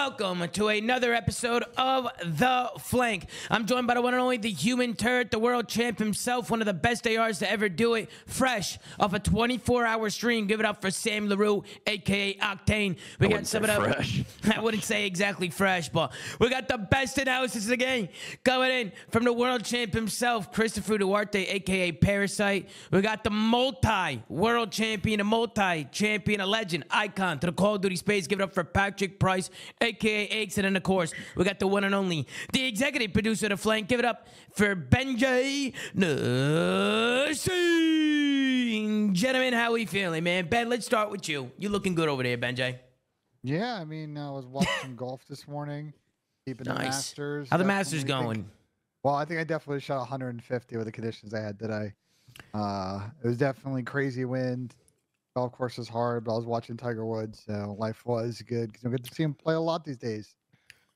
welcome to another episode of The Flank. I'm joined by the one and only the human turret, the world champ himself, one of the best ARs to ever do it, fresh off a 24 hour stream. Give it up for Sam Larew, aka Octane. We got some of the fresh. I wouldn't say exactly fresh, but we got the best analysis of the game coming in from the world champ himself, Christopher Duarte, aka Parasite. We got the multi world champion, a multi champion, a legend, icon to the Call of Duty space. Give it up for Patrick Price, aka Aches. And then, of course, we got the one and only, the executive producer of the flank. Give it up for Benjay Nassim. Gentlemen, how are we feeling, man? Ben, let's start with you. You looking good over there, Benjay. Yeah, I mean, I was watching golf this morning, keeping the Nice. Masters. How the Masters going? think- well, I think I definitely shot 150 with the conditions I had today. Uh, it was definitely crazy wind. Golf course was hard, but I was watching Tiger Woods, so life was good because I get to see him play a lot these days.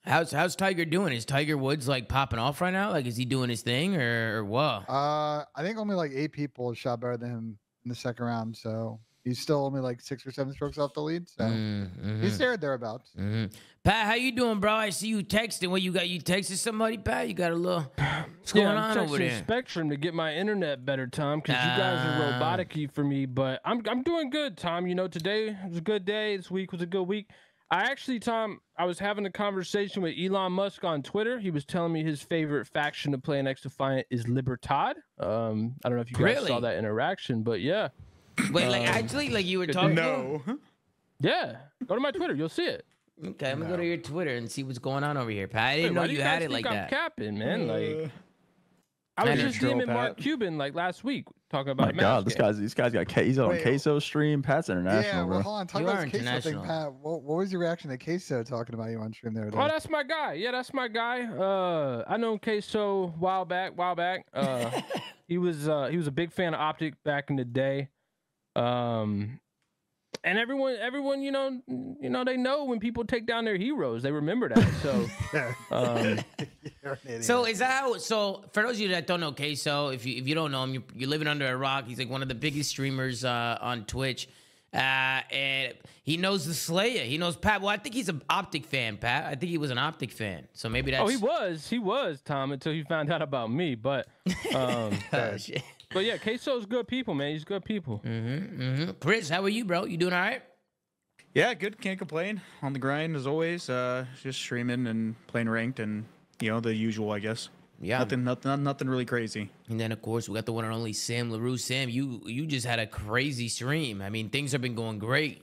How's how's Tiger doing? Is Tiger Woods like popping off right now? Like, is he doing his thing or, or what? Uh, I think only like eight people shot better than him in the second round, so he's still only like six or seven strokes off the lead. So Mm, he's there thereabouts. mhm. Pat, how you doing, bro? I see you texting. What you got? You texted somebody, Pat? You got a little. What's going yeah, I'm on over texting there? Spectrum to get my internet better, Tom, because you guys Ah. are robotic for me. But I'm I'm doing good, Tom. You know, today was a good day. This week was a good week. I actually, Tom, I was having a conversation with Elon Musk on Twitter. He was telling me his favorite faction to play next to Defiant is Libertad. Um, I don't know if you guys Really? saw that interaction, but yeah, Wait, like Um, actually, like you were talking. No. yeah. Go to my Twitter, you'll see it. Okay, I'm gonna go to your Twitter and see what's going on over here, Pat. I didn't why know do you guys had it like I'm that. capping, man. Like I was just troll, DMing Mark Cuban like last week talking My about. a God, match this game. guy's this guy's got K- he's on Wait, Queso stream. Pat's international, yeah, well, bro. hold on. Talk You about this queso thing, international. Pat. What, what was your reaction to Queso talking about you on stream there? Oh, that's my guy. Yeah, that's my guy. Uh, I know Queso while back. While back. Uh, he was uh he was a big fan of Optic back in the day. Um, and everyone, everyone, you know, you know, they know when people take down their heroes, they remember that. So, um, You're an idiot. So is that how? So for those of you that don't know Queso, if you if you don't know him, you're, you're living under a rock. He's like one of the biggest streamers uh, on Twitch, uh, and he knows the Slayer. He knows Pat. Well, I think he's an Optic fan, Pat. I think he was an Optic fan. So maybe that's. oh, he was, he was Tom until he found out about me. But, um, Oh, shit. But yeah, Queso's good people, man. He's good people. Mm-hmm, mm-hmm. Chris, how are you, bro? You doing all right? Yeah, good. Can't complain. On the grind as always. Uh, just streaming and playing ranked and you know the usual, I guess. Yeah. Nothing, nothing, nothing really crazy. And then of course we got the one and only Sam Larew. Sam, you you just had a crazy stream. I mean, things have been going great.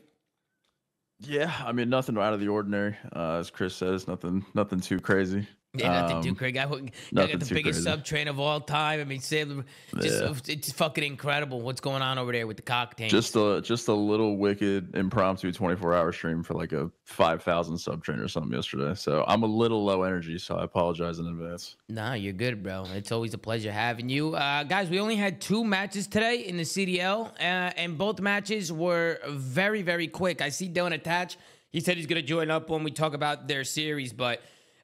Yeah, I mean nothing out of the ordinary. Uh, as Chris says, nothing nothing too crazy. Yeah, nothing too Um, crazy. I, would- I nothing got the too biggest sub train of all time. I mean, Sam, just it's fucking incredible what's going on over there with the cocktail. Just a just a little wicked impromptu 24 hour stream for like a 5,000 sub train or something yesterday. So I'm a little low energy, so I apologize in advance. Nah, you're good, bro. It's always a pleasure having you. Uh, guys, we only had two matches today in the CDL, uh, and both matches were very, very quick. I see Dillon attach. He said he's going to join up when we talk about their series, but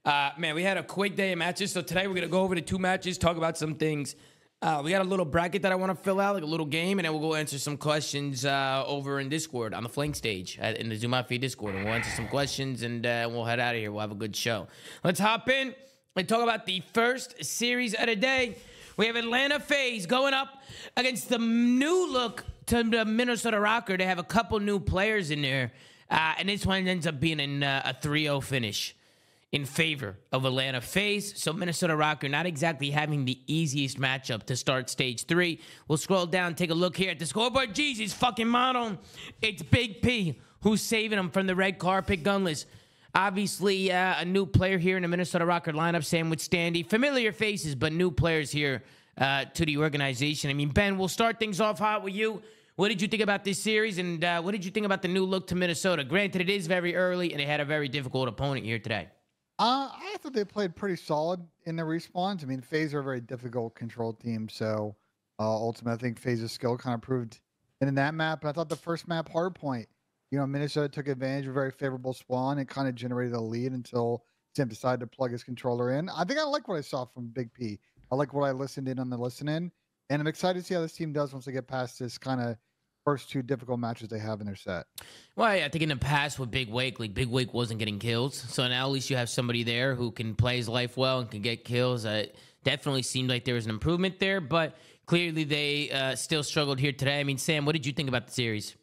uh, man, we had a quick day of matches. So today we're going to go over the two matches, talk about some things. Uh, we got a little bracket that I want to fill out, like a little game, and then we'll go answer some questions uh, over in Discord on the flank stage at, in the ZooMafia Discord, and we'll answer some questions, and uh, we'll head out of here. We'll have a good show. Let's hop in and talk about the first series of the day. We have Atlanta FaZe going up against the new look to the Minnesota Rokkr. They have a couple new players in there, uh, and this one ends up being in, uh, a 3-0 finish in favor of Atlanta FaZe. So Minnesota Rokkr not exactly having the easiest matchup to start stage three. We'll scroll down, take a look here at the scoreboard. Jesus fucking mono. It's Big P who's saving him from the red carpet gunless. Obviously, uh, a new player here in the Minnesota Rokkr lineup, Sam with Standy. Familiar faces, but new players here uh, to the organization. I mean, Ben, we'll start things off hot with you. What did you think about this series, and uh, what did you think about the new look to Minnesota? Granted, it is very early, and they had a very difficult opponent here today. Uh, I thought they played pretty solid in the respawns. I mean, FaZe are a very difficult control team, so uh, ultimately, I think FaZe's skill kind of proved and in that map. And I thought the first map, Hardpoint, you know, Minnesota took advantage of a very favorable spawn and kind of generated a lead until Sim decided to plug his controller in. I think I like what I saw from Big P. I like what I listened in on the listen in, and I'm excited to see how this team does once they get past this kind of first two difficult matches they have in their set. Well, I think in the past with Big Wake, like Big Wake wasn't getting kills, so now at least you have somebody there who can play his life well and can get kills. Uh, definitely seemed like there was an improvement there, but clearly they uh, still struggled here today. I mean, Sam, what did you think about the series?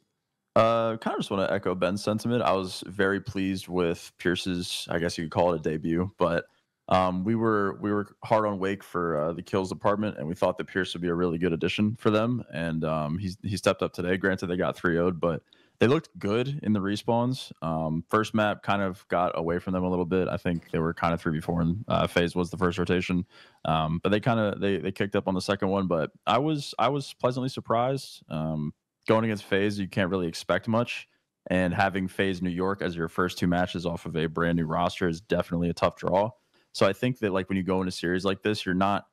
Uh, kind of just want to echo Ben's sentiment. I was very pleased with Pierce's, I guess you could call it a debut, but um, we were we were hard on Wake for uh, the kills department, and we thought that Pierce would be a really good addition for them. And um, he's he stepped up today. Granted, they got 3 0 but they looked good in the respawns. Um, first map kind of got away from them a little bit. I think they were kind of three before, and uh, FaZe was the first rotation. Um, but they kind of they they kicked up on the second one. But I was I was pleasantly surprised. Um, going against FaZe, you can't really expect much. And having FaZe New York as your first two matches off of a brand new roster is definitely a tough draw. So I think that like when you go in a series like this, you're not.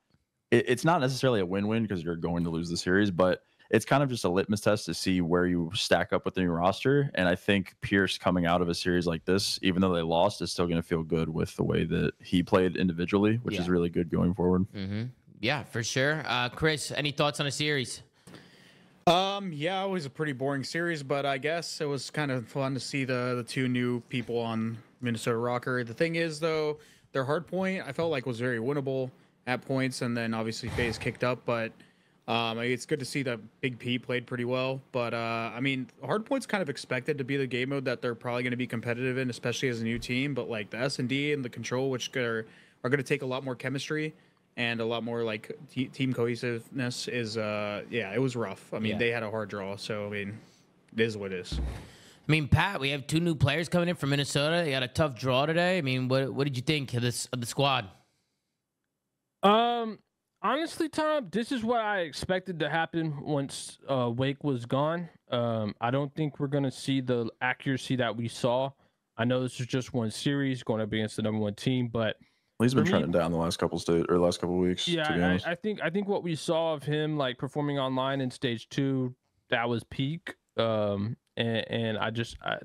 It, it's not necessarily a win-win because you're going to lose the series, but it's kind of just a litmus test to see where you stack up with the new roster. And I think Pierce coming out of a series like this, even though they lost, is still going to feel good with the way that he played individually, which Yeah. is really good going forward. Mm-hmm. Yeah, for sure. Uh, Chris, any thoughts on the series? Um, yeah, it was a pretty boring series, but I guess it was kind of fun to see the the two new people on Minnesota Rokkr. The thing is, though, their hard point I felt like was very winnable at points, and then obviously FaZe kicked up. But um, it's good to see that Big P played pretty well. But uh, I mean, hard point's kind of expected to be the game mode that they're probably going to be competitive in, especially as a new team. But like the S and D and the control, which are are going to take a lot more chemistry and a lot more like te- team cohesiveness is uh yeah it was rough i mean Yeah. they had a hard draw so i mean it is what it is I mean, Pat, we have two new players coming in from Minnesota. They got a tough draw today. I mean, what what did you think of this of the squad? Um, honestly, Tom, this is what I expected to happen once uh, Wake was gone. Um, I don't think we're gonna see the accuracy that we saw. I know this is just one series going up against the number one team, but He's been For me- trending down the last couple state or last couple weeks. to be yeah, honest. I, I think I think what we saw of him like performing online in stage two, that was peak. Um, and, and I just I,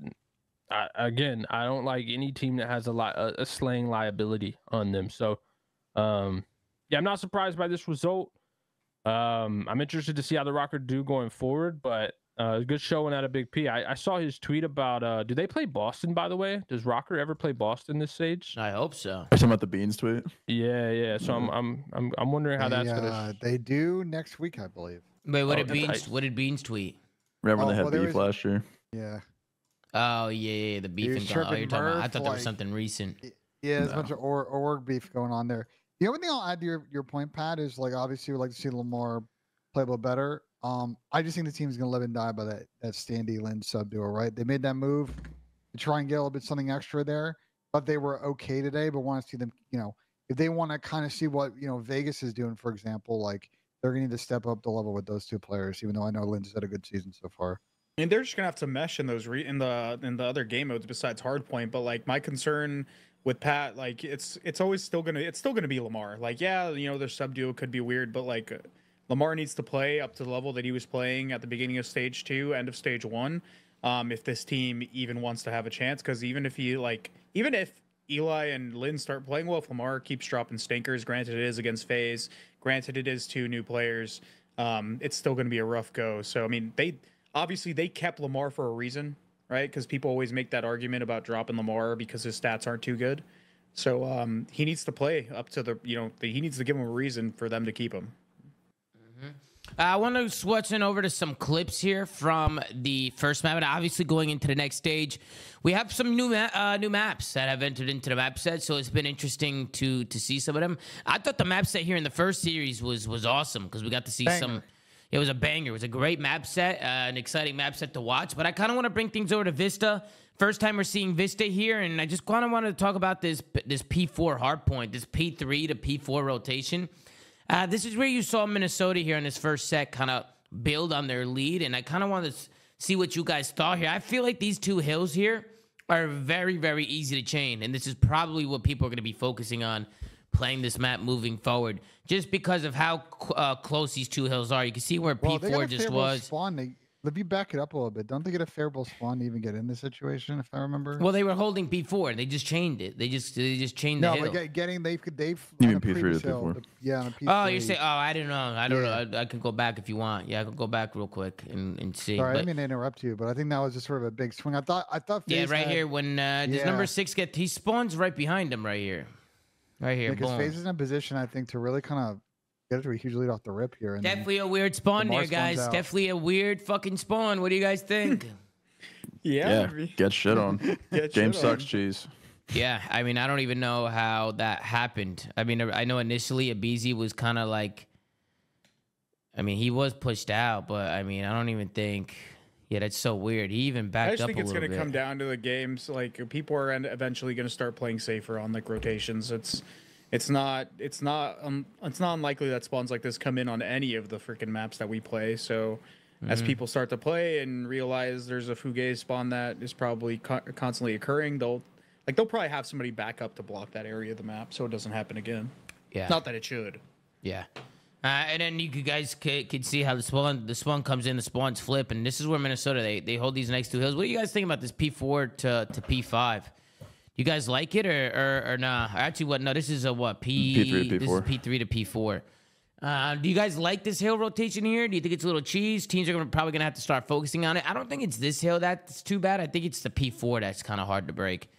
I, again, I don't like any team that has a lot a, a slaying liability on them. So, um, yeah, I'm not surprised by this result. Um, I'm interested to see how the Rokkr do going forward, but uh, good showing out of Big P. I, I saw his tweet about uh, do they play Boston? By the way, does Rokkr ever play Boston this stage? I hope so. Are you talking about the beans tweet? Yeah, yeah. So I'm I'm I'm I'm wondering how they, that's gonna. uh, they do next week, I believe. Wait, what Oh, did Beans? nice. What did Beans tweet? Remember Oh, they had well, beef was- last year? Yeah. Oh yeah, yeah, yeah, the beef and oh, you're talking about. I Murph, thought there was something recent. Yeah, there's a bunch of or, org beef going on there. The only thing I'll add to your, your point, Pat, is like obviously we'd like to see a little more play a little better. Um, I just think the team's gonna live and die by that that Standy Lynn sub duo, right? They made that move to try and get a little bit something extra there, but they were okay today. But want to see them, you know, if they want to kind of see what you know Vegas is doing, for example, like they're gonna need to step up the level with those two players. Even though I know Lynn's had a good season so far. And they're just gonna have to mesh in those re- in the in the other game modes besides hardpoint. But like my concern with Pat, like it's it's always still gonna it's still gonna be Lamar. Like yeah, you know their sub duo could be weird, but like Lamar needs to play up to the level that he was playing at the beginning of stage two, end of stage one. Um, if this team even wants to have a chance, because even if he like even if Eli and Lynn start playing well, if Lamar keeps dropping stinkers, granted it is against FaZe, granted it is two new players, um, it's still going to be a rough go. So I mean, they obviously they kept Lamar for a reason, right? Because people always make that argument about dropping Lamar because his stats aren't too good. So um, he needs to play up to the you know the, he needs to give him a reason for them to keep him. Uh, I want to switch in over to some clips here from the first map, and obviously going into the next stage, we have some new ma- uh, new maps that have entered into the map set. So it's been interesting to to see some of them. I thought the map set here in the first series was was awesome because we got to see some. It was a banger. It was a great map set, uh, an exciting map set to watch. But I kind of want to bring things over to Vista. First time we're seeing Vista here, and I just kind of wanted to talk about this this P4 hardpoint, this P3 to P4 rotation. Uh, this is where you saw Minnesota here in this first set kind of build on their lead, and I kind of want to see what you guys thought here. I feel like these two hills here are very, very easy to chain, and this is probably what people are going to be focusing on playing this map moving forward, just because of how uh, close these two hills are. You can see where Well, P4 a just was. Spawn. They if you back it up a little bit, don't they get a favorable spawn to even get in this situation? If I remember. Well, they were holding P4. They just changed it. They just they just changed no, the hill. but get, getting they've they've. You mean P3 to P4? yeah, on the Oh, you're P3. saying? Oh, I don't know. I don't Yeah. know. I, I can go back if you want. Yeah, I can go back real quick and, and see. Sorry, I But- didn't mean to interrupt you, but I think that was just sort of a big swing. I thought I thought yeah, right had- here when uh, does number six get he spawns right behind him right here, right here. because boom. FaZe is in a position I think to really kind of get to a huge lead off the rip here. And Definitely a weird spawn Lamar there, guys. Definitely a weird fucking spawn. What do you guys think? Yeah. Yeah, get shit on. Get Game shit sucks, on. cheese. yeah, I mean, I don't even know how that happened. I mean, I know initially aBeZy was kind of like, I mean, he was pushed out, but I mean, I don't even think. Yeah, that's so weird. He even backed up. I backed just up think a it's going to bit. come down to the games. Like people are eventually going to start playing safer on like rotations. It's it's not it's not um, it's not unlikely that spawns like this come in on any of the freaking maps that we play. So as Mm-hmm. people start to play and realize there's a fugazi spawn that is probably co- constantly occurring, they'll like they'll probably have somebody back up to block that area of the map so it doesn't happen again. yeah. Not that it should. Yeah. Uh, and then you guys could, could see how the spawn the spawn comes in, the spawns flip, and this is where Minnesota they, they hold these next two hills. What do you guys think about this P four to, to P five? You guys like it or or, or nah? Actually, what? No, this is a what P P3 to This is P4. P three to P four. Uh, do you guys like this hill rotation here? Do you think it's a little cheese? Teams are gonna, probably going to have to start focusing on it. I don't think it's this hill that's too bad. I think it's the P4 that's kind of hard to break.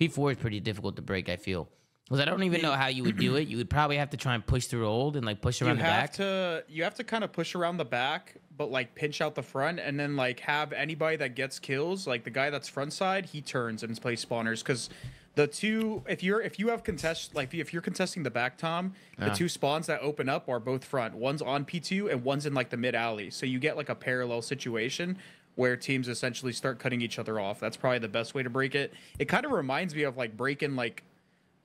P4 is pretty difficult to break, I feel. Because I don't even know how you would do it. You would probably have to try and push through old and like push you around the have back. to you have to kind of push around the back but like pinch out the front and then like have anybody that gets kills like the guy that's front side he turns and plays spawners. Because the two if you're if you have contest like if you're contesting the back tom the two spawns that open up are both front. One's on p2 and one's in like the mid alley. So you get like a parallel situation where teams essentially start cutting each other off. That's probably the best way to break it. It kind of reminds me of like breaking like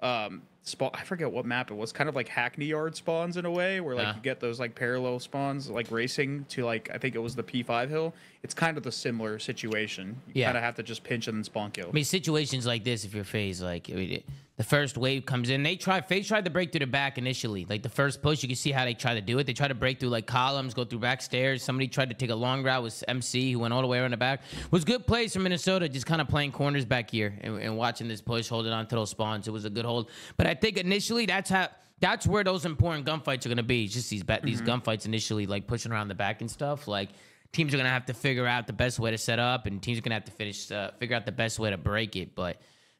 um spawn I forget what map it was, kind of like Hackney Yard spawns in a way, where like Yeah. you get those like parallel spawns, like racing to like I think it was the P5 hill. It's kind of the similar situation. You Yeah. kind of have to just pinch and then spawn kill. I mean, situations like this, if you're FaZe, like I mean, it- the first wave comes in, they try. FaZe tried to break through the back initially. Like the first push, you can see how they try to do it. They try to break through like columns, go through back stairs. Somebody tried to take a long route with MC, who went all the way around the back. was good plays from Minnesota, just kind of playing corners back here and, and watching this push, holding on to those spawns. It was a good hold. But I think initially, that's how. That's where those important gunfights are going to be. It's just these ba- these gunfights initially, like pushing around the back and stuff. Like teams are going to have to figure out the best way to set up, and teams are going to have to finish uh, figure out the best way to break it. But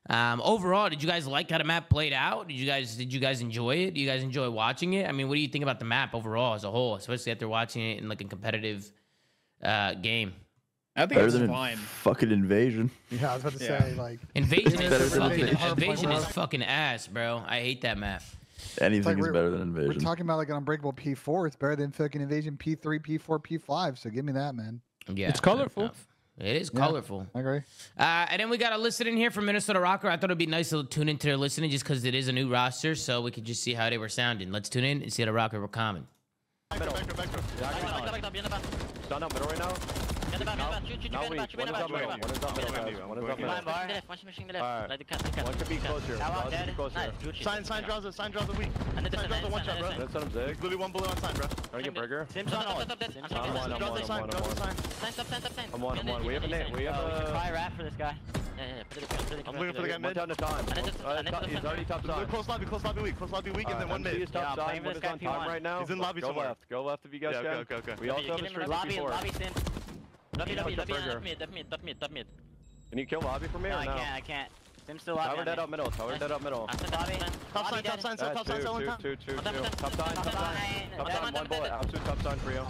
um, overall, did you guys like how the map played out? Did you guys did you guys enjoy it? Do you guys enjoy watching it? I mean, what do you think about the map overall as a whole, especially after watching it in like a competitive uh, game? I think Better it's than fine. fucking invasion. Yeah, I was about to Yeah. say like Invasion is than fucking Invasion. invasion is fucking ass, bro. I hate that map. Anything is better than invasion. we're talking about like an unbreakable P4. It's better than fucking invasion P3, P4, P5. So give me that, man. Yeah, It's fair colorful. Enough. It is Yeah. colorful. I agree. Uh, and then we got a listening here from Minnesota Rokkr. I thought it'd be nice to tune into their listening just because it is a new roster, so we could just see how they were sounding. Let's tune in and see how the Rokkr were coming. Stand up middle right now. Now weak. One is up middle. One is up middle, guys. One is up middle. Alright. One could be closer. One could be closer. Sign, sign draws it, sign draws a week. Sign draws a one shot, bro. Let's let him zig. Literally one bullet on sign, bro. Trying to get burger. I'm I'm one, I'm Draws one, a sign, I'm draws a one. sign. I'm one, I'm one. We have a name. We have uh, a. for this guy. Yeah, yeah, it, it, it, I'm looking for the guy One mid. down to time. And it's- and it's- top- He's already top Look, side. Close lobby, close lobby weak, close lobby weak, and then one MC mid. is top Yeah, I'm side. playing One with is this on guy time P1. right now. He's in lobby Go somewhere. left. Go left if you guys Yeah, can. We also have a Get him straight lobby, before. lobby, sim. Lobby, lobby, What's lobby, the burger? top mid, top mid, top mid, top mid. Can you kill lobby for me No, or I no? I can't, I can't. Sim's still lobby. Tower on dead up middle. Tower dead up middle. I'm still lobby. Top Lobby sign, top dead. sign, so top sign, two, so one two, time. two, two, Top sign, two. top Top sign, sign, top top sign. sign. Top Dead, sign, one bullet. I'll shoot top sign for you.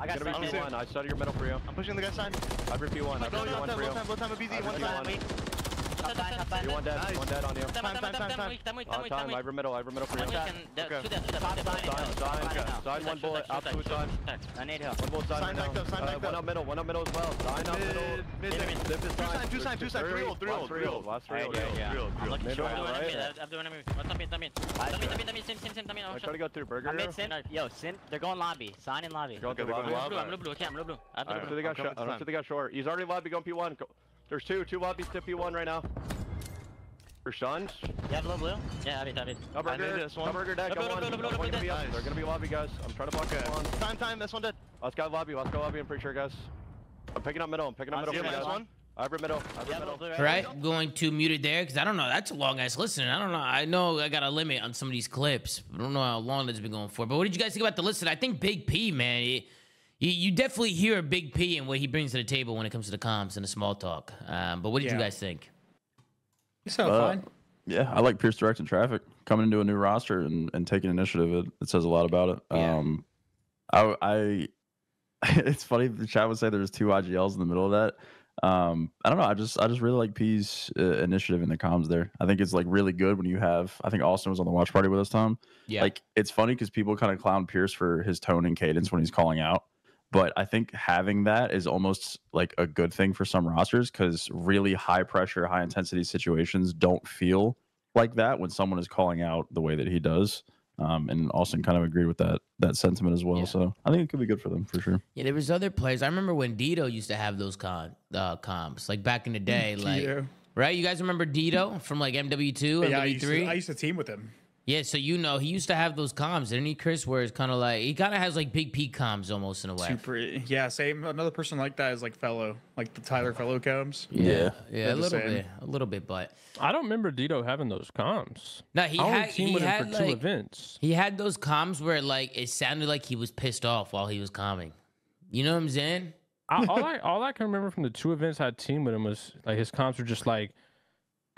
I got Gonna be. P1. I study your middle for you. I'm pushing the guy sign. I have your P1. I have Blow your time, P1 for blow you. time, blow time, BZ, one time. Your Weak. Top sign, top sign. You one dead. Nice. One dead on you. Time, time, Time, time, time, time, time. weak, time, weak, On time, weak, time, time. I weak. have your middle. I have your middle for Time you. weak and the- Okay. Sign that, one shoot bullet, that, shoot absolute that, sign. shoot that. I need help. One bullet sign Sign right now. backed up, sign Uh, backed One up. up middle. One up middle as well. Sign up middle. Mid, mid, mid. Zip is Two sign, two sign, two sign, three old, three Last old, three three old. old. Last three Alright, old. yeah, yeah. Three old, I'm three old. looking Mid for right, I'm doing right? mid. I'm doing mid. What's up mid? Top mid. Top mid, top mid, top mid, sim, sim, sim, top mid. I try to shot. go through burger. I'm mid, sim. Yo, sim. They're going lobby. Sign in lobby. Go Okay, through they're going lobby. I'm lobby. blue, I'm blue, blue. Okay, I'm blue, blue. I'm blue, Alright, so blue. they got I'm short. coming I to don't think they got short. He's already lobby going P1. Go. There's two. Two lobbies to P1 right now. For Shuns. You have blue, blue? Yeah, I mean, I mean. Top I this one. Burger deck. Blue, Come on. One be up. nice. They're gonna be lobby, guys. I'm trying to block Okay. one. Time, time, this one dead. Let's go lobby. Let's go lobby. I'm pretty sure, guys. I'm picking up middle. I'm picking up Last middle. one, for you last guys. one. Ivory middle. Ivory Yeah, middle. blue, blue, Right, I'm going to muted there because I don't know. That's a long ass listen. I don't know. I know I got a limit on some of these clips. I don't know how long that's been going for. But what did you guys think about the listen? I think Big P, man, he- you, you definitely hear a Big P and what he brings to the table when it comes to the comms and the small talk. Um, but what did you guys think? So Uh, fine. Yeah, I like Pierce directing traffic coming into a new roster and, and taking initiative. It, it says a lot about it. Yeah. Um, I, I it's funny the chat would say there's two IGLs in the middle of that. Um, I don't know. I just I just really like P's uh, initiative in the comms there. I think it's like really good when you have. I think Austin was on the watch party with us, Tom. Yeah. Like it's funny because people kind of clown Pierce for his tone and cadence when he's calling out. But I think having that is almost like a good thing for some rosters because really high pressure, high intensity situations don't feel like that when someone is calling out the way that he does. Um, and Austin kind of agreed with that that sentiment as well. Yeah. So I think it could be good for them for sure. Yeah, there was other players. I remember when Dito used to have those con uh, comms, like back in the day, like Yeah. right. You guys remember Dito from like MW two, Yeah, MW used, to, three? I used to team with him. Yeah, so you know he used to have those comms, didn't he, Chris? Where it's kind of like he kind of has like big P comms almost in a way. Super. Yeah, same. Another person like that is like Fellow, like the Tyler Fellow comms. Yeah, Yeah. yeah, a little same. bit, a little bit, but I don't remember Dito having those comms. no, he I only had teamed he with him had for two events. he had those comms where like it sounded like he was pissed off while he was calming. You know what I'm saying? I, all I all I can remember from the two events I teamed with him was like his comms were just like,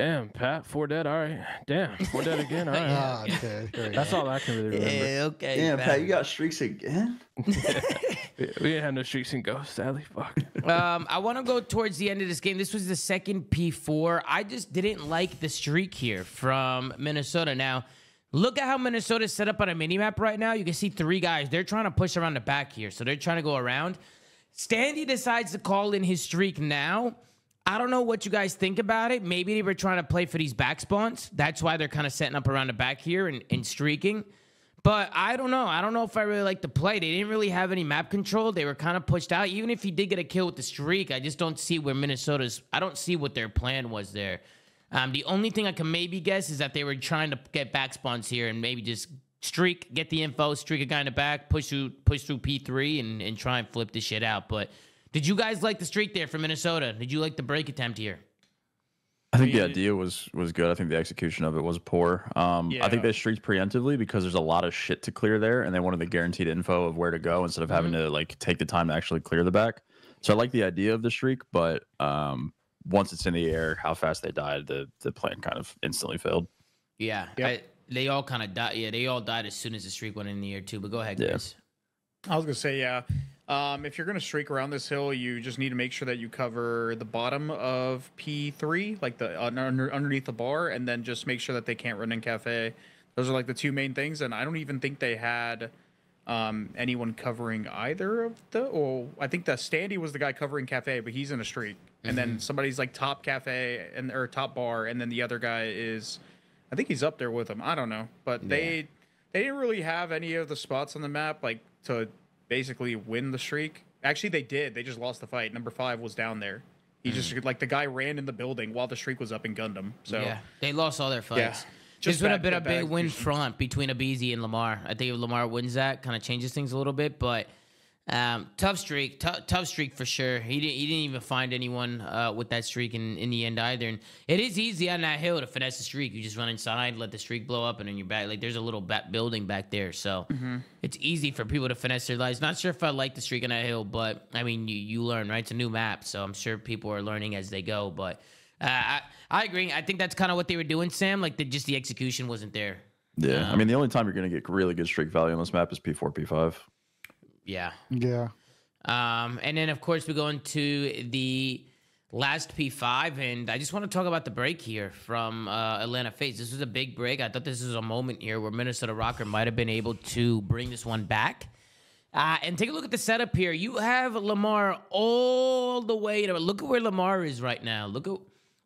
"Damn, Pat, four dead. All right, damn, four dead again. All right." Ah, okay. That's go. all I can really remember. okay. Damn, fam. Pat, you got streaks again. We, we didn't have no streaks and ghosts, sadly. Fuck. Um, I want to go towards the end of this game. This was the second P4. I just didn't like the streak here from Minnesota. Now, look at how Minnesota's set up on a mini map right now. You can see three guys. They're trying to push around the back here, so they're trying to go around. Standy decides to call in his streak now. I don't know what you guys think about it. Maybe they were trying to play for these back spawns. That's why they're kind of setting up around the back here and, and streaking. But I don't know. I don't know if I really like the play. They didn't really have any map control. They were kind of pushed out. Even if he did get a kill with the streak, I just don't see where Minnesota's. I don't see what their plan was there. Um, the only thing I can maybe guess is that they were trying to get back spawns here and maybe just streak, get the info, streak a guy in the back, push through, push through P three, and and try and flip this shit out. But did you guys like the streak there for Minnesota? Did you like the break attempt here? I think the mean, it- idea was was good. I think the execution of it was poor. Um, I think they streaked preemptively because there's a lot of shit to clear there, and they wanted the guaranteed info of where to go instead of having to like take the time to actually clear the back. So I like the idea of the streak, but um, once it's in the air, how fast they died, the the plan kind of instantly failed. Yeah, Yep. I, they all kind of died. Yeah, they all died as soon as the streak went in the air too. But go ahead, Yeah. I was gonna say, yeah. Um, if you're gonna streak around this hill, you just need to make sure that you cover the bottom of P3, like the uh, under, underneath the bar, and then just make sure that they can't run in cafe. Those are like the two main things, and I don't even think they had um, anyone covering either of the. Oh, I think the Standy was the guy covering cafe, but he's in a streak, and then somebody's like top cafe and or top bar, and then the other guy is, I think he's up there with him. I don't know, but they they didn't really have any of the spots on the map like to basically win the streak. Actually, they did. They just lost the fight. Number five was down there. He just mm. like the guy ran in the building while the streak was up in Gundam. So yeah, they lost all their fights. Just This would have bad- been a bad big win front between aBeZy and Lamar. I think if Lamar wins that, kind of changes things a little bit. But um, tough streak, tou- tough streak for sure. He didn't, he didn't even find anyone uh, with that streak in, in the end either. And it is easy on that hill to finesse a streak. You just run inside, let the streak blow up, and then you're back. Like there's a little back building back there, so Mm-hmm. it's easy for people to finesse their lives. Not sure if I like the streak on that hill, but I mean, you you learn, right? It's a new map, so I'm sure people are learning as they go. But uh, I I agree. I think that's kind of what they were doing, Sam. Like the, just the execution wasn't there. Yeah, I mean the only time you're gonna get really good streak value on this map is P4, P5. Yeah. Yeah. Um, and then of course we go into the last P5, and I just want to talk about the break here from uh, Atlanta FaZe. This was a big break. I thought this was a moment here where Minnesota Rokkr might have been able to bring this one back. Uh, and take a look at the setup here. You have Lamar all the way to look at where Lamar is right now. Look at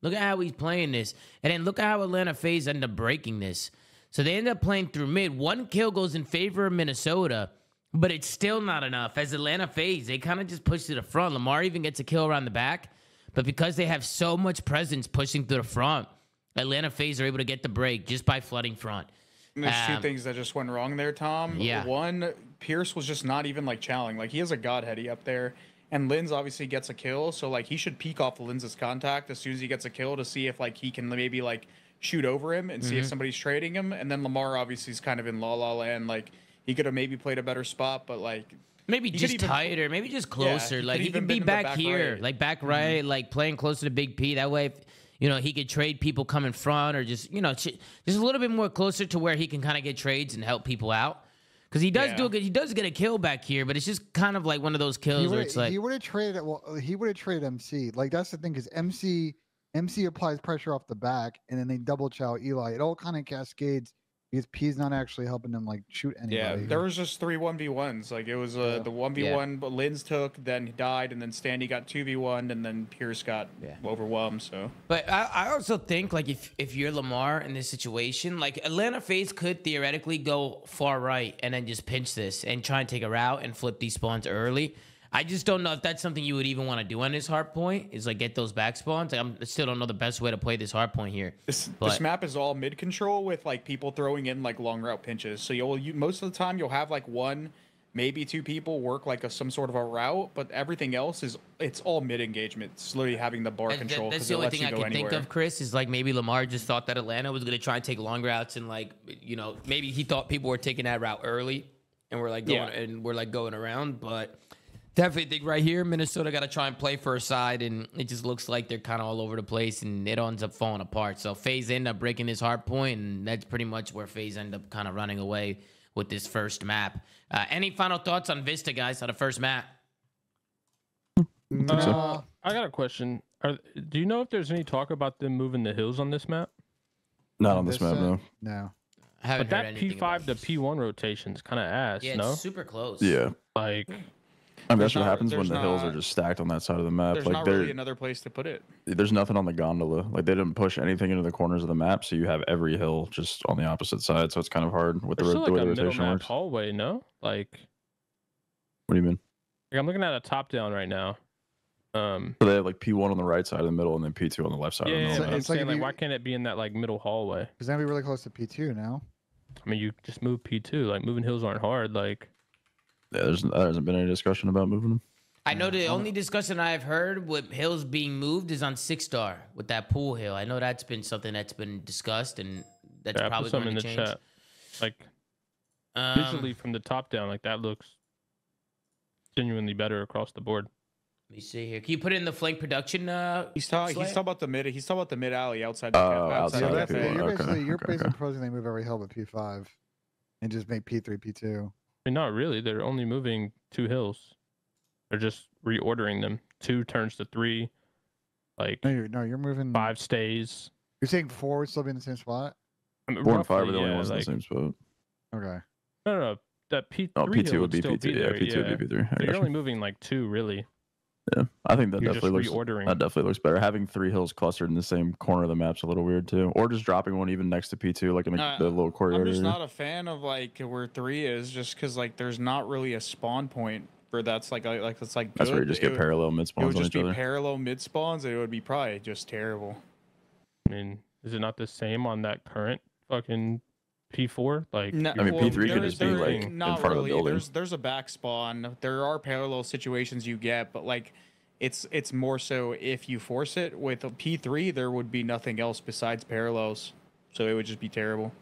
look at how he's playing this, and then look at how Atlanta FaZe ended up breaking this. So they end up playing through mid. One kill goes in favor of Minnesota, but it's still not enough. As Atlanta FaZe, they kind of just push to the front. Lamar even gets a kill around the back, but because they have so much presence pushing through the front, Atlanta FaZe are able to get the break just by flooding front. And There's Um, two things that just went wrong there, Tom. yeah. One, Pierce was just not even like challenging. Like he has a god heady up there, and Lynz obviously gets a kill, so like he should peek off Lynz's contact as soon as he gets a kill to see if like he can maybe like shoot over him and see if Mhm. somebody's trading him. And then Lamar obviously is kind of in la la land. Like he could have maybe played a better spot, but like Maybe He just even- tighter, maybe just Yeah, closer. he like he could be back, back here, right. like back mm-hmm. right, like playing closer to Big P. That way, if, you know, he could trade people come in front or just you know, just a little bit more closer to where he can kind of get trades and help people out. Because he does do Yeah. a good, he does get a kill back here, but it's just kind of like one of those kills where it's like, he would have traded well he would have traded MC. Like that's the thing because MC MC applies pressure off the back and then they double chow Eli. It all kind of cascades because P's not actually helping them like shoot anybody. Yeah, there was just three one v ones. Like it was uh, Yeah. the one v one, but Lynz took, then he died, and then Standy got two v one, and then Pierce got Yeah. overwhelmed. So But I, I also think like if if you're Lamar in this situation, like Atlanta FaZe could theoretically go far right and then just pinch this and try and take a route and flip these spawns early. I just don't know if that's something you would even want to do on this hard point. Is like get those back spawns. Like, I'm I still don't know the best way to play this hard point here. this But- this map is all mid control with like people throwing in like long route pinches. So you'll you most of the time you'll have like one, maybe two people work like a some sort of a route, but everything else is it's all mid engagement. It's literally having the bar And th- control that's because the it only lets thing you I go can anywhere. think of, Chris, is like maybe Lamar just thought that Atlanta was gonna try and take long routes and like you know maybe he thought people were taking that route early and we're like going Yeah. and we're like going around, but definitely think right here Minnesota got to try and play for a side and it just looks like they're kind of all over the place and it ends up falling apart. So FaZe end up breaking his hard point and that's pretty much where FaZe end up kind of running away with this first map. Uh, any final thoughts on Vista, guys, on the first map? think so. Uh, I got a question. Are, do you know if there's any talk about them moving the hills on this map? Not on this map, no. No. I haven't But heard that P5 to. P1 rotation is kind of ass, Yeah, no? super close. Yeah. Like, I mean, There's that's what not- happens when there's the hills are just stacked on that side of the map. There's like not there, really another place to put it. there's nothing on the gondola. Like they didn't push anything into the corners of the map, so you have every hill just on the opposite side. So it's kind of hard with the, there's ro- still the like way a the rotation map works. hallway, no? Like, What do you mean? like, I'm looking at a top down right now. Um, So they have like P1 on the right side of the middle, and then P2 on the left side yeah, of the yeah, middle. but I'm it's like saying, like, you- why can't it be in that like middle hallway? Because that'd be really close to P2 now. I mean, you just move P2. Like, moving hills aren't hard. Like, Yeah, there's there hasn't been any discussion about moving them. I know the only discussion I've heard with hills being moved is on six star with that pool hill. I know that's been something that's been discussed and that's yeah, probably going to change. chat. Like, Um, visually from the top down, like that looks genuinely better across the board. let me see here. Can you put it in the flank production? Uh, He's talking. He's talking about the mid. He's talking about the mid alley outside. Oh, ca- outside Yeah, the P1, you're okay, basically you're okay, basically okay. proposing they move every hill but P5 and just make P3 P2. I mean, not really. They're only moving two hills. They're just reordering them. Two turns to three. Like No, you're no, you're moving five stays. You're saying four would still be in the same spot. I mean, Four and five are the only yeah, ones like, in the same spot. Okay. No, no, no. That P Oh, three P2 would be still P2. Yeah, there, P2 would be P3. I So you're got only moving like two, really. Yeah, I think that You're definitely looks reordering. that definitely looks better. Having three hills clustered in the same corner of the map's a little weird too, or just dropping one even next to P2, like in the, Uh, the little courtyard I'm just area. not a fan of like where three is, just because like there's not really a spawn point for that's like like like that's like That's where you just get would- parallel mid spawns. It spawns would just be other. parallel mid spawns. and It would be probably just terrible. I mean, is it not the same on that current fucking P4? Like, No, I mean, P3 could just be, like, in not front of the building. There's there's a back spawn. There are parallel situations you get, but like it's it's more so if you force it with a P3, there would be nothing else besides parallels. So it would just be terrible.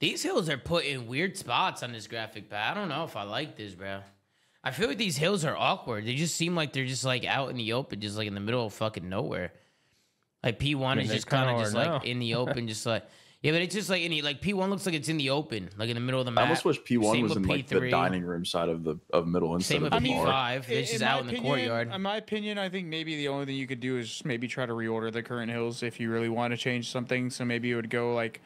these hills are put in weird spots on this graphic pad. I don't know if I like this, bro. I feel like these hills are awkward. They just seem like they're just like out in the open, just like in the middle of fucking nowhere. Like P one I mean, is just kind kinda just are like in the open, just like yeah, but it's just like any like P one looks like it's in the open, like in the middle of the I almost wish P1 Same was with in like the P3. dining room side of the of middle instead Same of with the P5. bar. It's just in out my in the courtyard. In my opinion, I think maybe the only thing you could do is maybe try to reorder the current hills if you really want to change something. So maybe it would go like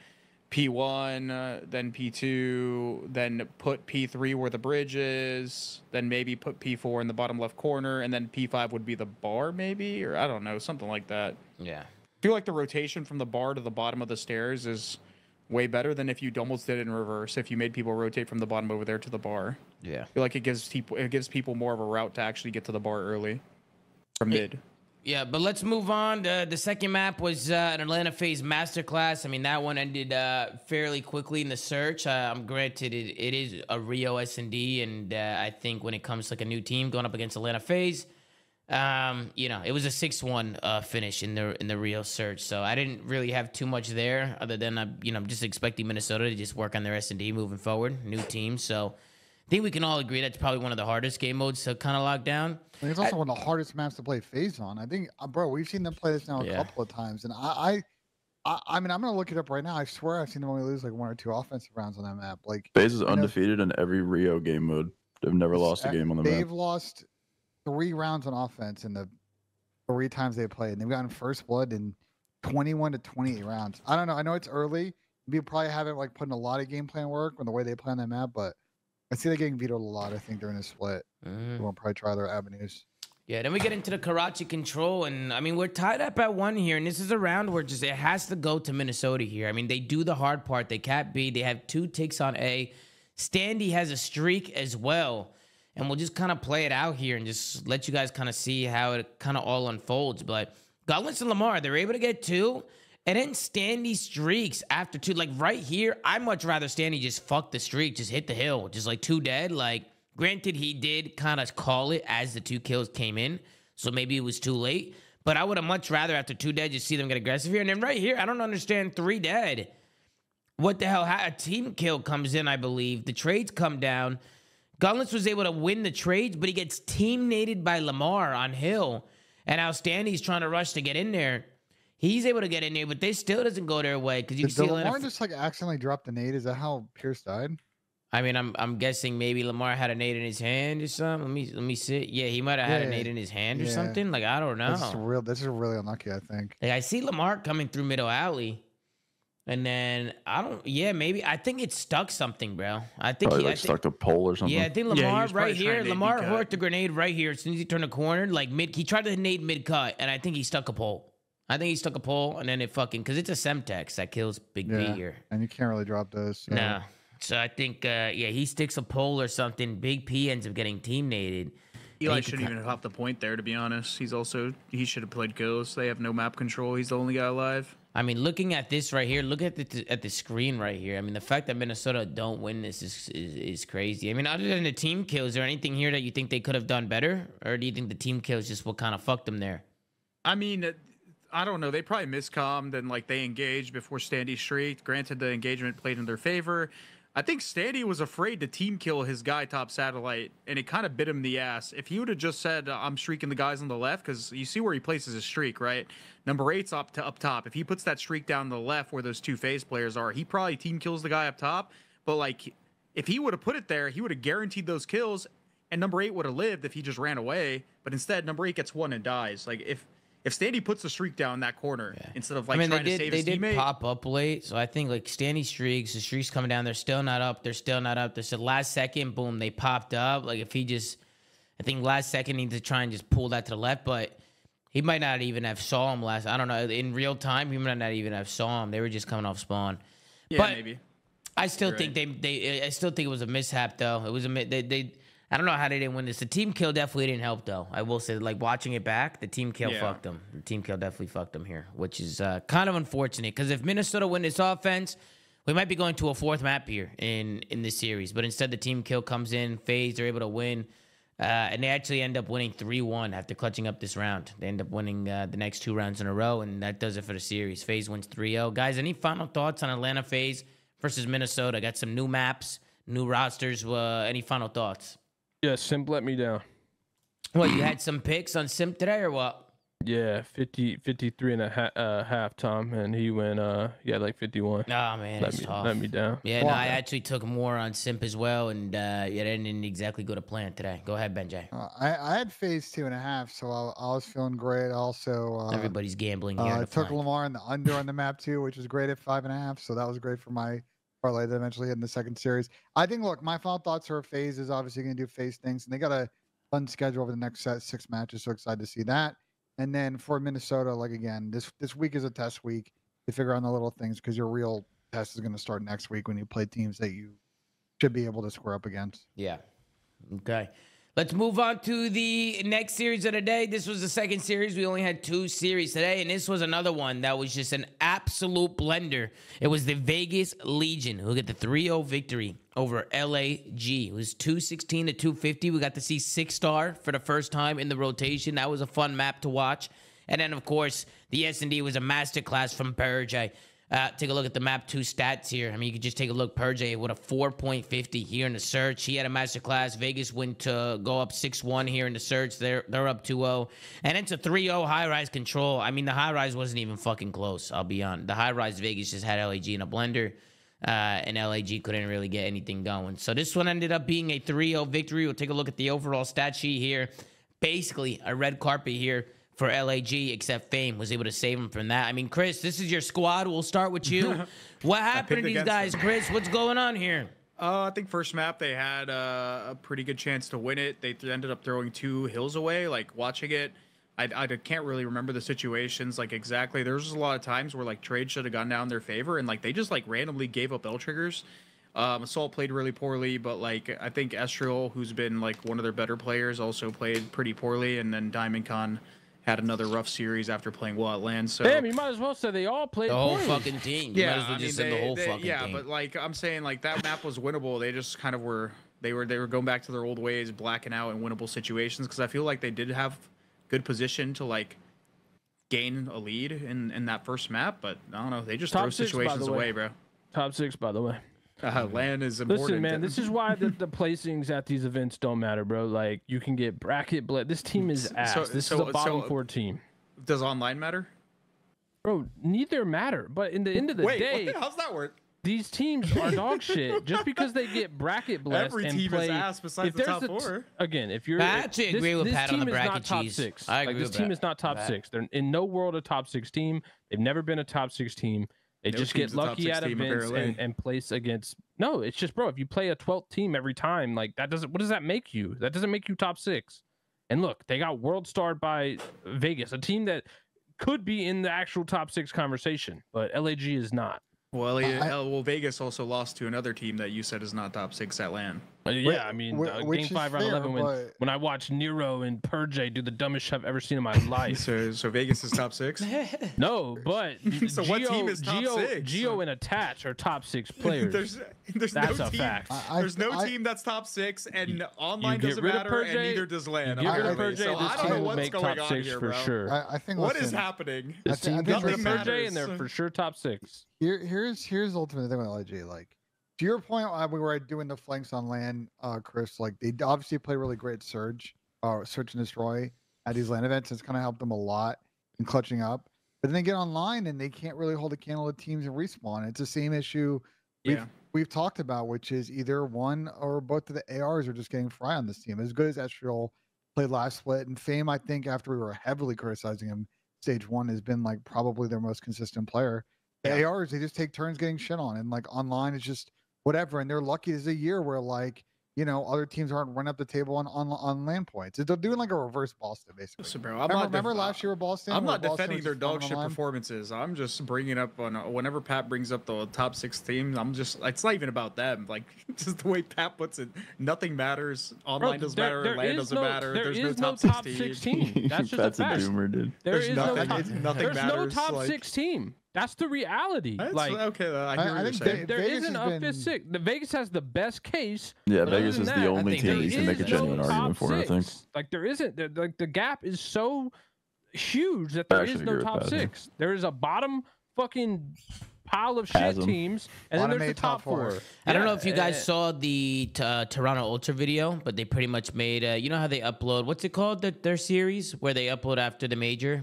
P1, uh, then P2, then put P3 where the bridge is, then maybe put P4 in the bottom left corner, and then P5 would be the bar, maybe, or I don't know, something like that. Yeah. I feel like the rotation from the bar to the bottom of the stairs is way better than if you almost did it in reverse. If you made people rotate from the bottom over there to the bar. Yeah. I feel like it gives people it gives people more of a route to actually get to the bar early from mid. Yeah, but let's move on. The, the second map was uh, an Atlanta FaZe Masterclass. I mean, that one ended uh, fairly quickly in the search. Uh, I'm granted it, it is a Rio S&D, and uh, I think when it comes to like a new team going up against Atlanta FaZe, um, you know, it was a six-one uh, finish in the in the Rio search. So I didn't really have too much there, other than I, you know, I'm just expecting Minnesota to just work on their S&D moving forward, new team. So I think we can all agree that's probably one of the hardest game modes to kind of lock down. I think it's also one of the hardest maps to play FaZe on. I think, uh, bro, we've seen them play this now a Yeah. couple of times, and I, I, I, I mean, I'm gonna look it up right now. I swear I've seen them only lose like one or two offensive rounds on that map. Like FaZe is I know- undefeated in every Rio game mode. They've never lost a uh, game on the map. they've lost three rounds on offense in the three times they played, and they've gotten first blood in 21 to 28 rounds. I don't know. I know it's early. We probably haven't like put in a lot of game plan work on the way they play on that map, but I see they're getting vetoed a lot. I think during the split, Mhm. we'll probably try their avenues. Yeah, then we get into the Karachi control, and I mean we're tied up at one here, and this is a round where just it has to go to Minnesota here. I mean they do the hard part, they cap B, they have two takes on A. Standy has a streak as well, and we'll just kind of play it out here and just let you guys kind of see how it kind of all unfolds. But and Lamar, they're able to get two, and then Standy streaks after two. Like right here, I'd much rather Standy just fuck the streak, just hit the hill, just like two dead. Like Granted, he did kind of call it as the two kills came in, so maybe it was too late. But I would have much rather after two dead just see them get aggressive here. And then right here, I don't understand three dead. What the hell? A team kill comes in, I believe. The trades come down. Gunless was able to win the trades, but he gets team nated by Lamar on Hill. And now Standy's trying to rush to get in there. He's able to get in there, but this still doesn't go their way because you Did see Lamar just like accidentally dropped the nade? Is that how Pierce died? I mean, I'm I'm guessing maybe Lamar had a nade in his hand or something. Let me let me see. Yeah, he might have had a Yeah, nade in his hand or something. Like I don't know. That's real. This is really unlucky. I think. Like I see Lamar coming through middle alley, and then I don't. Yeah, maybe I think it stuck something, bro. I think Probably he, I like think, stuck to pole or something. Yeah, I think Lamar was probably right here. Lamar mid-cut. hooked the grenade right here as soon as he turned the corner. Like mid, he tried to nade mid cut, and I think he stuck a pole. I think he stuck a pole, and then it fucking because it's a Semtex that kills Big B here. And you can't really drop those. So. No. So I think, uh, yeah, he sticks a pole or something. Big P ends up getting team nated. Eli He shouldn't even have hopped the point there, to be honest. He's also he should have played kills. They have no map control. He's the only guy alive. I mean, looking at this right here, look at the at the screen right here. I mean, the fact that Minnesota don't win this is, is is crazy. I mean, other than the team kills, is there anything here that you think they could have done better, or do you think the team kills just what kind of fucked them there? I mean, uh, I don't know. They probably miscommed and like they engaged before Standy streaked. Granted, the engagement played in their favor. I think Standy was afraid to team kill his guy top satellite, and it kind of bit him in the ass. If he would have just said, uh, "I'm streaking the guys on the left," because you see where he places his streak, right? Number eight's up to up top. If he puts that streak down the left where those two FaZe players are, he probably team kills the guy up top. But like, if he would have put it there, he would have guaranteed those kills, and number eight would have lived if he just ran away. But instead, number eight gets one and dies. Like if if Standy puts the streak down in that corner instead of like I mean, they trying to did save they did teammate, pop up late, so I think like Standy streaks, the streaks coming down, they're still not up. They're still not up. There's the last second, boom, they popped up. Like if he just, I think last second he needs to try and just pull that to the left, but he might not even have saw him last. I don't know in real time. He might not even have saw him. They were just coming off spawn. yeah, but- maybe. I still You're think they they I still think it was a mishap though. It was a they they. I don't know how they didn't win this. The team kill definitely didn't help though. I will say, like watching it back, the team kill Yeah. fucked them. The team kill definitely fucked them here, which is uh, kind of unfortunate. Because if Minnesota win this offense, we might be going to a fourth map here in in this series. But instead, the team kill comes in, FaZe, they're able to win, uh, and they actually end up winning three one after clutching up this round. They end up winning uh, the next two rounds in a row, and that does it for the series. FaZe wins 3-0. Guys, any final thoughts on Atlanta FaZe versus Minnesota? Got some new maps, new rosters. Uh, any final thoughts? Yeah, Simp let me down. What you had some picks on Simp today or what? Yeah, 50, 53 and a ha- uh, half, Tom, and he went, uh, yeah, like 51. Oh man, let it's me, tough. let me down. Yeah, no, Well, I okay. actually took more on Simp as well, and uh, yeah, that didn't exactly go to plan today. Go ahead, Benjay. Uh, I, I had FaZe two and a half, so I, I was feeling great. Also, uh, Everybody's gambling here. uh, I took find- Lamar in the under on the map too, which was great at five and a half. So that was great for my parlay that eventually in the second series. I think, look, my final thoughts are FaZe is obviously going to do FaZe things, and they got a fun schedule over the next set, six matches. So excited to see that. And then for Minnesota, like again, this this week is a test week to figure out the little things because your real test is going to start next week when you play teams that you should be able to square up against. Yeah. Okay. Let's move on to the next series of the day. This was the second series. We only had two series today, and this was another one that was just an absolute blender. It was the Vegas Legion who get the 3-0 victory over LAG. It was 216 to 250. We got to see six star for the first time in the rotation. That was a fun map to watch. And then, of course, the S&D was a masterclass from Purj. Uh, take a look at the map two stats here. I mean, you could just take a look. Purj with a 4.50 here in the search. He had a masterclass. Vegas went to go up 6-1 here in the search. They're they're up 2-0. And it's a 3-0 high rise control. I mean, the high rise wasn't even fucking close. I'll be on. The high rise Vegas just had LAG in a blender. Uh, and LAG couldn't really get anything going. So this one ended up being a 3-0 victory. We'll take a look at the overall stat sheet here. Basically, a red carpet here for LAG, except Fame was able to save him from that. I mean, Chris, this is your squad. We'll start with you. what happened to these guys, them. Chris? What's going on here? Uh, I think first map they had uh, a pretty good chance to win it. They th- ended up throwing two hills away. Like watching it, I, I can't really remember the situations like exactly. There's just a lot of times where like trade should have gone down their favor, and like they just like randomly gave up L triggers. Um, Assault played really poorly, but like I think Estreal, who's been like one of their better players, also played pretty poorly, and then Diamondcon had another rough series after playing well at land. So damn, you might as well say they all played the whole poorly. fucking team. You yeah, might as well I just mean, say they, the whole they, fucking yeah, team. but like I'm saying, like that map was winnable. They just kind of were. They were they were going back to their old ways, blacking out in winnable situations. Because I feel like they did have good position to like gain a lead in in that first map, but I don't know. They just Top throw six, situations away, bro. Top six, by the way. Uh, land is important. Listen, man, this is why the, the placings at these events don't matter, bro. Like you can get bracket ble This team is So- ass. this so- is a bottom so- four team, Does online matter? bro. Neither matter. But in the end of the Wait, day, what? how's that work? these teams are dog shit. Just because they get bracket blessed Every and team is play, ass besides if the there's top a t- four. again, if you're, I actually this, agree with this Pat on team the is not bracket top six. I like agree this with team that. is not top Pat. six. They're in no world a top six team. They've never been a top six team. They No just team's get lucky six at team, events and, and place against. No, it's just bro. If you play a 12th team every time, like that doesn't. What does that make you? That doesn't make you top six. And look, they got world starred by Vegas, a team that could be in the actual top six conversation, but LAG is not. Well, I- uh, well, Vegas also lost to another team that you said is not top six at land. Uh, Yeah, I mean, whi- uh, game five, round fair, eleven. When but- when I watched Nero and Purj do the dumbest shit I've ever seen in my life. So, so Vegas is top six. no, but So what Geo, team is top Geo, six? Geo and Attach are top six players. there's there's That's no a team. fact. I- There's no I- team that's top six, and online get doesn't rid of matter, and neither does land. you get rid of apparently. Purj, so this I don't team know will what's make going top on six here, for bro. sure. I, I think What is listen, happening? I This thi- team think gets rid of nothing Purj and they're for sure top six. Here, here's here's the ultimate thing with LG. Like to your point, uh, we were doing the flanks on land, uh, Chris. Like they obviously play really great Surge, uh, Search and Destroy at these land events. It's kind of helped them a lot in clutching up. But then they get online and they can't really hold a candle to teams and respawn. It's the same issue we've Yeah. we've talked about, which is either one or both of the ARs are just getting fry on this team. As good as Estreal played last split, and Fame, I think after we were heavily criticizing him, stage one has been like probably their most consistent player. The ARs, they just take turns getting shit on, and like online, it's just whatever. And they're lucky there's a year where like you know other teams aren't running up the table on on, on land points. They're doing like a reverse Boston basically. Listen, bro, I'm remember not remember def- last year with Boston? I'm not Boston defending their just dog shit performances. I'm just bringing up on uh, whenever Pat brings up the top six teams. I'm just it's not even about them. Like just the way Pat puts it, nothing matters. Online Bro, doesn't there- matter. there land doesn't no- matter. there There's is no top, top six six team. team. That's just That's a a fact. doomer, dude. There There's is no nothing- top, it's- nothing there's no top like- six team. That's the reality. That's, like okay, I hear I- what I you're think saying. they- there Vegas isn't has a fifth been- six. The Vegas has the best case. Yeah, Vegas is that, the I only team there that you can make a is no genuine argument top for. I think. six. Like there isn't. there- Like the gap is so huge that there actually is agree no top that, yeah. six. There is a bottom fucking pile of shit Chasm. teams, and then there's the top top four. four. I don't know if you guys eh, saw the uh, Toronto Ultra video, but they pretty much made. Uh, you know how they upload? What's it called? The, their series where they upload after the major.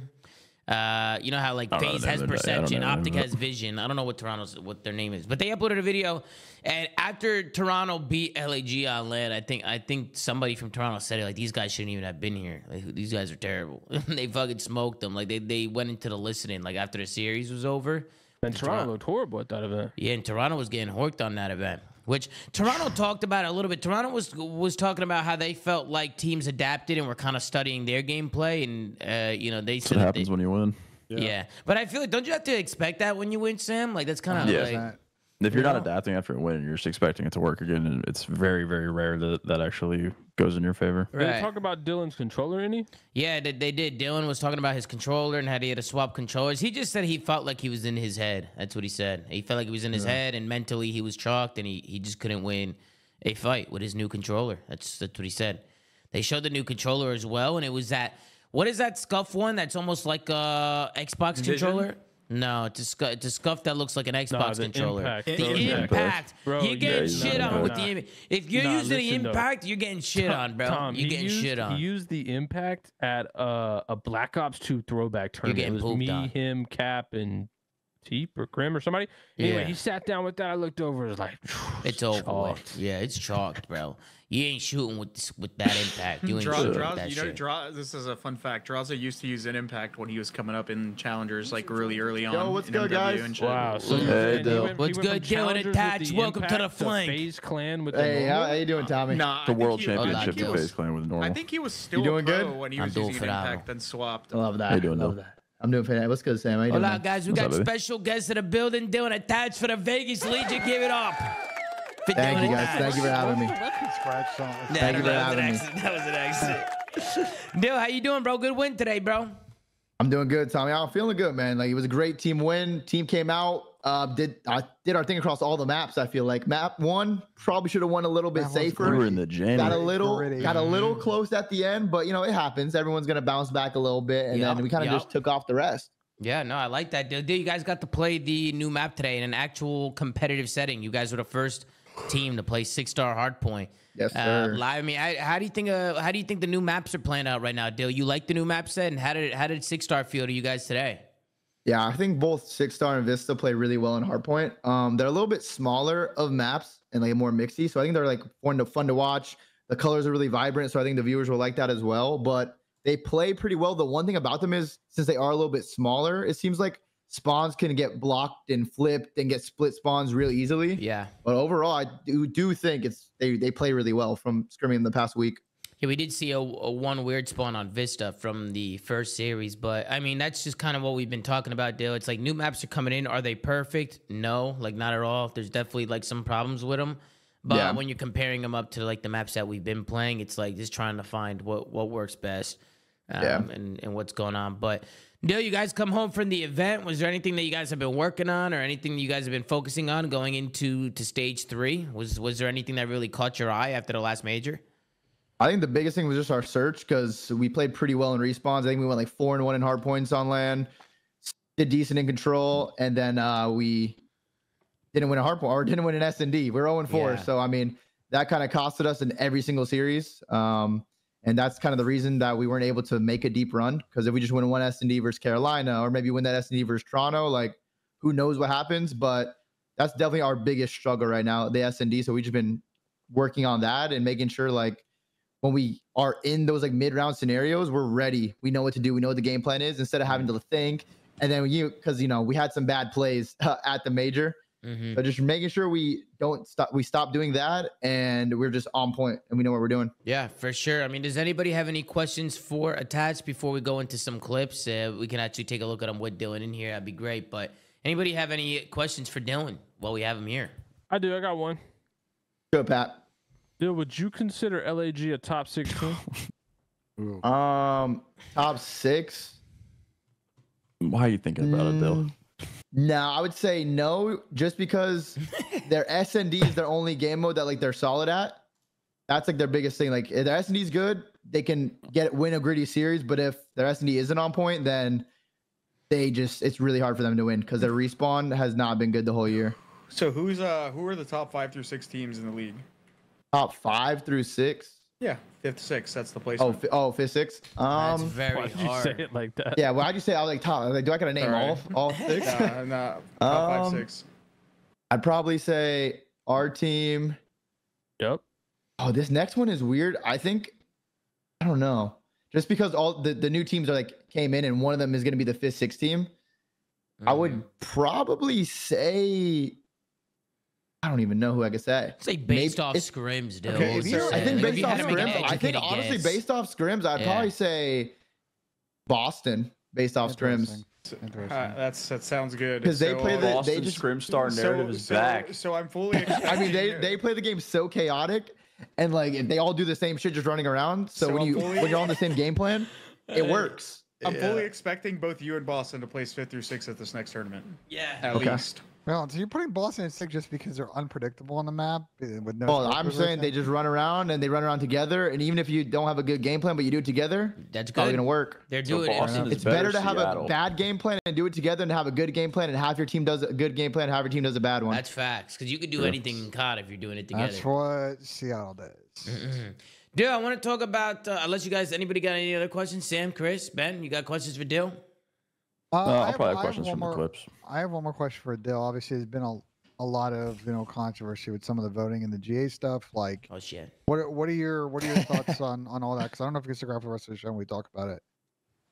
Uh, you know how like I know FaZe has name of that. I don't perception, know the name Optic has vision. I don't know what Toronto's what their name is, but they uploaded a video, and after Toronto beat LAG on land, I think I think somebody from Toronto said it like these guys shouldn't even have been here. Like these guys are terrible. they fucking smoked them. Like they they went into the listening like after the series was over. And Toronto looked horrible at that event. Yeah, and Toronto was getting horked on that event. Which Toronto talked about a little bit. Toronto was was talking about how they felt like teams adapted and were kind of studying their gameplay, and uh, you know they That's said what that happens they, when you win. yeah. yeah. But I feel like don't you have to expect that when you win, Sam? Like that's kind of Yeah. like 100%. If you're not Yeah. adapting after a win, you're just expecting it to work again, and it's very, very rare that that actually goes in your favor. Did they talk about Dylan's controller any? Yeah, they, they did. Dylan was talking about his controller and how he had to swap controllers. He just said he felt like he was in his head. That's what he said. He felt like he was in his head and mentally he was chalked and he, he just couldn't win a fight with his new controller. That's that's what he said. They showed the new controller as well, and it was that what is that scuff one that's almost like a Xbox Vision? controller? No, it's a, it's a scuff that looks like an Xbox the controller. Impact, The bro. impact, Impact. Bro, you're getting he's shit on with Nah. the. im- If you're Nah, using the listen, though. impact, you're getting shit on, bro. Tom, you're getting used, shit on. He used the impact at uh, a Black Ops 2 throwback tournament. it was me, on. him, Cap, and Teep or Grim or somebody. Anyway, Yeah. he sat down with that. I looked over. It was like, It's over chalked. Yeah, it's chalked, bro. You ain't shooting with this, with that impact. You ain't Draw, shooting draw, with that you know, shit. draw. This is a fun fact. Drazah used to use an impact when he was coming up in challengers, like really early on. what's in good, MW guys? and. Wow. So Hey, he went- What's went good, Dillon challengers with Attached? Welcome to the impact flank. FaZe clan with the Hey, how, normal. how you doing, Tommy? Nah, The world think he- championship he in was- Clan with I think he was still doing pro good? when he I'm was using phenomenal. impact, then swapped. I love that. How you doing, love that. I'm doing fantastic. What's good, Sam? How you doing? Hola, man? guys. We What's got up, special guests in the building. Dillon Attached for the Vegas Legion. Give it up. For Thank you, guys. Thank you for having me. Record scratch song. Yeah, Thank you for that was an having me. accident. That was an accident. Dill, how you doing, bro? Good win today, bro. I'm doing good, Tommy. I'm feeling good, man. Like it was a great team win. Team came out, uh, did uh, did our thing across all the maps. I feel like map one probably should have won a little bit That was safer. We were in the jam. got a little gritty. got a little close at the end, but you know it happens. Everyone's gonna bounce back a little bit, and Yup, then we kind of yup. just took off the rest. Yeah, no, I like that. Dill, Dill, you guys got to play the new map today in an actual competitive setting. You guys were the first team to play six star hardpoint. Yes, Uh, sir. live. I mean, I, how do you think? Uh, how do you think the new maps are playing out right now, Dill? You like the new map set, and how did how did six star feel to you guys today? Yeah, I think both Six Star and Vista play really well in Hardpoint. Um, they're a little bit smaller of maps and like more mixy, so I think they're like fun to fun to watch. The colors are really vibrant, so I think the viewers will like that as well. But they play pretty well. The one thing about them is since they are a little bit smaller, it seems like spawns can get blocked and flipped and get split spawns real easily. Yeah, But overall, I do do think it's they they play really well from scrimming the past week. yeah. We did see a, a one weird spawn on Vista from the first series, but I mean, that's just kind of what we've been talking about, Dill. It's like new maps are coming in. Are they perfect? No, like not at all. There's definitely like some problems with them. But Yeah. when you're comparing them up to like the maps that we've been playing, it's like just trying to find what what works best. Um, Yeah. and, and what's going on. But Dill, you guys come home from the event. Was there anything that you guys have been working on or anything that you guys have been focusing on going into to stage three? Was was there anything that really caught your eye after the last major? I think the biggest thing was just our search because we played pretty well in respawns. I think we went like four and one in hard points on land, did decent in control, and then uh, we didn't win a hard point or didn't win an S and D. We're 0 and 4. Yeah. So I mean that kind of costed us in every single series. Um, and that's kind of the reason that we weren't able to make a deep run because if we just win one S and D versus Carolina or maybe win that S and D versus Toronto, like who knows what happens. But that's definitely our biggest struggle right now, the S and D. So we've just been working on that and making sure like when we are in those like mid round scenarios, we're ready. We know what to do. We know what the game plan is instead of having mm-hmm. to think. And then you, because you know, we had some bad plays at the major, Mm-hmm. but just making sure we don't stop. We stop doing that, and we're just on point, and we know what we're doing. Yeah, for sure. I mean, does anybody have any questions for attached before we go into some clips? Uh, we can actually take a look at them with Dillon in here. That'd be great. But anybody have any questions for Dillon while we have him here? I do. I got one. Good, Pat. Dill, would you consider LAG a top six team? Um, top six. Why are you thinking about it, Dill? No, I would say no, just because their S and D is their only game mode that like they're solid at. That's like their biggest thing. Like if their S and D is good, they can get win a gritty series. But if their S and D isn't on point, then they just it's really hard for them to win because their respawn has not been good the whole year. So who's uh who are the top five through six teams in the league? Top five through six. Yeah, fifth, sixth. That's the place. Oh, placement. fi- oh, fifth, six. That's Um, very Why did you hard. say it like that? yeah. Why'd you say I was like top? I was like, do I gotta name all Alright. all six? Nah, nah, top five, Um, six. I'd probably say our team. Yep. Oh, this next one is weird. I think I don't know. Just because all the, the new teams are like came in and one of them is gonna be the fifth, sixth team. I Mm-hmm. would probably say I don't even know who I could say. say based maybe- off it's- scrims, Dillon. Okay, if you- you I think based you off had to make scrims, I think educated honestly guess. based off scrims, I'd Yeah. probably say Boston based off scrims. Interesting. Interesting. Uh, that's that sounds good. 'Cause they So, play uh, the- they Boston just- Scrimstar narrative is so, back. So I'm fully. I mean, they they play the game so chaotic, and like they all do the same shit, just running around. So, So when I'm you fully- when you're on the same game plan, it works. I'm fully expecting both you and Boston to place fifth through sixth at this next tournament. Yeah. At Okay. least. Well, so you're putting Boston at six just because they're unpredictable on the map uh, with no. Well, I'm saying they just run around and they run around together, and even if you don't have a good game plan, but you do it together, That's it's probably good. gonna work. They're So doing Boston it. is It's better to have Seattle. a bad game plan and do it together, and have a good game plan, and half your team does a good game plan, and half your team does a bad one. That's facts. Because you could do True. anything in COD if you're doing it together. That's what Seattle does. Mhm. Dill, I want to talk about. Uh, unless you guys, anybody got any other questions? Sam, Chris, Ben, you got questions for Dill? Uh, I I'll have- probably have I questions one from the clips. I have one more question for Dill. Obviously, there's been a, a lot of you know controversy with some of the voting and the GA stuff. Like, Oh shit. what are, what are your what are your thoughts on on all that? Because I don't know if you can stick around for the rest of the show and we talk about it.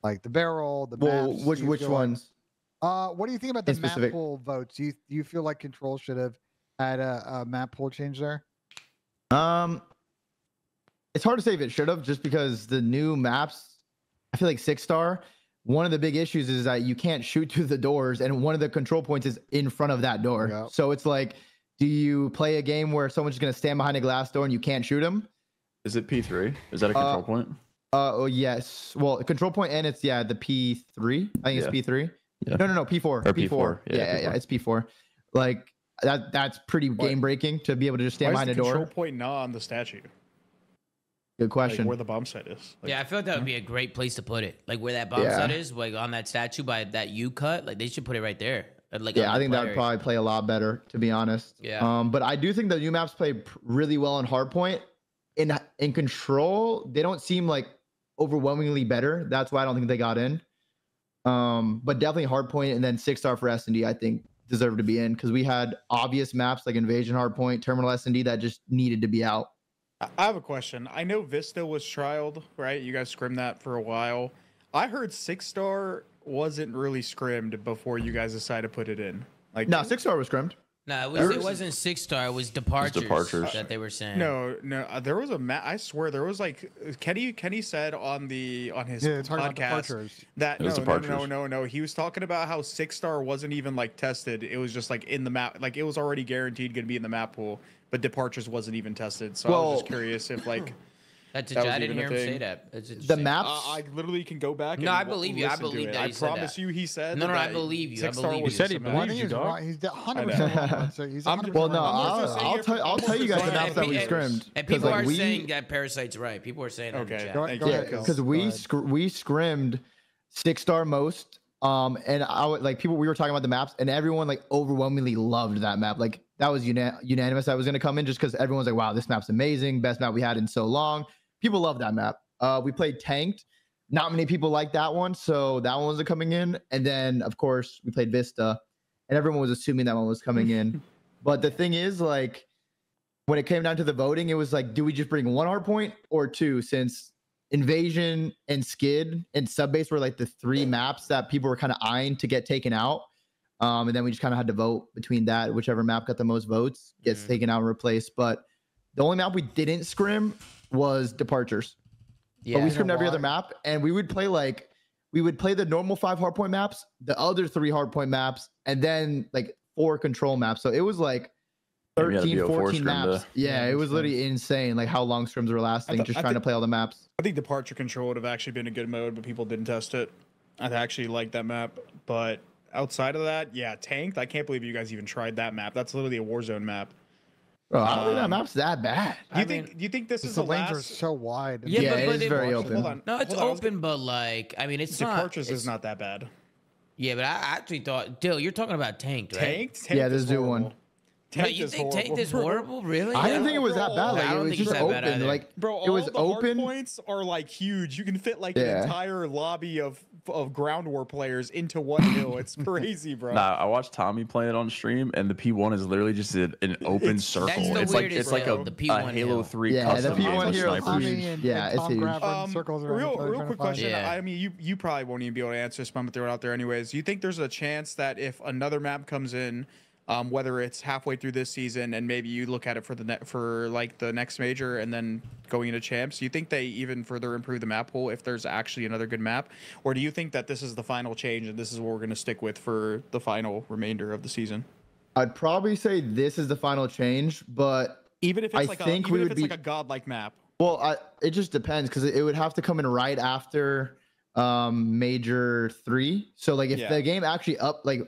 Like the barrel, the well, maps. which which feel like- ones? Uh, what do you think about the In map specific? pool votes? Do you do you feel like Control should have had a, a map pool change there? Um, it's hard to say if it should have, just because the new maps. I feel like six star. One of the big issues is that you can't shoot through the doors, and one of the control points is in front of that door. Yep. So it's like, do you play a game where someone's just gonna stand behind a glass door and you can't shoot them? Is it P3? Is that a Uh, control point? Uh oh yes. Well, control point and it's yeah the P three. I think Yeah. it's P three. Yeah. No no no P four. Or P four. P4, yeah, Yeah yeah, yeah P4. it's P four. Like that that's pretty game breaking to be able to just stand Why is behind the a control door. point not on the statue? Good Like question. where the bomb site is. Like, yeah, I feel like that would be a great place to put it. Like where that bomb Yeah. set is, like on that statue by that U cut. Like they should put it right there. Like yeah, I think that would probably play a lot better, to be honest. Yeah. Um, but I do think the new maps play really well in hardpoint. In in control, they don't seem like overwhelmingly better. That's why I don't think they got in. Um, but definitely hardpoint and then six star for S and D. I think deserve to be in because we had obvious maps like Invasion Hardpoint, Terminal S and D that just needed to be out. I I have a question. I know Vista was trialed, right? You guys scrimmed that for a while. I heard Six Star wasn't really scrimmed before you guys decided to put it in. Like No, six star was scrimmed. No, it, was, it There's- wasn't six star. It was departures, departures. that they were saying. No, no. uh, There was a ma- I swear there was like Kenny. Kenny said on the on his Yeah, podcast that no, no, no, no, no, no. He was talking about how Six Star wasn't even like tested. It was just like in the map, like it was already guaranteed going to be in the map pool, but departures wasn't even tested. So I was just curious if like That's a, That was I didn't even hear him say that. The maps. Uh, I literally can go back. No, and I w- believe you. I believe that I said promise that. you, he said. No, no, I believe you. I believe you. He said he just a Well, I map. think you, he's dog. He's 100% know. wrong. So he's I'm 100% just- well, no. I'm I'll, just saying I'll it tell I'll tell you guys the maps that we scrimmed. And 'cause, people are saying that Parasite's right. People are saying that Okay. Go, Thank go you. Yeah, ahead, because we we scrimmed six star most. Um, and I would like people. We were talking about the maps, and everyone like overwhelmingly loved that map. Like that was una- unanimous. I was gonna come in just because everyone's like, "Wow, this map's amazing! Best map we had in so long." People love that map. Uh, we played tanked. Not many people like that one, so that one wasn't coming in. And then, of course, we played Vista, and everyone was assuming that one was coming in. but the thing is, like, when it came down to the voting, it was like, do we just bring one hard point or two? Since Invasion and Skid and Subbase were like the three maps that people were kind of eyeing to get taken out. Um, and then we just kind of had to vote between that, whichever map got the most votes gets Mhm. taken out and replaced. But the only map we didn't scrim was Departures. Yeah. But we You scrimmed every other map, and we would play like we would play the normal five hardpoint maps, the other three hardpoint maps, and then like four control maps. So it was like Yeah, we had a 13, 14 scrim to- maps. Yeah, Yeah, it was literally insane, like how long scrims were lasting, thought- just I trying to play all the maps. I think departure control would have actually been a good mode, but people didn't test it. I actually like that map, but outside of that, yeah, tanked. I can't believe you guys even tried that map. That's literally a Warzone map. Bro, I don't think that Um, map's that bad. Do you I think? mean- do you think this is the the lanes are so wide. Yeah, Yeah, but- it but is it- very Hold open. on. No, it's hold on, I was open, but like, I mean, it's not. Departures it's- is not that bad. Yeah, but I actually thought, Dill, you're talking about tanked, right? Tanked? Tanked Yeah, the is zoo one. Horrible. No, you is think tanked horrible, is horrible? Really? I didn't Yeah, think it was that bro, bad. I Like don't it was think it's just that bad open. either. Like Bro, it was all the open. hard points are like huge. You can fit like Yeah. an entire lobby of of ground war players into one hill. It's crazy, bro. Nah, I watched Tommy play it on stream, and the P1 is literally just an, an open It's- circle. That's the it's like weirdest it's like thing, a, the a P1 Halo hill. 3 Yeah, the custom P1 game with here is snipers. huge. and, Yeah, and it's Tom huge. Grab Um, circles around real, each other real trying to quick find- question. Yeah. I mean, you you probably won't even be able to answer this, but I'm gonna throw it out there anyways. You think there's a chance that if another map comes in, Um, whether it's halfway through this season and maybe you look at it for the ne- for like the next major and then going into champs, do you think they even further improve the map pool if there's actually another good map, or do you think that this is the final change and this is what we're going to stick with for the final remainder of the season? I'd probably say this is the final change, but Even if it's I like think a, we if would it's be- like a godlike map. well, I, it just depends because it would have to come in right after um major three. So like if Yeah. the game actually up like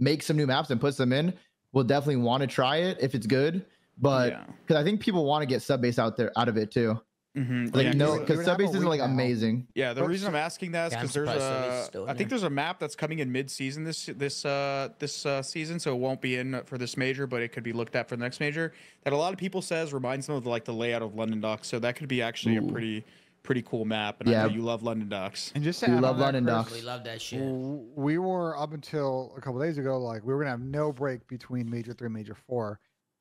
makes some new maps and puts them in, we'll definitely want to try it if it's good. But Yeah. because I think people want to get sub base out there out of it too. Mm-hmm. Like yeah, 'cause- no, because would sub base isn't like now. amazing. Yeah, the But reason I'm asking that is Yeah, because there's surprised Sony's a, still in I think there. there's a map that's coming in mid-season this this uh this uh, season, so it won't be in for this major, but it could be looked at for the next major. That a lot of people says reminds them of like the layout of London Docks, so that could be actually a pretty pretty cool map. And I Yeah. know you love London Docks. And just to We add love on London Chris, Docks. We love that shit. We were up until a couple days ago, like we were gonna have no break between major three, and major four.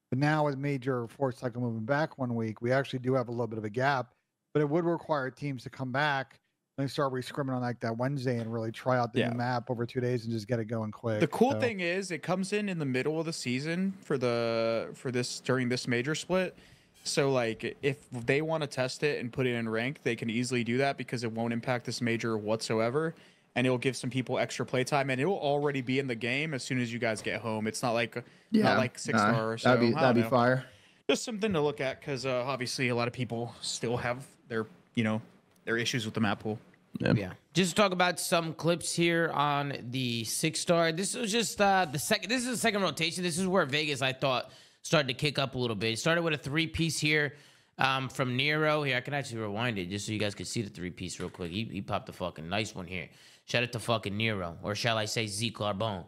But now with major four cycle moving back one week, we actually do have a little bit of a gap. But it would require teams to come back and start rescrimming on like that Wednesday and really try out the Yeah. new map over two days and just get it going quick. The cool So- thing is it comes in in the middle of the season for the for this during this major split. So like if they want to test it and put it in rank, they can easily do that because it won't impact this major whatsoever. And it'll give some people extra playtime, and it will already be in the game as soon as you guys get home. It's not like not like six nah, star or so. That'd be that'd be know. fire. Just something to look at because uh, obviously a lot of people still have their you know their issues with the map pool. Yeah. Yeah. Just to talk about some clips here on the six star. This was just uh, the second. This is the second rotation. This is where Vegas I thought started to kick up a little bit. It started with a three piece here um, from Nero. Here I can actually rewind it just so you guys can see the three piece real quick. He, he popped a fucking nice one here. Shout out to fucking Nero, or shall I say Z Carbone.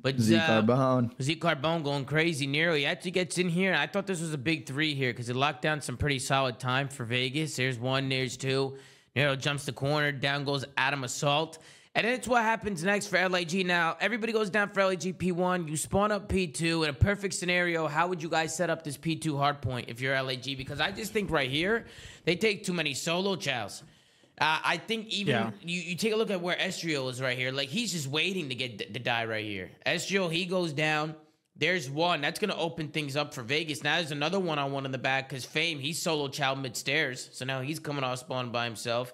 But Z uh, Carbone. Z Carbone going crazy. Nero, he actually gets in here. I thought this was a big three here because it locked down some pretty solid time for Vegas. There's one, there's two. Nero jumps the corner. Down goes Adam Assault. And then it's what happens next for LAG. Now, everybody goes down for LAG P1. You spawn up P2. In a perfect scenario, how would you guys set up this P2 hard point if you're LAG? Because I just think right here, they take too many solo chows. Uh, I think even Yeah. you, you take a look at where Estreal is right here. Like he's just waiting to get to die right here. Estreal, he goes down. There's one that's gonna open things up for Vegas. Now there's another one on one in the back because Fame he's solo chow mid stairs, so now he's coming off spawn by himself.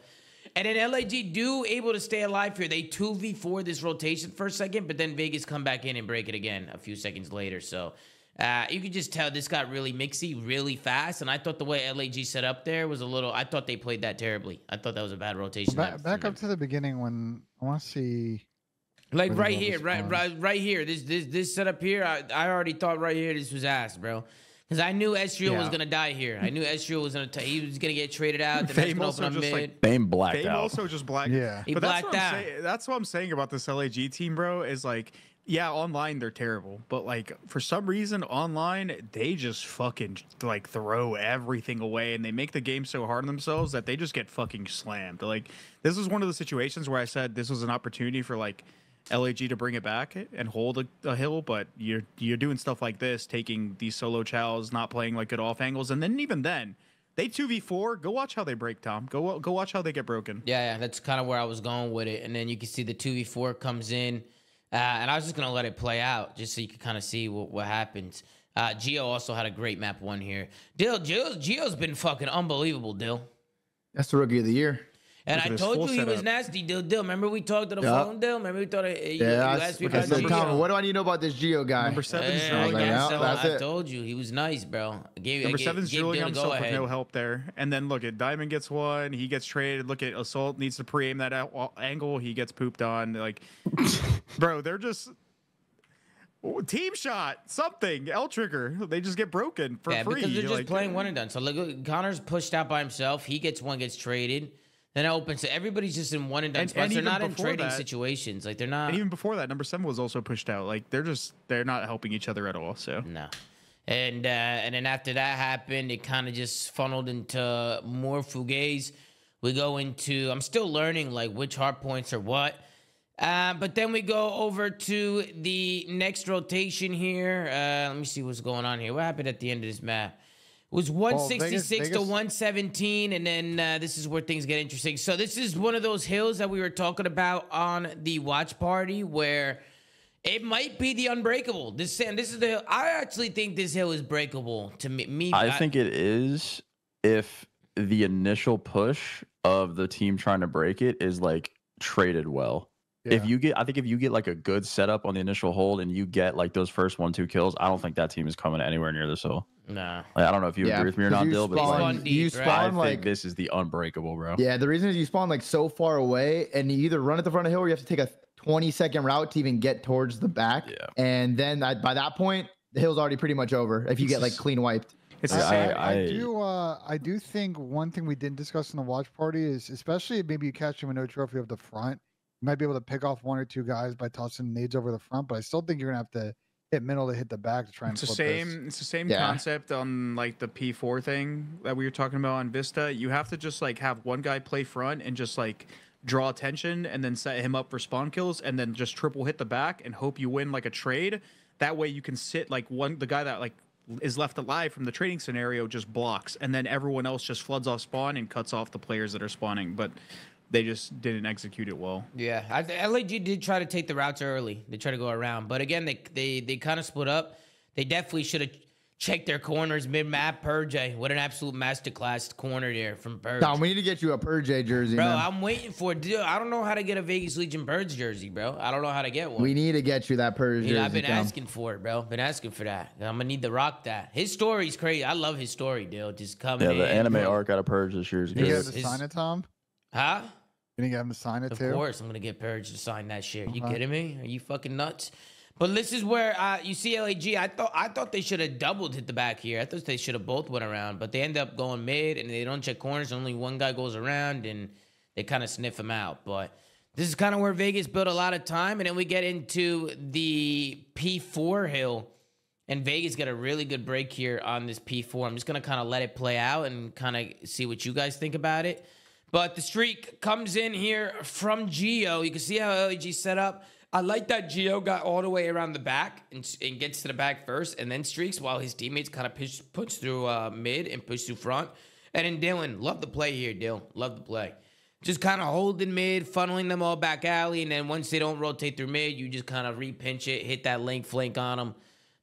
And then LAG do able to stay alive here. They two v four this rotation for a second, but then Vegas come back in and break it again a few seconds later. So. Uh, you could just tell this got really mixy really fast, and I thought the way LAG set up there was a little. I thought they played that terribly. I thought that was a bad rotation. Back, back up to the beginning when I want to see. like right here, right, right, right here. This, this, this setup here. I, I already thought right here this was ass, bro. Because I knew Estreal was gonna die here. I knew Estreal was gonna. T- he was gonna get traded out. The Fame also open just, mid. like, Fame blacked Fame out. also just black. Yeah. He but that's blacked what I'm out. saying. That's what I'm saying about this LAG team, bro. Is like, yeah, online they're terrible, but like for some reason online they just fucking like throw everything away, and they make the game so hard on themselves that they just get fucking slammed. Like this was one of the situations where I said this was an opportunity for like. LAG to bring it back and hold a, a hill, but you're you're doing stuff like this, taking these solo chows, not playing like good off angles, and then even then, they two v four. Go watch how they break, Tom. Go go watch how they get broken. Yeah, yeah, that's kind of where I was going with it. And then you can see the two v four comes in, uh, and I was just gonna let it play out just so you can kind of see what, what happens. Uh, Geo also had a great map one here. Dill, Geo's, Geo's been fucking unbelievable, Dill. That's the rookie of the year. And I told you he was nasty, Dill. Dill, remember we talked to the Yeah. phone, Dill? Remember we thought uh, you, you Yeah, I, asked me about so Geo? Tom, what do I need to know about this Geo guy? Number seven, Yeah, drilling like, I, on yeah, so that's I it. told you he was nice, bro. I gave, Number I gave, seven's gave drilling Dill on the himself with go-ahead. no help there. And then look at Diamond gets one. He gets traded. Look at Assault needs to pre-aim that angle. He gets pooped on. Like, bro, they're just team shot something L trigger. They just get broken for yeah, free. because they're just Like, playing one and done. So look, Connor's pushed out by himself. He gets one, gets traded. Then it opens. So everybody's just in one and done And- spots. and they're not in trading that- situations. Like they're not. And even before that, number seven was also pushed out. Like they're just they're not helping each other at all. So No. And uh, and then after that happened, it kind of just funneled into more fugazi. We go into I'm still learning like which hard points are what. Uh, but then we go over to the next rotation here. Uh, let me see what's going on here. What happened at the end of this map? It was 166 to Vegas- 117, and then uh, this is where things get interesting. So this is one of those hills that we were talking about on the watch party where It might be the unbreakable. This and this is the. I actually think this hill is breakable. To me, me I think it is if the initial push of the team trying to break it is like traded well. If you get, I think if you get like a good setup on the initial hold and you get like those first one two kills, I don't think that team is coming anywhere near this hill. Nah. Like, I don't know if you Yeah, agree with me or not, you Dill, but spawn- like, Spawn you deep, right? I spawn think like this is the unbreakable, bro. Yeah, the reason is you spawn like so far away, and you either run at the front of the hill or you have to take a 20 second route to even get towards the back. Yeah. And then that, by that point, the hill's already pretty much over if you It's get like clean wiped. It's I, the Yeah, same. I, I I- do. Uh, I do think one thing we didn't discuss in the watch party is, especially maybe you catch him with no trophy of the front, you might be able to pick off one or two guys by tossing nades over the front. But I still think you're gonna have to hit middle to hit the back to try and It's the same. this. It's the same Yeah. concept on like the P4 thing that we were talking about on Vista. You have to just like have one guy play front and just like draw attention and then set him up for spawn kills and then just triple hit the back and hope you win like a trade. That way you can sit like one the guy that like is left alive from the trading scenario just blocks and then everyone else just floods off spawn and cuts off the players that are spawning. But they just didn't execute it well. Yeah, I, LAG did try to take the routes early. They tried to go around, but again, they they they kind of split up. They definitely should have checked their corners mid map. Purj, what an absolute masterclass corner there from Purj. Tom, we need to get you a Purj jersey, bro, man. I'm waiting for. Dude, I don't know how to get a Vegas Legion Purj jersey, bro. I don't know how to get one. we need to get you that Purj You jersey. I've been Tom. asking for it, bro. Been asking for that. I'm gonna need to rock that. His story's crazy. I love his story, dude. Just coming Yeah, in. the anime bro. arc out of Purj this year is good. get His- him to sign it, Tom. Huh? You didn't get him to sign it Of too. Of course, I'm gonna get Purj to sign that shit. You Okay. kidding me? Are you fucking nuts? But this is where uh, you see LAG. I thought I thought they should have doubled hit the back here. I thought they should have both went around, but they end up going mid and they don't check corners. Only one guy goes around and they kind of sniff him out. But this is kind of where Vegas built a lot of time, and then we get into the P4 hill. And Vegas got a really good break here on this P4. I'm just gonna kind of let it play out and kind of see what you guys think about it. But the streak comes in here from Geo. You can see how LAG set up. I like that Geo got all the way around the back and, and gets to the back first, and then streaks while his teammates kind of push push through uh, mid and push through front. And then Dillon, love the play here, Dillon. Love the play. Just kind of holding mid, funneling them all back alley, and then once they don't rotate through mid, you just kind of repinch it, hit that link flank on them,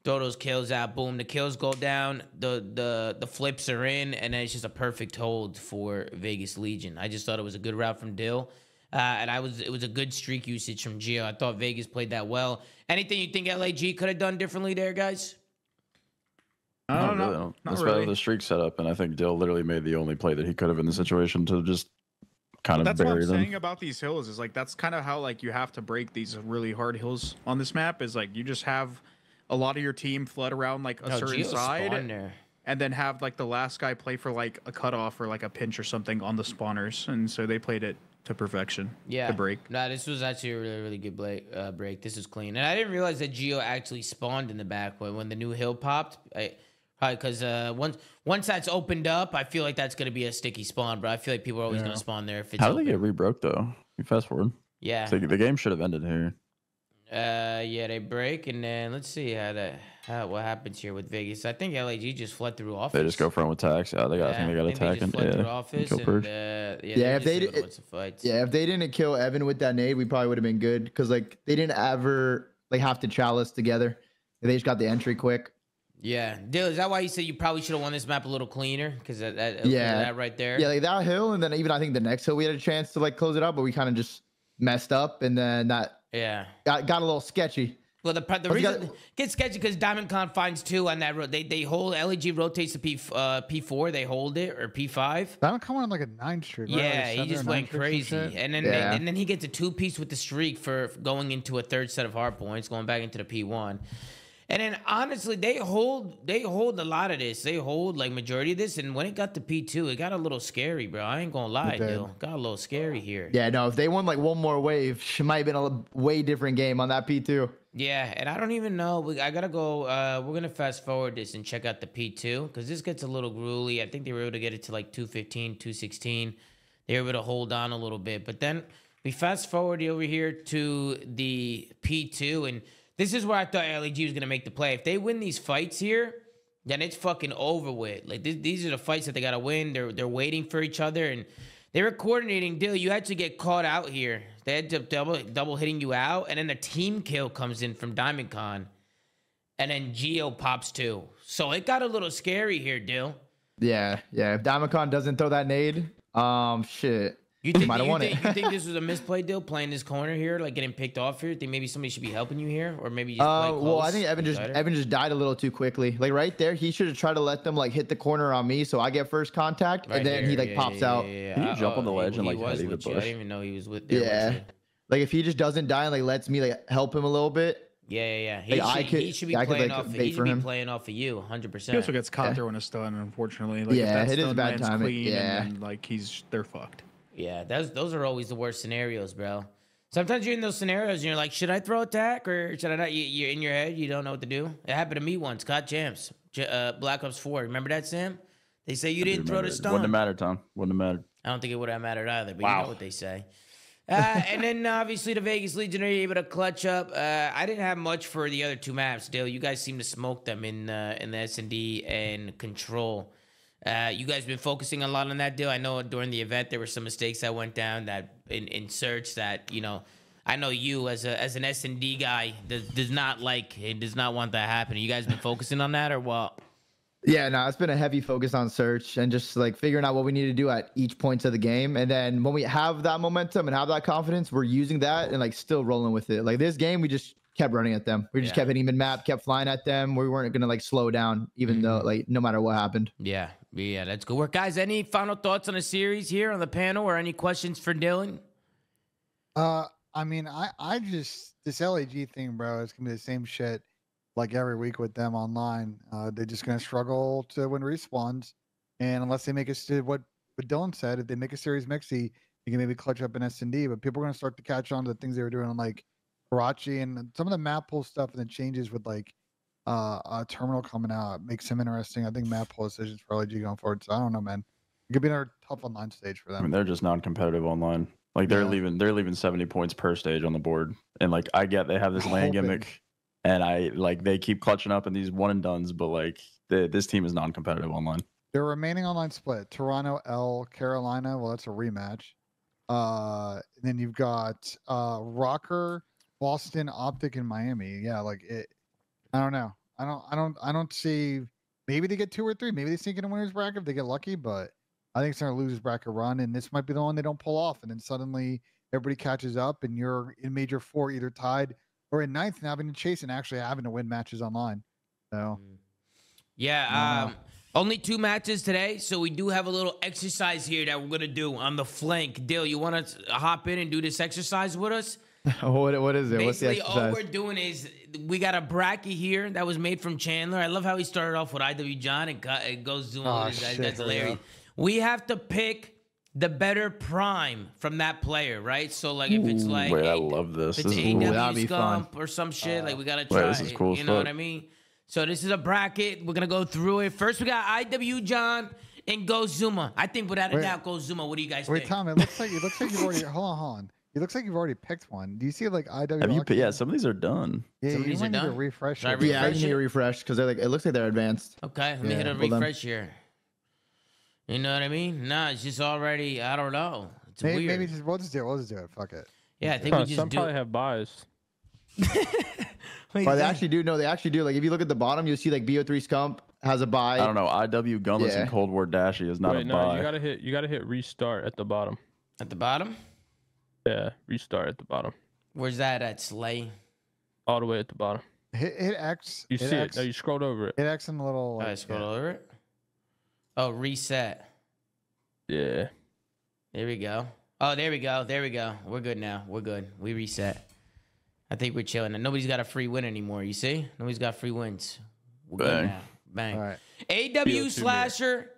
throw those kills out. Boom, the kills go down, the the the flips are in, and then it's just a perfect hold for Vegas Legion. I just thought it was a good route from Dill. Uh, and I was it was a good streak usage from Geo. I thought Vegas played that well. Anything you think LAG could have done differently there, guys? I don't know. really, I don't- That's better really. the streak setup, and I think Dill literally made the only play that he could have in the situation to just kind of that's what I'm bury them. saying about these hills is like that's kind of how like you have to break these really hard hills on this map is like you just have a lot of your team flood around like a No, certain Geo side spawned and then have like the last guy play for like a cutoff or like a pinch or something on the spawners and so they played it to perfection Yeah. the break No, this was actually a really, really good break. Uh, break. This was clean, and I didn't realize that Geo actually spawned in the back when when the new hill popped. I, probably because uh, once once that's opened up, I feel like that's gonna be a sticky spawn, bro. I feel like people are always Yeah. gonna spawn there if it's How did open. they get rebroke though? You fast forward. yeah. The, the game should have ended here. Uh, yeah, they break, and then let's see how that how what happens here with Vegas. I think LAG just fled through office. They just go front with tax. Yeah, they got. I think they got they attack and through yeah, office, kill and, uh, yeah, Yeah, if they did- a bunch of fights. Yeah, if they didn't kill Evan with that nade, we probably would have been good because like they didn't ever like have to chalice together. They just got the entry quick. Yeah, Dill, is that why you said you probably should have won this map a little cleaner? Because that, that Yeah. that right there. Yeah, like that hill, and then even I think the next hill we had a chance to like close it up, but we kind of just messed up, and then that yeah. got got a little sketchy. Well, the pro- the reason got- gets sketchy because Diamondcon finds two on that road. They they hold LEG rotates to P uh, P four. They hold it or P five. That one come on like a nine streak. right? Like Yeah, he just went streaks and crazy, and then Yeah. they, and then he gets a two piece with the streak for going into a third set of hard points, going back into the P one. And then honestly, they hold they hold a lot of this. They hold like majority of this. And when it got to P two, it got a little scary, bro. I ain't gonna lie. Dill. Got a little scary here. Yeah, no, if they won like one more wave, it might have been a way different game on that P two. Yeah, and I don't even know. We, I gotta go. Uh, we're gonna fast forward this and check out the P2 because this gets a little gruely. I think they were able to get it to like 215, 216. They were able to hold on a little bit, but then we fast forward over here to the P2, and this is where I thought LEG was gonna make the play. If they win these fights here, then it's fucking over with. Like th- these are the fights that they gotta win. They're they're waiting for each other and they were coordinating. Dill, you actually get caught out here They had to double double hitting you out, and then the team kill comes in from Diamondcon, and then Geo pops too. So it got a little scary here, Dill. Yeah, yeah. If Diamondcon doesn't throw that nade, um, shit. You think, might have you, won think, it. you think this was a misplay deal playing this corner here, like getting picked off here? Think maybe somebody should be helping you here, or maybe you just play Uh, close, well, I think Evan just tighter? Evan just died a little too quickly. Like right there, he should have tried to let them like hit the corner on me, so I get first contact, Right and then he like yeah, pops yeah, out. Yeah, yeah, Can you yeah. jump on the he- ledge and, like, was with the you. I didn't even know he was with there. with Yeah. Like if he just doesn't die and like lets me like help him a little bit. Yeah, yeah, yeah. He, Like, I should, could- he should be I could, playing like, off. He should be him. playing off of you, hundred percent. He also gets caught Yeah. throwing a stun, unfortunately. Like, Yeah, if that it is stun bad lands timing. Clean Yeah. and then, like he's they're fucked. Yeah, those those are always the worst scenarios, bro. Sometimes you're in those scenarios and you're like, should I throw attack or should I not? You, you're in your head, you don't know what to do. It happened to me once. Caught champs, uh, Black Ops Four. Remember that, Sam? They say you didn't throw the stone. Wouldn't have mattered, Tom. Wouldn't have mattered. I don't think it would have mattered either, but you know what they say. Uh, and then obviously the Vegas Legion are able to clutch up. Uh, I didn't have much for the other two maps. Dale, you guys seem to smoke them in uh, in the S and D and Control. Uh, you guys been focusing a lot on that deal. I know during the event there were some mistakes that went down that in, in search that you know. I know you as a as an S and D guy does, does not like it does not want that happening. You guys been focusing on that or what? Yeah, no, it's been a heavy focus on search and just like figuring out what we need to do at each point of the game. And then when we have that momentum and have that confidence, we're using that and like still rolling with it. Like this game, we just kept running at them. We just Yeah. kept hitting mid map, kept flying at them. We weren't gonna like slow down, even though Mm-hmm. like no matter what happened. Yeah, yeah, that's good work, guys. Any final thoughts on the series here on the panel, or any questions for Dillon? Uh, I mean, I I just this LAG thing, bro. It's gonna be the same shit like every week with them online. Uh, they're just gonna struggle to win respawns, and unless they make us to what what Dillon said, if they make a series mixy, you can maybe clutch up an S and D. But people are gonna start to catch on to the things they were doing on like Karachi and some of the map pull stuff, and the changes with like uh a terminal coming out makes him interesting. I think Matt pull decisions for LAG going forward. So I don't know, man. It could be another tough online stage for I them. mean, they're just non-competitive online. Like they're Yeah. leaving, they're leaving seventy points per stage on the board, and like I get they have this land gimmick, and I like they keep clutching up in these one and duns, but like the, this team is non-competitive online. Their remaining online split: Toronto, L, Carolina. Well, that's a rematch. Uh, then you've got uh Rokkr, Boston, Optic, and Miami. Yeah, like it. I don't know. I don't. I don't. I don't see. Maybe they get two or three. Maybe they sneak in a winners bracket if they get lucky. But I think it's gonna losers bracket run, and this might be the one they don't pull off, and then suddenly everybody catches up, and you're in major four, either tied or in ninth, and having to chase and actually having to win matches online. So Yeah, um, only two matches today, so we do have a little exercise here that we're gonna do on the flank. Dill, you want to hop in and do this exercise with us? what what is it? What's the Basically, all we're doing is we got a bracket here that was made from Chandler. I love how he started off with IW John and got, it goes zoom Oh, with his guys. shit, That's here we hilarious. We have to pick the better prime from that player, right? So like if it's like Wait, I a- love this. if This it's is AW be. Scump or some shit, uh, like we gotta Wait, try. this is cool You as know fuck. what I mean? So this is a bracket. We're gonna go through it. First, we got IW John and Go ZooMaa. I think without a Wait. doubt, Go ZooMaa. What do you guys wait, think? Tom. It looks like it looks like you've already. hold on, hold on. It looks like you've already picked one. Do you see like IW? Have you? Lucky? Yeah, some of these are done. Yeah, Some of you these are need to done? refresh. Should I it. re- yeah, I need to refresh because they're like it looks like they're advanced. Okay, let me Yeah, hit a hold on. refresh here. You know what I mean? Nah, it's just already. I don't know. It's Maybe, weird. maybe just we'll just do it. We'll just do it. Fuck it. yeah, I think Huh, we just some do. probably have buys. Wait, But they actually do. No, they actually do. Like if you look at the bottom, you'll see like BO3 Scump has a buy. I don't know. IW Gunless Yeah. and Cold War Dashy is not Wait, a no, buy. you gotta hit. You gotta hit restart at the bottom. at the bottom. Yeah, restart at the bottom, Where's that at Slay? all the way at the bottom. Hit, hit X. You hit see X, it? No, you scrolled over it. hit X in the little. Oh, all Like, right, scroll yeah. over it. Oh, reset. Yeah. There we go. Oh, there we go. There we go. We're good now. We're good. We reset. I think we're chilling. And nobody's got a free win anymore. You see? Nobody's got free wins. We're good Bang. now. Bang. All right. AW BO2 Slasher,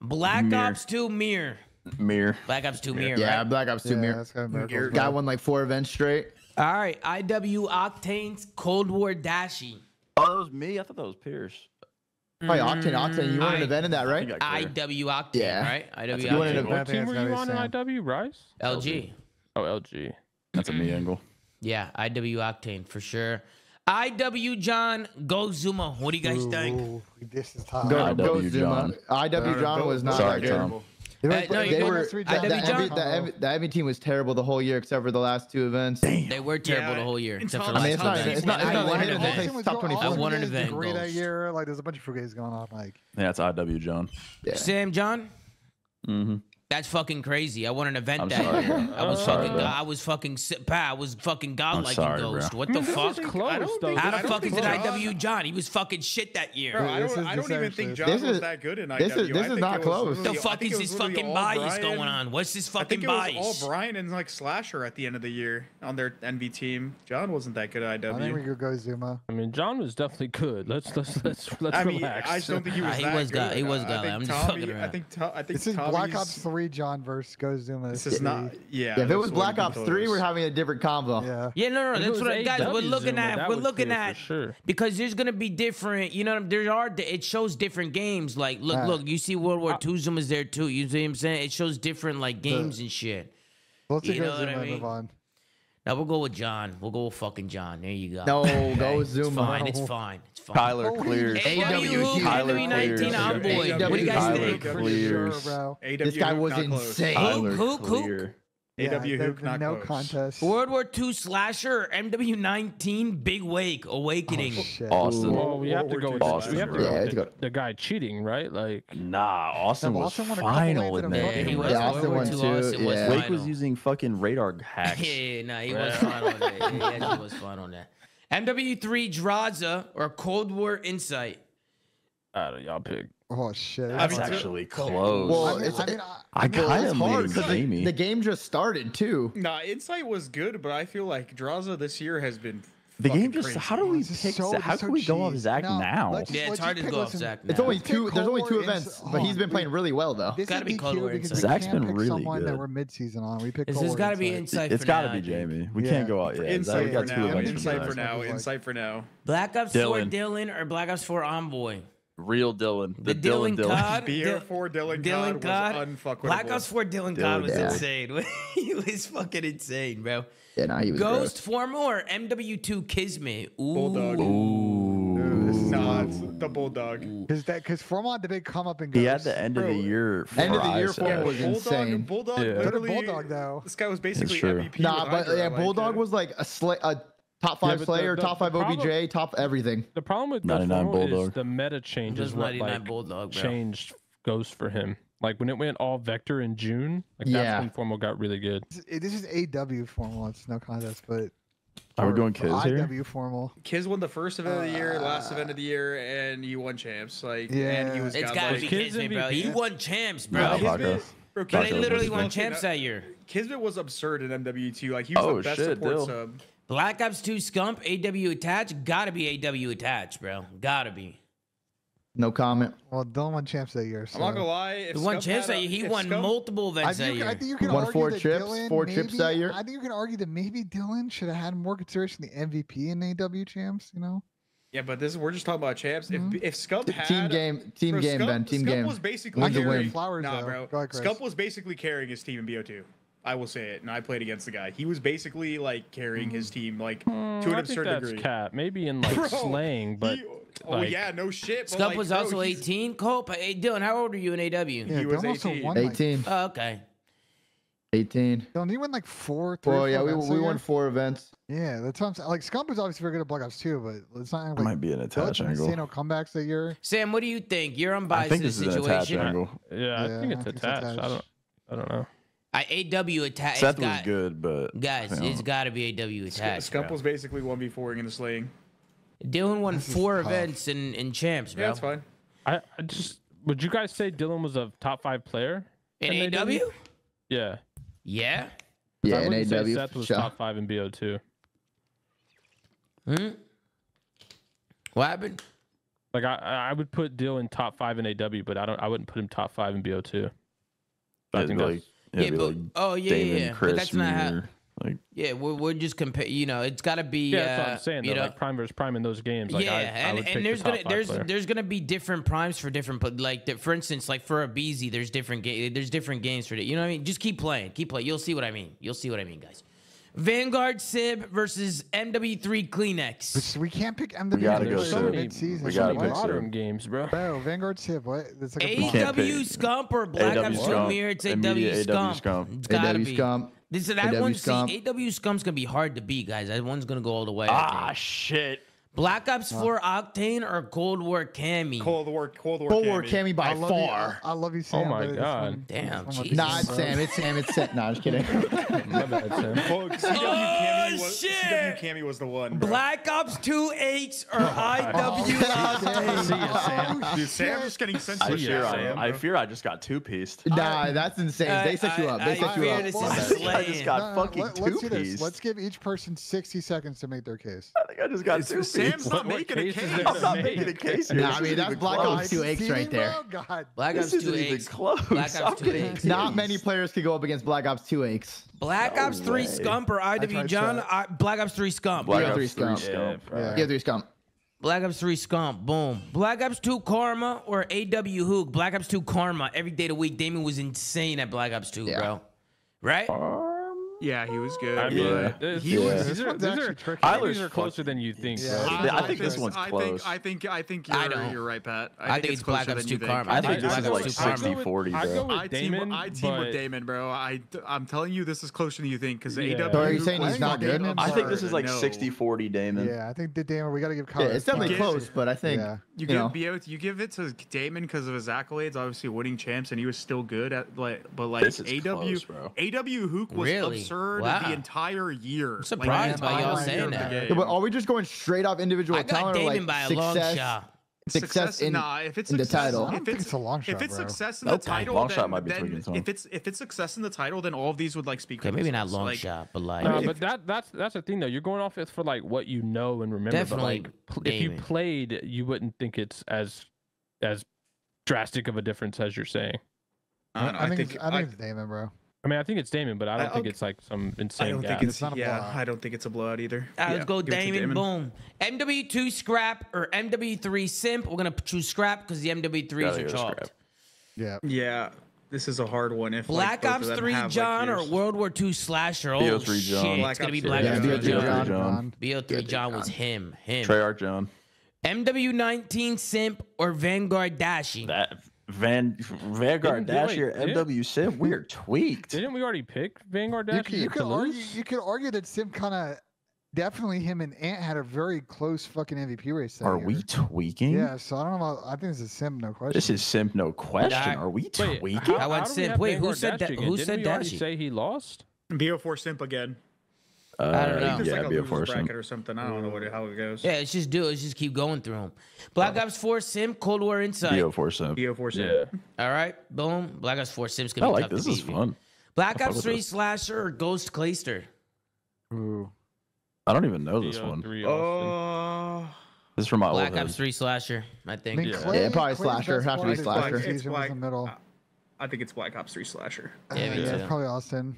Black Mirror. Ops 2 Mirror. Mirror. Black Ops 2 Mirror, Yeah, right? Black Ops 2 Yeah, mirror. that's kind of miracles, Guy bro. like four events straight. All right. IW Octane's Cold War Dashy. Oh, that was me. I thought that was Pierce. Oh, yeah, Octane, Octane. You won an I- event in that, right? I. IW Octane, Yeah. right? IW That's a good. Octane. an I What team were you on in IW? Rice? LG. Oh, LG. That's a me angle. Yeah, IW Octane for sure. IW John, go ZooMaa. What do you guys think? This is tough. Go, IW go ZooMaa. John. IW John was not Sorry, that the, Abby, uh, team was terrible the whole year except for the last two events. Damn. They were terrible yeah. the whole year except for the last two events. it's not, I won an event. Top 25. I won an event. That year. Like, there's a bunch of frugays going on. Like, yeah, it's IW John. Sam John. Mm-hmm. That's fucking crazy. I want an event I'm that sorry, I was sorry, fucking. Bro. I was fucking. I was fucking godlike sorry, ghost. Bro. What the fuck? Close. How the fuck is it IW John? He was fucking shit that year. Bro, I don't, I don't even think John was that good in IW. This is, this is not close. The fuck is this fucking bias Brian, going on? What's this fucking bias? I think it was all Brian and like Slasher at the end of the year on their NV team. John wasn't that good at IW. I think we could go ZooMaa. I mean, John was definitely good. Let's let's let's let's relax. I don't think he was. He was good. He was good. I'm just fucking around. I think I think this is Black Ops Three three John verse goes ZooMaa. This is not. Yeah. yeah if it was Black Ops three, we're having a different combo. Yeah. Yeah. No. No. no that's what guys. We're looking ZooMaa, at. We're looking at. Sure. Because there's gonna be different. You know, there are. It shows different games. Like, look, look. You see, World War II ZooMaa's there too. You see what I'm saying? It shows different like games the, and shit. Let's you know what I mean? move on. Now we'll go with John. We'll go with fucking John. There you go. No, okay. go with ZooMaa. It's fine. It's fine. It's fine. Tyler clears. AW Tyler clears. What do you guys Tyler think? Clears. Sure, this guy was insane. Tyler who, who, yeah, AW Hook, not no close. contest. World War II slasher, MW nineteen, Big Wake, Awakening. Oh, Austin. We have to go. With Austin. We have to go. Yeah, with the, the guy cheating, right? Like nah, Austin was Austin final with that. He was yeah, Austin won too. Yeah. Was Wake was using fucking radar hacks. yeah, nah, he was final. on that. He was final on that. MW three Drazah or Cold War Insight. I don't. Y'all pick. Oh shit! That's I mean, actually close. Well, I, it's, I, mean, I, I kind of hard Jamie. the game just started too. Nah, Insight was good, but I feel like Drazah this year has been the game just crazy. how do we pick so, how so can we go off Zach now? Let's, yeah, it's hard to go off Zach now. It's only two there's only two events, but he's been playing really well though. This gotta be Cold Zach's been really someone good. that we're midseason on. We pick There's gotta be insight It's gotta be Jamie. We can't go out yet. Insight. Insight for now, insight for now. Black Ops 4 Dylan or Black Ops 4 Envoy real Dylan, the, the Dylan, Dylan God, beer Dil- for Dylan, Dylan God, God was unfuckable. Black Ops for Dylan, Dylan God was yeah. insane. he was fucking insane, bro. Yeah, nah, he was Ghost gross. four more MW2 Kismet. Ooh. Bulldog. Ooh. Not the bulldog because that because Formont the big come up and go. He had the end of the year. End of the year for yeah, was insane. Bulldog, yeah. literally, bulldog though. This guy was basically MVP. Nah, but yeah, bulldog uh, was like a slight a Top five yeah, player, the, the, top five problem, OBJ, top everything. The problem with 99 Bulldog. is the meta change is what like, Bulldog, bro. changed Ghost for him. Like when it went all vector in June, like yeah. that's when Formal got really good. This is AW Formal. It's no contest, but are we going Kiz here? IW formal. Kiz won the first event of the year, uh, last event of the year, and he won champs. Like, yeah, and he was. It's got to be Kismet, bro. You won champs, bro. Yeah, Kismet, bro Kismet, they literally won champs that year. Kismet was absurd in MW2. Like he was oh, the best shit, support Dill. sub. Black Ops 2 Scump, AW attached? Gotta be AW attached, bro. Gotta be. No comment. Well, Dylan won champs that year. So. I'm not gonna lie. If he won champs that year. He won Scum, multiple events that year. I think you can won argue four that chips, Dylan four maybe, chips that year. I think you can argue that maybe Dylan should have had more consideration the MVP in AW champs. You know. Yeah, but this we're just talking about champs. Mm-hmm. If if Scump had team game, team bro, game, Scump, Ben, team Scump game was basically carrying, flowers. Nah, though. bro. Ahead, Scump was basically carrying his team in BO2. I will say it. And I played against the guy. He was basically like carrying his hmm. team like mm, to hmm, an I absurd degree. Cap. Maybe in like bro, slaying, but. He, oh like, yeah, no shit. Scump like, was bro, also 18. Cole, hey Dylan, how old are you in AW? Yeah, he was 18. Won, like... 18. Oh, okay. 18. Dylan, you won like four. Three, well, yeah, we, we won four events. Yeah, that's what I'm saying. Like Scump was obviously very good at Black Ops too, but it's not. Like, might be an attach angle. No comebacks that year. Sam, what do you think? You're unbiased I think this in the is situation. An attach angle. Yeah, yeah, I think it's attached. It's attached. I don't. I don't know. I, AW attack. Seth was got, good, but guys, you know. it's got to be AW attack. Scumple's basically one v four in the slaying. Dylan won four events in, in champs, bro. Yeah, that's fine. I, I, just would you guys say Dylan was a top five player in, in AW? AW? Yeah. Yeah. Yeah, I in AW. Seth was sure. top five in BO two. Hmm. What happened? Like I, I would put Dylan top five in AW, but I don't. I wouldn't put him top five in BO two. I think like, that's yeah, but like oh yeah, Damon, yeah, Chris, but that's not how. Like, yeah, we're, we're just compare. You know, it's got to be. Yeah, that's uh, what I'm uh, saying. Though, know, like prime versus prime in those games. Like yeah, I, and, I and there's the gonna there's player. there's gonna be different primes for different. But like for instance, like for aBeZy, there's different game. there's different games for it. You know what I mean? Just keep playing, keep playing. You'll see what I mean. You'll see what I mean, guys. Vanguard Sib versus MW3 Kleenex. We can't pick MW3. We gotta go so many, season. We gotta pick modern games, bro. Bro, Vanguard Sib. What? That's like AEW Scump or Black AW Ops Premier. It's A W Scump. Scump. It's gotta AW be. Scump. This is that one. See, AW Scump's gonna be hard to beat, guys. That one's gonna go all the way. Ah, shit. Black Ops 4 Octane or Cold War Cammy? Cold War, Cold War, Cold War Cammy by I far. You, I love you, Sam. Oh my god! Damn, Jesus. Nah, it's Sam. It's Sam. It's Sam. Nah, just kidding. my bad, Sam. Well, CW oh was, shit! CW Cammy was the one. Bro. Black Ops 2 H or oh, IW Octane? See you, Sam. Oh, Dude, Sam's just getting censored. Sam, I, fear I just got two pieced. Nah, that's insane. I, they set you up. They set you up. I just got fucking two pieced. Let's give each person sixty seconds to make their case. I think I just got two pieced. Sam's not making a case. I'm not making a case here. No, I mean that's Black Ops Two eggs right there. God. Black Ops Two eggs. Close. Black Ops Two eggs. Not many players could go up against Black Ops Two eggs. Black no Ops Three way. Scump or IW John? I, Black Ops Three Scump. Black Ops Three Scump. Scump. Yeah, Three Scump. Black Ops 3 Scump, boom. Black Ops 2 Karma or AW Hook. Black Ops 2 Karma. Every day of the week, Damon was insane at Black Ops 2, yeah. bro. Right? Uh, yeah, he was good. I mean, he was. These are, closer than you think. Yeah. Bro. I, I think this one's close. I think I think, I think you're, I don't. you're right, Pat. I, I think, think it's Black Ops 2 Karma. I think, I think this is like 60 40. I go with Damon. I team, with Damon, bro. I'm telling you, this is closer than you think because. AW. So are you saying he's not good? I think this is like 60 40, Damon. Yeah, I think the Damon. We got to give. Yeah, it's definitely close, but I think you give you give it to Damon because of his accolades, obviously winning champs, and he was still good at like, but like AW AW Hook was. Really? third wow. the entire year. I'm surprised like, by y'all saying that. Yeah, but are we just going straight off individual I got talent like by success? Success, success in, nah, if it's in success, the title. If it's, it's, a long shot, if it's bro. success in nope. the title, long then, shot might be then if it's if it's success in the title, then all of these would like speak. Okay, maybe not long like, shot, but like. No, if, but that that's that's the thing though. You're going off it for like what you know and remember. Definitely, but, like, if you played, you wouldn't think it's as as drastic of a difference as you're saying. I, I, I think, think I think I it's Damon, bro. I mean, I think it's Damon, but I don't think it's like some insane. I don't think it's, it's not a yeah. Blowout. I don't think it's a blowout either. Yeah, let's go, Damon, Damon, Boom. MW2 scrap or MW3 simp. We're gonna choose scrap because the MW3s are chalked. Yeah. Yeah. This is a hard one. If Black like, Ops Three John like or World War Two slasher. Oh BO3 John. shit! Black it's gonna be Black Ops Three John. John. BO3 John was him. Him. Treyarch John. MW19 simp or Vanguard Dashy. That Van Vanguard Dashier, really, MW Sim, we are tweaked. Didn't we already pick Vanguard Dashier? You, could argue, you could argue that Sim kind of definitely him and Ant had a very close fucking MVP race. Are year. we tweaking? Yeah, so I don't know. About, I think this is Sim, no question. This is Sim, no question. Yeah, I, are we tweaking? Wait, how, how, Sim? Wait, who said that? Who Didn't said Dashier? Say he lost. BO4 Simp again. Uh, I don't uh, know. Yeah, like a be a portion bracket or something. I don't know what, how it goes. Yeah, let's just do it. Let's just keep going through them. Black oh. Ops Four Sim, Cold War Insight. BO Four Sim. BO Four Sim. Yeah. All right, boom. Black Ops Four Sim's I be like tough this. To is fun. Black Ops Three this. Slasher or Ghost Clayster. Ooh. I don't even know this uh, one. Oh. This is from my Black old Ops 3 slasher, I think. I mean, yeah. Clay, yeah, probably Clay slasher. Have to be slasher. It's Black, in the middle. I think it's Black Ops 3 slasher. Uh, yeah, yeah. probably Austin.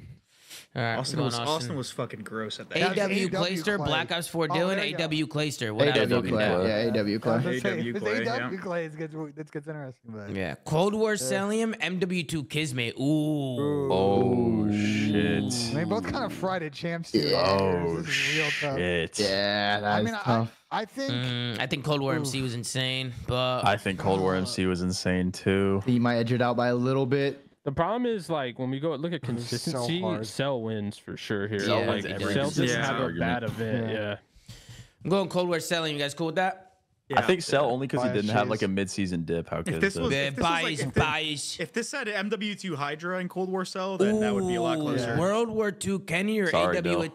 All right, Austin, was, Austin. Austin was fucking gross at that. AW, Clayster, Clay. Black Ops 4 Dylan, oh, AW. Clayster. AW Clay. Yeah, AW Clay. AW Clay. AW Clay. That's gets interesting. But. Yeah. Cold War yeah. MW2 Kismet. Ooh. Ooh. Oh, shit. They both kind of fried at champs. Yeah. Oh, shit. Yeah, that I mean, tough. I, I think mm, I think Cold War MC was insane, but I think Cold War MC was insane too. You might edge it out by a little bit, the problem is like when we go look at consistency, so wins for sure here. Yeah, like Cell doesn't yeah. have a bad event. Yeah. yeah. I'm going cold war selling. You guys cool with that? Yeah. I think Cell yeah. only because he didn't have like a mid-season dip. How could this was, if this bias, was like, if. This, if this MW2 Hydra and Cold War Cell, then Ooh, that would be a lot closer. World War II Kenny or sorry, AW Dill.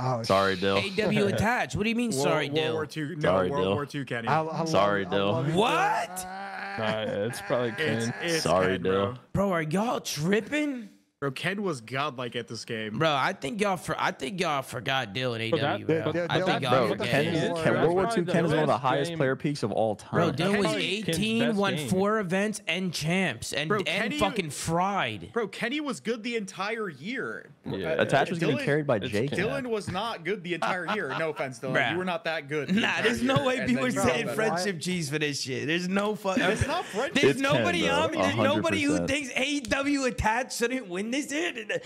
Oh, sorry, Dill. AW attach. What do you mean, Sorry, sorry, World War II, no, sorry, World Dill. War II Kenny. I, I sorry, Dill. What? Uh, it's probably Ken. It's, it's sorry, Dill. Bro, are y'all tripping? Bro, Ken was godlike at this game. Bro, I think y'all for I think y'all forgot Dylan AW. Bro. Bro. I think y'all forgot. Ken, Ken, World War II Ken is one of the highest game. player peaks of all time. Bro, Dylan was 18, won game. four events and champs, and, bro, and Kenny, fucking fried. Bro, Kenny was good the entire year. Yeah. Uh, Attach was uh, Dylan, getting carried by Jake. Dylan was not good the entire year. No offense, Dylan. Bruh. You were not that good. The nah, there's no way people are saying friendship G's for this shit. There's no fuck. It's not friendship. There's nobody on. There's nobody who thinks AW Attach shouldn't win win this shit? Uh,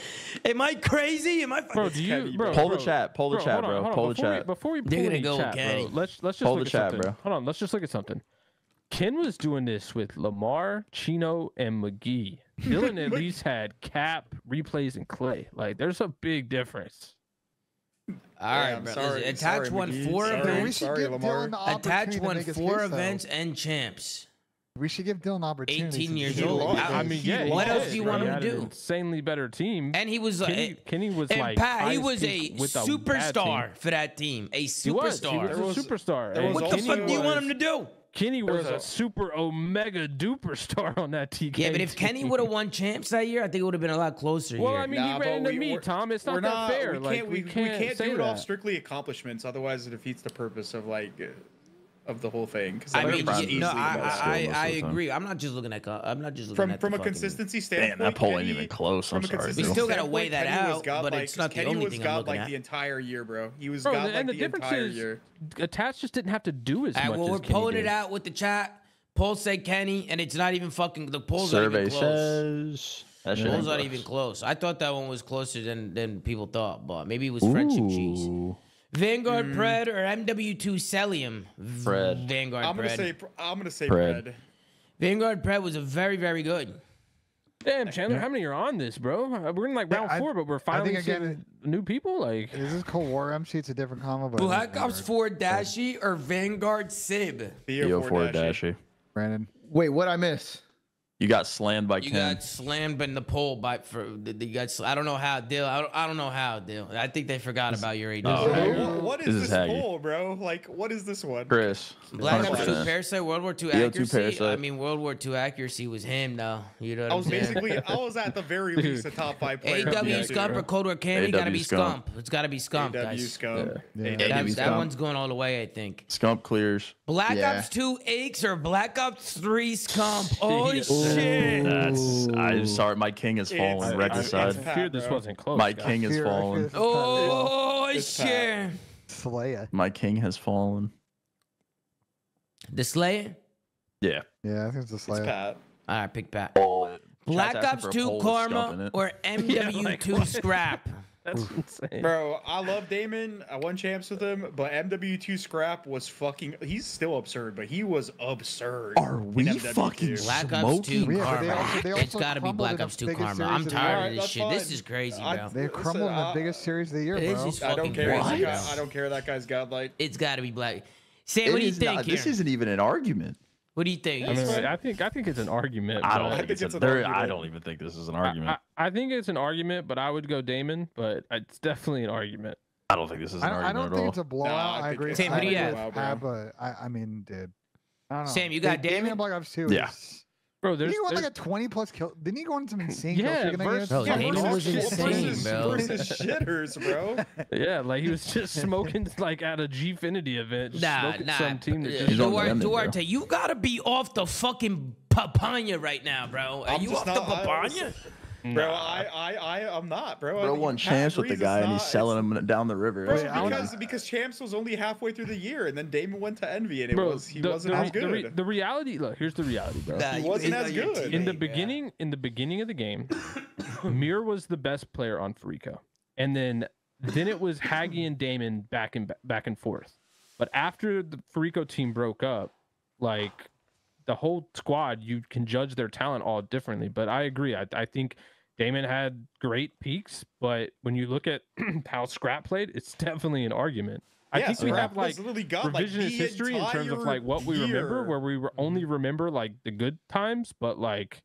am I crazy? Am I? Bro, fucking- do you, heavy, bro? bro. Pull the chat, pull the bro, chat, hold on, bro, hold on, pull the before chat. We, before we pull They're gonna go with chat, bro, let's let's just Pull look the at chat, something. bro. Hold on, let's just look at something. Ken was doing this with Lamar, Chino, and McGee. Dylan at least had Cap, replays, and Clay. Like, there's a big difference. All Yeah, right, sorry, Attach sorry, won McGee. four Sorry. events. should Sorry, Lamar. Attach opportunity to won four case, though. events and champs. We should give Dylan an opportunity. 18 years he old. lost. I- I mean, yeah. he What else did, do you bro. want He him to do? Insanely better team. And he was Kenny, a, Kenny was and like Pat, he was a with superstar team. for that team. A He was. He superstar. was a superstar. was what the also- fuck do you want him to do? Kenny was, was a, a- super omega duper star on that TK. Yeah, but if team. Kenny would have won champs that year, I think it would have been a lot closer Well, here. I mean, Nah, he ran into we- me, we're- Tom. It's not that not. fair. We can't. we, We, can't, we can't do it that. off strictly accomplishments. Otherwise, it defeats the purpose of like uh, of the whole thing. 'Cause I mean, yeah, no, I, I, I, I agree. I'm not just looking at. I'm not just looking from at from a consistency standpoint. Damn, that poll ain't even close. I'm sorry. We still gotta standpoint, weigh that Kenny was out, but like- it's not the only was thing I'm God like at. the entire year, bro. He was Bro, God and like the the, difference entire is- year. Attach just didn't have to do as All right, much well, as we're pulling it out with the chat. Poll said Kenny, and it's not even fucking. The polls not Survey even close. says that shit polls not even close. I thought that one was closer than than people thought, but maybe it was friendship cheese. Ooh. Vanguard Pred or MW2 Cellium? Pred. Vanguard I'm gonna Pred. say. I'm gonna say Pred. Pred. Vanguard Pred was a very very good. Damn, Chandler, how many are on this, bro? Uh, We're in like Yeah, round I- four, but we're I finally think again, new people. Like, Is this Cold War MC? It's a different combo. But Black think Ops 4 Dashy or Vanguard Sib? BO4 BO4 Dashi. Dashy. Brandon. Wait, what I miss? You got slammed by You Ken. got slammed in the pole by for the, the got. sl- I don't know how Dill. I don't, I don't know how Dill. I think they forgot about your age. Oh, okay. what- what is This this, is Haggy. poll, bro? Like, what is this one? Chris. Black Ops 2 Parasite, World War BO2 accuracy. I mean, World War II accuracy was him, though. You know what I I'm was saying? basically, I was at the very least a top five player. AW Yeah, Scump dude. or Cold War Candy gotta be Scump. Scump. It's gotta be Scump, AW guys. Scum. Yeah. AW That, that one's going all the way, I think. Scump clears. Black Yeah. Ops 2 Aches or Black Ops 3 Scump. Oh, Shit. shit. That's. I'm sorry. My king has It's- fallen. Red I- decide. it's I feared this wasn't close. My guys. king has Fear- I fear fallen. this is Pat. Oh, It's Pat. shit. Slayer. My king has fallen. The Slayer? Yeah. Yeah, I think it's a It's Slayer. Pat. All right, pick Pat. Chat's Black Ops 2 poll with Scump in Karma or MW2 Scrap? That's insane. Bro, I love Damon. I won champs with him, but MW2 Scrap was fucking. He's still absurd, but he was absurd. Are in we fucking Black Ops 2 Yeah, but they Karma. also- they it's also got to be Black Ops 2 biggest Karma. I'm tired year. of this that's shit. This is crazy, I- bro. They crumbled in the biggest series of the year, This bro. is I don't care. That guy. I don't care. That guy's godlike. It's got to be Black. Sam, It what do you think not- here? This isn't even an argument. What do you think? I mean. I think I think it's an argument. I don't but- think think it's, it's a, an there, I don't even think this is an argument. I, I think it's an argument, but I would go Damon. But it's definitely an argument. I, don't think this is an I, don't- I don't at think all. it's a blowout. I I, agree. Sam, I who do you have? with Wow, Pat, but I, I mean, dude. I don't know. Sam, you got Da- Damien Damon? Black Ops 2 Yeah. is- Bro, Didn't he go on like a 20 plus kill? Didn't he go on some insane kill Yeah, streak in that versus- game? Bro, Yeah, Damon was insane, versus, bro. Versus shitters, bro. yeah, like he was just smoking like at a Gfinity event. Nah, smoking nah. Some team that just He's Duarte, lemon. Duarte, you gotta be off the fucking papaya right now, bro. Are I'm you just off the not- I was- papaya? Bro, I, I, I, I'm not, bro. I Bro think won champs with the guy and he's not- selling it's- him down the river. Bro, Wait, because because champs was only halfway through the year, and then Damon went to Envy, and it bro, was he the, wasn't the, as the, good. re- the reality. Look, here's the reality, bro. Nah, He wasn't as on your good. in the teammate, bro. beginning in the beginning of the game Mir was the best player on Fariko. And then then it was Haggy and Damon back and back and forth. But after the Fariko team broke up, like the whole squad, you can judge their talent all differently. But I agree. I, I think Damon had great peaks, but when you look at how Scrap played, it's definitely an argument. I Yeah, think we have like was got, like, revisionist the history in terms of like what we remember, where we re- mm-hmm. only remember like the good times, but like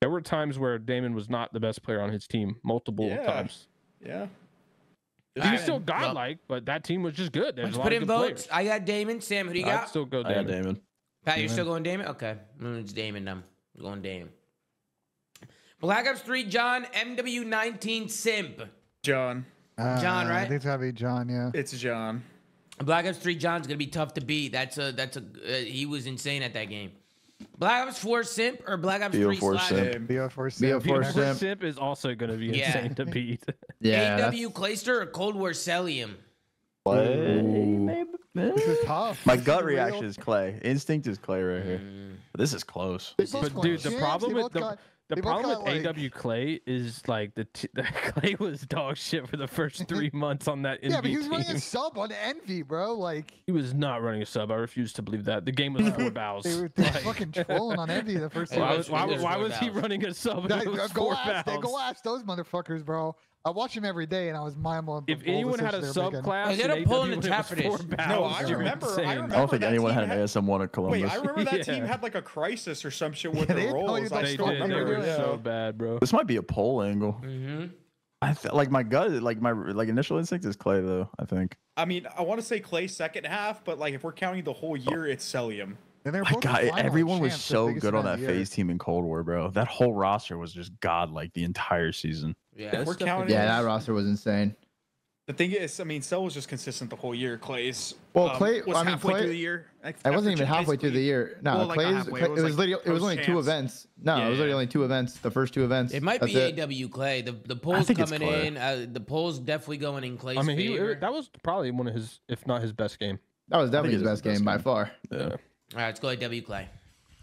there were times where Damon was not the best player on his team multiple Yeah. times. Yeah. He Alright, was still well- godlike, but that team was just good. There's Let's a lot put of in votes. players. I got Damon. Sam, who do you got? I'd got? still go I got Damon. Damon. Pat, you're still going Damon? Okay. It's Damon now. Going Damon. Black Ops 3 John MW19 Simp. John. Uh, John, right? I think it's gotta be John. Yeah. It's John. Black Ops 3 John's gonna be tough to beat. That's a that's a uh, he was insane at that game. Black Ops 4 Simp or Black Ops 3 BO4 slash Simp. Same. BO4 BO4 Simp. Simp is also going to be Yeah. insane to beat. Yeah. AW Clayster or Cold War Cellium? This is tough. My gut is real. reaction is Clay. Instinct is Clay right here. But this is close. This is But close. dude, the Champs, problem with the got- The problem with like- AW Clay is like the, t- the Clay was dog shit for the first three months on that Yeah, but he was team. running a sub on Envy, bro. Like He was not running a sub. I refuse to believe that. The game was four bows. they were, Like, fucking trolling on Envy the first why time. was, why, was why was he running a sub? That- was go four ask, bows? go ask those motherfuckers, bro. I watch him every day, and I was mind blown. If anyone had a subclass, Hey, they're in pulling AW the when it was chat for this. No, I remember- I remember- I don't think anyone had an had- ASM one at Columbus. Wait, I remember that team had like a crisis or some shit with Yeah, their they tell you roles. that I They still did. They remember. were yeah. so bad, bro. this might be a poll angle. Mm-hmm. I th- like my gut, like my like initial instinct is Clay though. I think. I mean, I want to say Clay second half, but like if we're counting the whole year, it's Cellium. And they're both the God, final everyone was so good on that of the year. FaZe team in Cold War, bro. That whole roster was just godlike the entire season. Yeah, we're counting- Yeah, that roster was insane. The thing is, I mean, Cell was just consistent the whole year. Clay's Well, um, Clay- was I mean, halfway Clay- through the year. Like, I wasn't even halfway through the year. No, well, like, Clay's, halfway, Clay- it it was, was, like, literally, it was only two events. No, Yeah, it was literally yeah. only two events. The first two events. It might That's be it. AW Clay. The the polls coming in. Uh, the polls definitely going in Clay's I mean, he, favor. that was probably one of his, if not his best game. That was definitely his best the best game by far. Yeah. All right, let's go at W Clay.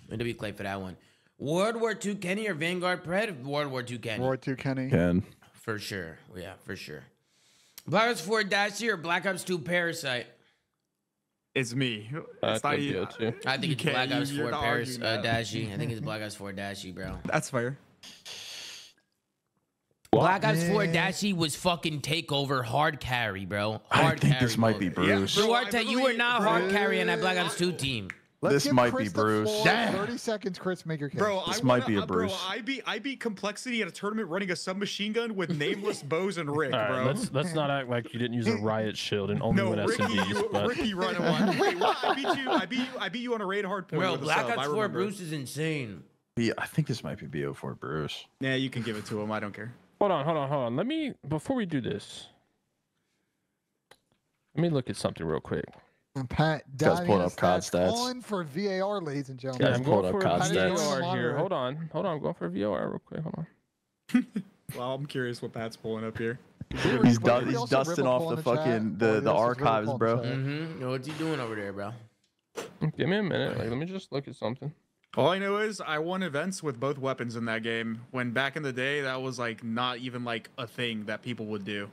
W Clay for that one. World War II Kenny or Vanguard Pred? World War II Kenny. Roy two Kenny. Ken. For sure. Yeah, for sure. Black Ops 4 Dashy or Black Ops 2 Parasite? It's me. Uh, It's not could you. I think it's Black Ops 4 not Paris, uh. Dashy. I think it's Black Ops 4 Dashy, bro. That's fair. Black Ops 4 Man. Dashy was fucking takeover hard carry, bro. I Hard think carry this might be mode. Bruce. Bro, Duarte, you literally- were not bro, hard carrying that Black Ops 2 team. Let's This give might Chris be Bruce. Damn. Thirty seconds, Chris. Make your case. Bro, This I might wanna, be a uh, bro, Bruce. I beat I beat complexity at a tournament running a submachine gun with nameless bows and Rick, All right, bro. let's let's not act like you didn't use a riot shield and only no, win Ricky, SMDs. you, But Ricky run one. Wait, what? I beat you. I beat you. I beat you on a raid hard point. Bro, with Black I Ops 4. Bruce is insane. Yeah, I think this might be BO4 Bruce. Yeah, you can give it to him. I don't care. hold on, hold on, hold on. Let me before we do this. Let me look at something real quick. And Pat Guys pulling Diana up COD stats. On for VAR, ladies and gentlemen. Guys I'm pulled going up for a COD stats. VOR here. Hold on, hold on. I'm going for VAR real quick. Hold on. Well, I'm curious what Pat's pulling up here. He's, du- we he's dusting off pull the fucking the, the archives, bro. chat. Mm-hmm. What's he doing over there, bro? Give me a minute. Like, let me just look at something. All I know is I won events with both weapons in that game. When back in the day, that was like not even like a thing that people would do.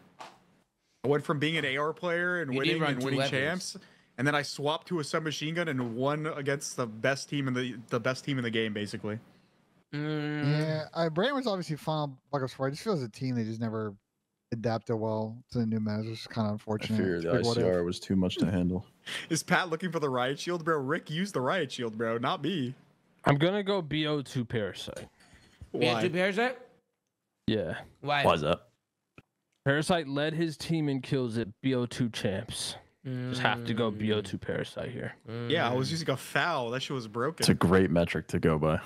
I went from being an AR player and You winning and two winning weapons. champs, and then I swapped to a submachine gun and won against the best team in the the best team in the game, basically. Mm, Yeah, uh, Brandon was obviously fun on Black Ops 4. I just feel as a team they just never adapted well to the new measures. It's kind of I unfortunate. fear It's the big. ICR was too much to handle. Is Pat looking for the riot shield, bro? Rick used the riot shield, bro, not me. I'm gonna go BO2 Parasite. Yeah, Why? two Parasite? Yeah. Why? Why's up? Parasite led his team in kills at BO2 champs. Just have to go Mm, BO2 Parasite here. Yeah, I was using a foul. That shit was broken. It's a great metric to go by.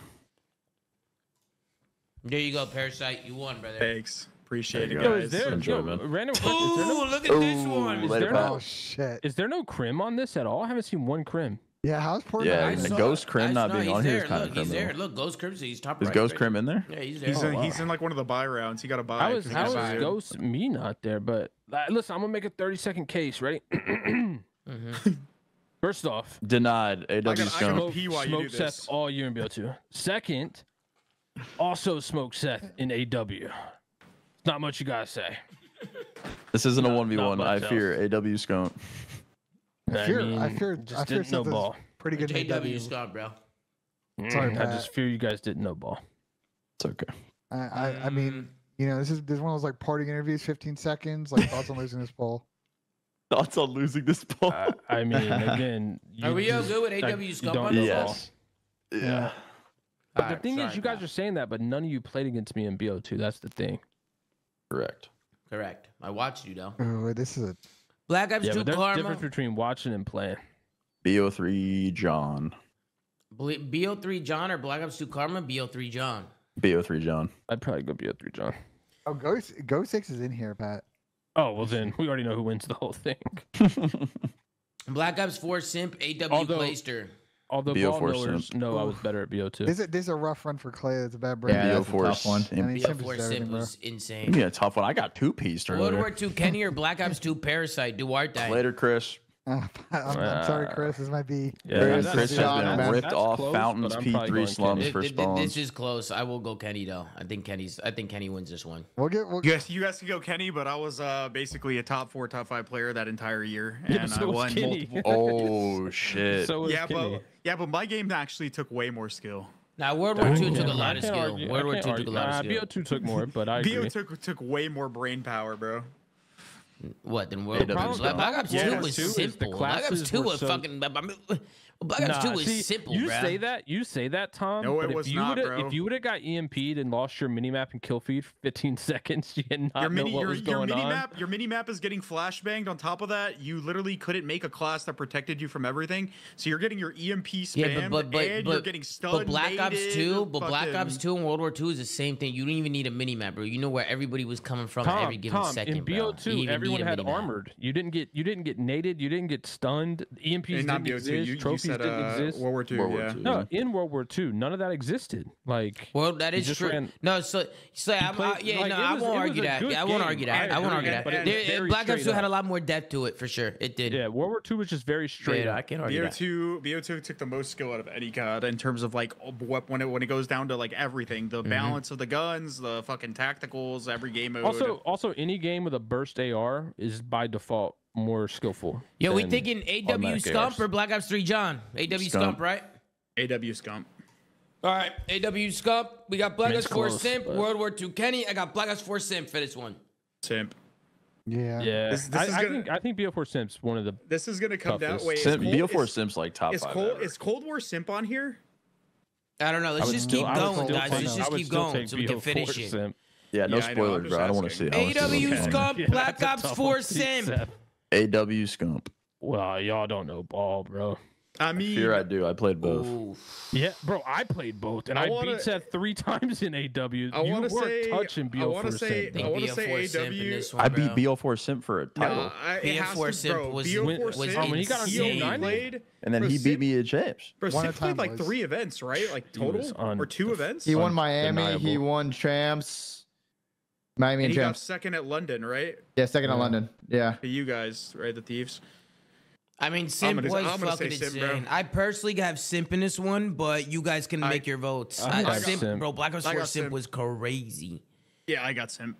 There you go, Parasite. You won, brother. Thanks. Appreciate There it, you Yo, is guys. there Enjoy, yo, man. random question? Is there, no, look at this one. is there Pat. Oh no shit! is there no crim on this at all? I haven't seen one crim. Yeah, how's Portland? Yeah, I and the saw- Ghost Crim I- not no, being he's on here is there. kinda Look, he's there. criminal. Look, Ghost Crimson. He's top Is right. Ghost right Crim in there? there. Yeah, he's there. He's, Oh, in, wow. he's in like one of the buy rounds. He got a buy. How is 'cause he how got is buyed. Ghost me not there? But uh, listen, I'm gonna make a 30 second case. Ready? Mhm. First off, Denied. AW I gotta- I Scone. gotta pee while you smoke do Seth this. all year in BO2. Second, also smoke Seth in AW. Not much you gotta say. This isn't a one v one. not I much fear AW Scone. I fear, I mean, fear, just I fear didn't know ball. pretty good. JW AW. Scott, bro. Sorry, Mm, I just fear you guys didn't know ball. It's okay. I, I, I Mm. mean, you know, this is this one of those like party interviews, 15 seconds. Like thoughts on losing this ball. Thoughts on losing this ball? I, I mean, again, Are you we all good with like, AW you Scott don't on ball. yes. Yeah. But the Alright, thing is, you guys Pat. are saying that, but none of you played against me in BO2. That's the thing. Correct. correct. I watched you though. Oh, this is a Black Ops Yeah, 2 but there's Karma. difference between watching and playing. BO3 John. BO3 John or Black Ops 2 Karma? BO3 John. BO3 John. I'd probably go BO3, John. oh Ghost Ghost Six is in here, Pat. Oh well, then we already know who wins the whole thing. Black Ops 4 Simp AW Although- Clayster. Although BO4 ball knowers simp. know I was better at BO2. This is this is a rough run for Clay. It's a bad break. Yeah, that's a BO4 tough one. I mean, Simp is BO4 everything, Simp bro. was Give insane. me a tough one. I got two pieced World earlier. War 2 Kenny or Black Ops 2 Parasite? Duarte. Later, Chris. Uh, I'm, I'm, sorry, uh, Chris. This might be. Yeah, Chris, Chris has been ripped that's off close, Fountains P3 slums for Spawn. This is close. I will go Kenny though. I think Kenny's. I think Kenny wins this one. We'll get. We'll, yes, you guys can go Kenny, but I was uh, basically a top four, top five player that entire year, and yeah, so I won multiple. oh shit! So yeah, Kenny. but yeah, but my game actually took way more skill. Now World War II took a lot of skill. World War II took a lot of skill. BO2 took more, but I. BO took took way more brain power, bro. What then? World Problems? Like yeah, Two was two simple. Black Ops Two was fucking. Black Ops nah, Two is see, simple. You bro. say that, you say that, Tom. No, it if was you not, bro. If you would have got EMP'd and lost your minimap and kill feed for 15 seconds, you did not your mini, know what your, was going your minimap, on. Your minimap is getting flashbanged. On top of that, you literally couldn't make a class that protected you from everything. So you're getting your EMP spammed yeah, but, but, but, and but, you're getting stunned. But Black Ops Two, but. Black Ops Two and World War Two is the same thing. You didn't even need a minimap, bro. You know where everybody was coming from Tom, every given Tom, second. In BO Two, everyone had armored. You didn't get you didn't get naded. You didn't get stunned. EMPs didn't exist. You, didn't uh, exist. World War II. World yeah. War II. No, in World War II, none of that existed. Like, well, that is true. Ran, no, so so I, uh, played, yeah, like, no, was, I won't argue that. Yeah, I won't argue that. I, I won't argue that. But Black Ops 2 had a lot more depth to it for sure. It did. Yeah, World War II was just very straight. Yeah, I can't argue BO2, that. BO2 took the most skill out of any gun in terms of like when it when it goes down to like everything, the mm-hmm. balance of the guns, the fucking tacticals, every game mode. Also, also any game with a burst AR is by default more skillful. Yeah, we thinking AW Scump or Black Ops 3 John? AW Scump, Scump right? AW Scump. All right, AW Scump. We got Black Ops 4 Simp, but... World War Two Kenny. I got Black Ops 4 Simp for this one. Simp. Yeah. Yeah. This, this I, gonna, I, think I think BO4 Simp's one of the This is going to come toughest. that way. Simp, Cold, BO4 is, Simp's like top is five. Ever. Is Cold War Simp on here? I don't know. Let's just keep going, guys. Let's just keep going so we can finish it. Yeah, no yeah, spoilers, I bro. I don't want to see it. AW Scump, Black Ops 4 Simp. AW Scump. Well, y'all don't know ball, bro. I mean, here I do. I played both. Oof. Yeah, bro, I played both, and I, I wanna, beat Seth three times in AW. I want to say touching BO4 I want to say I want to say AW. One, I beat BO4 Simp for a title. No, BO4 Simp bro, was, BO4 was, was when he got on BO9, played, and then bro, he beat me at champs. Bro, Simp played like was. three events, right? Like total or two events. He won Miami. He won champs. Miami and, and Champs. second at London, right? Yeah, second yeah. at London. Yeah. You guys, right? The Thieves. I mean, Simp gonna, was fucking insane. Simp, I personally have Simp in this one, but you guys can I, make your votes. I, I, I simp, simp, bro. Black Ops 4 simp, simp was crazy. Yeah, I got Simp.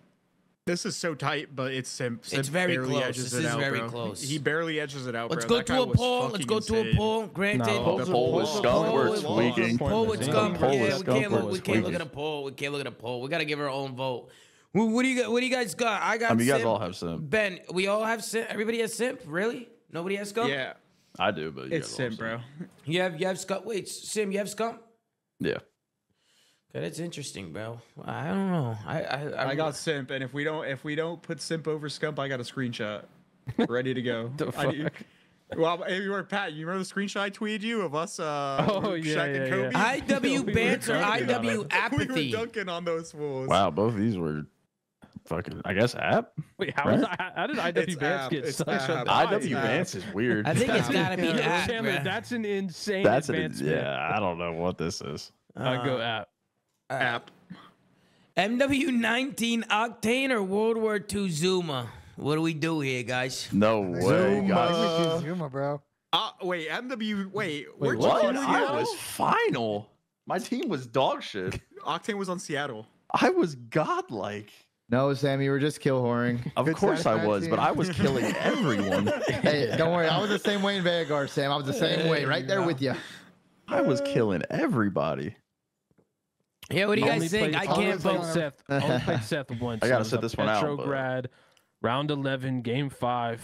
This is so tight, but it's Simp. simp it's very close. This is out, very bro. close. He barely edges it out, Let's bro. go to a poll. Let's go to a poll. Granted, no, the poll was scum. We're tweaking. Poll was scum. We can't look at a poll. We can't look at a poll. We got to give our own vote. What do you got? What do you guys got? I got. I mean, you guys all have simp. Ben, we all have simp. Everybody has simp. Really? Nobody has scum. Yeah, I do, but you it's simp, bro. You have you have scum. Wait, sim, you have scum. Yeah. That's it's interesting, bro. I don't know. I I, I, I got simp, and if we don't if we don't put simp over scump, I got a screenshot ready to go. the fuck? I, well, you were Pat, you remember the screenshot I tweeted you of us? Uh, oh yeah, Shaq yeah, and Kobe? yeah. IW banter, IW apathy. We were dunking on those fools. Wow, both these were fucking, I guess, app. Wait, how, right? how, how did IW Vance get such a IW Vance is weird. I think it's got to be yeah. app. Chandler, that's an insane that's advancement. An, yeah, I don't know what this is. Uh, I go uh, app. App. MW19 Octane or World War II ZooMaa? What do we do here, guys? No way, ZooMaa. guys. ZooMaa, bro. Uh, wait, MW. Wait, wait what? I was final. My team was dog shit. Octane was on Seattle. I was godlike. No, Sam, you were just kill whoring. Of Good course I was, but I was killing everyone. hey, don't worry. I was the same way in Vagar, Sam. I was the same hey, way, right there with you. I was killing everybody. Yeah, what do you guys think? I can't vote Seth. Seth once. I gotta set this one out. Petrograd, round eleven, game five.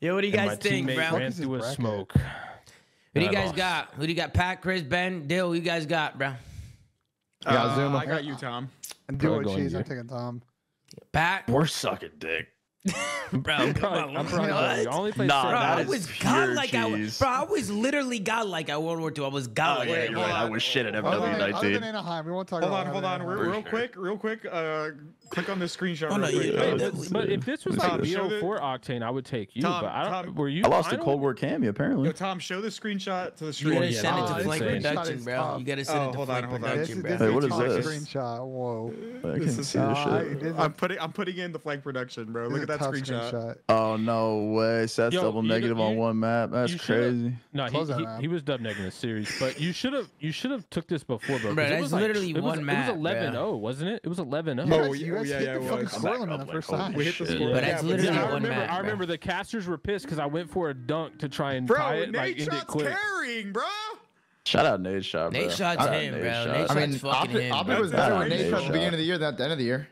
Yo, what do you guys think? Round ran through a bracket? smoke. Who do you guys got? Who do you got? Pat, Chris, Ben, Dill. Who you guys got, bro? Uh, I got you, Tom. I'm doing cheese. I'm taking Tom. Back, we're sucking dick. bro, come on, I'm probably what? the only place. Nah, bro, I was godlike. I was, bro, I was literally godlike at World War II. I was godlike. Oh, yeah, you're right. I was shit at FW19. Other than Anaheim, we won't talk hold about on, Hold on, hold on. Real, real quick, real quick. Uh, click on the screenshot. Oh, no, yeah, yeah, but, but if this was Tom, like BO4 Octane, I would take you. Tom, but I don't. Tom, were you? I lost I a Cold War cameo apparently. Yo, Tom, show the screenshot to the screen. Oh, you gotta send it oh, to Flank Production, bro. You gotta send it to Flank Production, bro. What is this? Screenshot. Whoa. I can see this shit. I'm putting I'm putting in the Flank Production, bro. Look at that screenshot. Oh no way! Seth's double negative on one map. That's crazy. No, he was double negative series, but you should have you should have took this before, bro. It was literally one map. It was 11-0, wasn't it? It was 11-0. Yeah, yeah, hit yeah, the fucking squirrel on the first like, time. We hit the squirrel. But that's literally but, yeah, I remember, match, I remember the casters were pissed because I went for a dunk to try and bro, tie it, Nate like, end it quick. carrying, bro. Shout out Nate Shot. bro. Nate Shot's him, bro. Nate Shot's I mean, fucking. Oppie was better with Nate Shot at the beginning of the year than at the end of the year.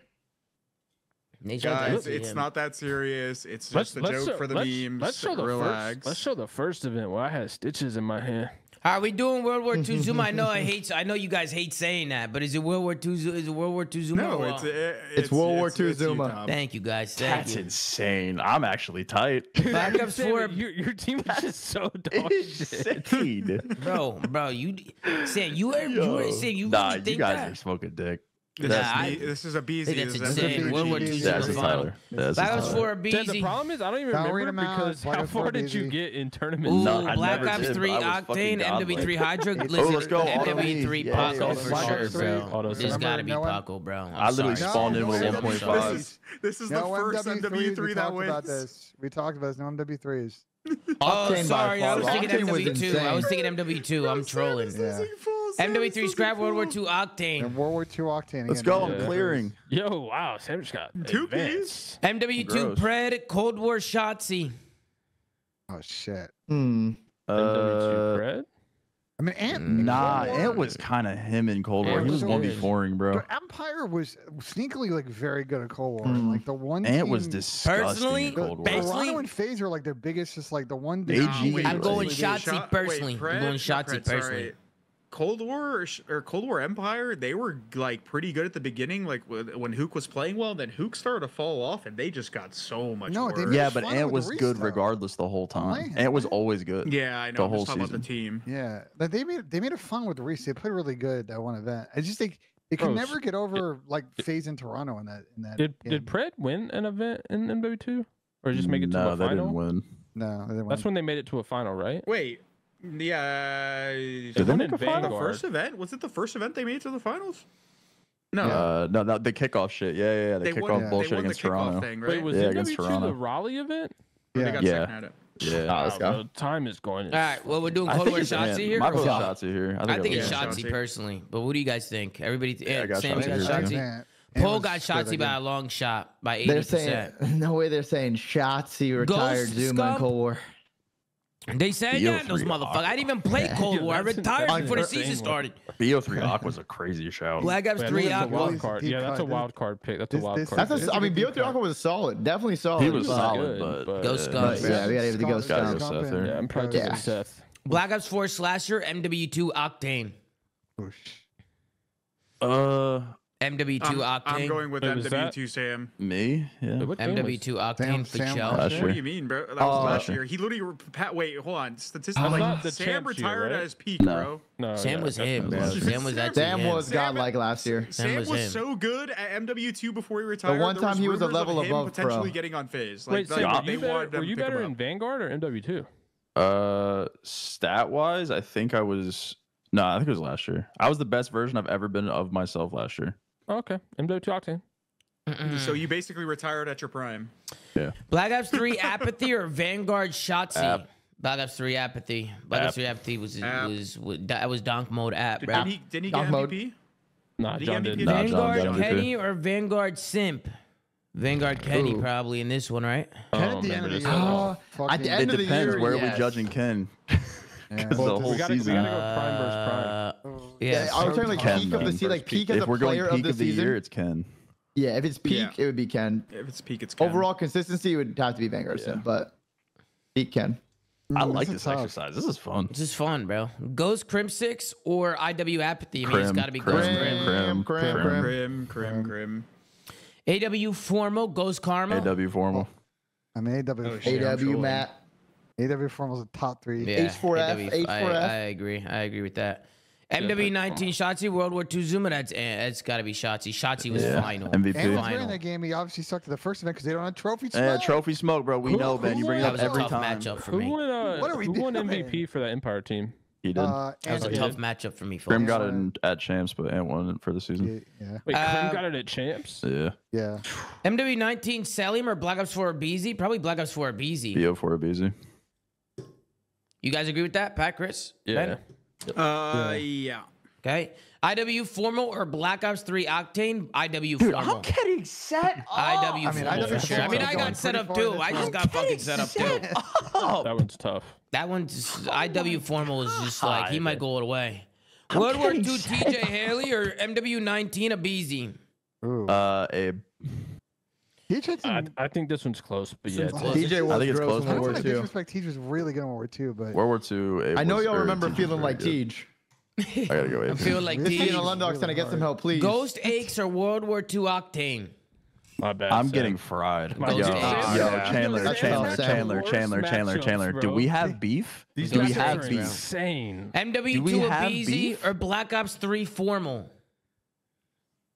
Guys, it's not that serious. It's just let's, a joke show, for the let's, memes. Let's show the Relax. First, let's show the first event where I had stitches in my hand. Are we doing World War II ZooMaa? I know I hate. I know you guys hate saying that, but is it World War II? Is it World War II ZooMaa? No, it's, uh, it's, it's World War II ZooMaa. You, Thank you guys. Thank That's you. insane. I'm actually tight. Backups for your, your team is just so dog shit, bro. Bro, you Sam, you are Yo. you are Sam. You nah, really think you guys that? are smoking dick. This, nah, is, I, this is aBeZy. That's insane. World War II That's a Tyler. That's that was for aBeZy. The problem is I don't even don't remember because out. how far did you get in tournaments? Ooh, no, Black Ops 3 Octane, MW3 Hydra. Listen. MW3 Paco yeah, for sure, bro. There's got to be Paco, bro. i literally spawned in with 1.5. This is the first MW3 that wins. We talked about this. No MW3s. Oh, sorry. I was thinking MW2. I was thinking MW2. I'm trolling. MW3 Scrap World War II Octane. And World War II Octane. Let's go. I'm clearing. Yo, wow. Sam just got two keys. MW2 Gross. Pred Cold War Shotzzy. Oh shit. Mm. MW2 uh, Pred. I mean, Ant. Nah, it was kind of him in Cold War. Ant he was one beforeing, bro. But Empire was sneakily like very good at Cold War. Mm. Like the one. Ant team, was disgusting. Personally, in Cold War. personally, Toronto and FaZe are like their biggest. Just like the one. Nah, I'm going Shotzzy personally. Wait, Pred, I'm going Shotzzy personally. Cold War or, Cold War Empire, they were like pretty good at the beginning. Like when Hook was playing well, then Hook started to fall off, and they just got so much. No, yeah, but Ant was good though. regardless the whole time. Ant was always good. Yeah, I know. The whole season. the team. Yeah, but they made they made it fun with Reese. They played really good at one event. I just think it can Gross. never get over like FaZe in Toronto in that in that. Did game. did Pred win an event in NBA two, or just make it no, to a final? No, they didn't win. No, That's when they made it to a final, right? Wait, yeah. Did they, they make a final? The first event was it the first event they made to the finals? No, uh, no, no, the kickoff shit. Yeah, yeah, yeah. The they kickoff won, bullshit against Toronto. Thing, right? Wait, was yeah, against Toronto. the Raleigh event? Yeah, yeah. Yeah, wow, The time is going. All right, well, we're doing Cold War Shotzzy here. Might cool. Shotzzy here. I think, I think it's yeah. Shotzzy personally, but what do you guys think? Everybody, th- yeah, Sam got Shotzzy. Paul got Shotzzy by a long shot by eighty percent. No way, they're saying Shotzzy retired Ghost ZooMaa in Cold War. They said that those motherfuckers. I didn't even play Cold War. I retired before the season started. BO3 Aqua's a crazy show. Black Ops 3 Aqua. Yeah, that's a wild card pick. That's a wild card. That's a, I mean, BO3 Aqua was solid. Definitely solid. He was solid, but Ghost Scott. Yeah, we gotta give the Ghost Scott. Yeah, I'm probably yeah. Seth. Black Ops 4 Slasher, MW2 Octane. Uh, MW2 I'm, Octane. I'm going with Wait, MW2 Sam. Me? Yeah. MW2 Octane Sam, for Sam What do you mean, bro? That was uh, last year. He literally. Pat, wait, hold on. Statistically, like, Sam retired right? at his peak, no. bro. No, Sam yeah, was him. Sam was actually Sam was got like last year. Sam, Sam was, was so good at MW2 before he retired. The one time he was a level above him potentially getting on FaZe. Like, wait, like, so they, better, were you better in Vanguard or MW2? Uh, stat wise, I think I was. No, I think it was last year. I was the best version I've ever been of myself last year. Oh, okay, MW two Octane. Mm-mm. So you basically retired at your prime. Yeah. Black Ops Three Apathy or Vanguard Shotzzy. App. Black Ops Three Apathy. Black Ops Three Apathy was app. was that was Donk mode app. Did, bro. Didn't he, didn't he get Donk MVP? Nah, did John did. Nah, Vanguard John, John Kenny or Vanguard Simp. Vanguard Kenny Ooh. probably in this one, right? Oh, Ken at the man, end of the year. Oh, at the end it depends of the year, where yes. are we judging Ken. Because yeah. the whole we gotta. We gotta go prime versus prime. Uh, yeah, I was so like Ken, peak of the season, like peak, peak as a if we're going peak of the, of the season. year, it's Ken. Yeah, if it's peak, Yeah. it would be Ken. If it's peak, it's Ken. Overall consistency would have to be Van Gersten, Yeah. but peak Ken. I mm, like this exercise. This is fun. This is fun, bro. Ghost Crimsix or IW Apathy. I mean, it's Crim, got to be Goes Crim. Crim. Crim, Crim, Crim, Crim. grim, grim, grim. AW Formal goes Karma. AW formal. I'm AW. Oh, shit. I'm AW trolling. Matt. AW formal's a top three. Yeah, H4F, AW I, H4F. I agree. I agree with that that's MW19 Shotzzy, World War II ZooMaa. That's eh, that's got to be Shotzzy. Shotzi was Yeah, final. MVP. And Final. was wearing that game. He obviously sucked at the first event because they don't have trophy smoke. Yeah, trophy smoke, bro. We Who- know, man. who You bring it won? That up was a every tough time. matchup for Who me. won? Uh, What are we who won doing? MVP for that Empire team? He did. Uh, That was a and- tough matchup for me. Grim folks. got it in, at champs, but Ant won it for the season. Yeah, yeah, Wait, Crim Uh, got it at champs. Yeah. yeah. MW19 Cellium or Black Ops 4 BZ? Probably Black Ops 4 BZ. BO4 BZ. You guys agree with that, Pat, Chris? Yeah. Ben? Uh, yeah. Okay. IW Formal or Black Ops 3 Octane? IW Dude, Formal. I'm getting set up. IW I mean, Formal for sure. I mean, I got set up too. I just round. got fucking set up too. That one's tough. That one's IW Formal is just like he might go away. I'm World War II TJHaLy or MW19 aBeZy? Ooh. Uh, Abe. Teach had I, some. I think this one's close, but yeah, it's close. close. TJ was think it's close, in I World don't War II. disrespect. Teach was really good in World War II, but World War II. Abe I know was- y'all or remember TJ feeling was like very good. Tej. I gotta go I Abe. feel like Really Being Tej. a Lundox trying to get some help, please. Ghost Aches or World War II Octane? My bad. I'm Sam. getting fried. My Yo, Ghost yo, Aches. Yeah. Chandler, That's Chandler, tough. Chandler, Worst Chandler, Chandler, matchups, Chandler. Do bro. we have beef? These Do we guys have are beef? insane. MW2 Do we a have BZ beef? or Black Ops 3 Formal?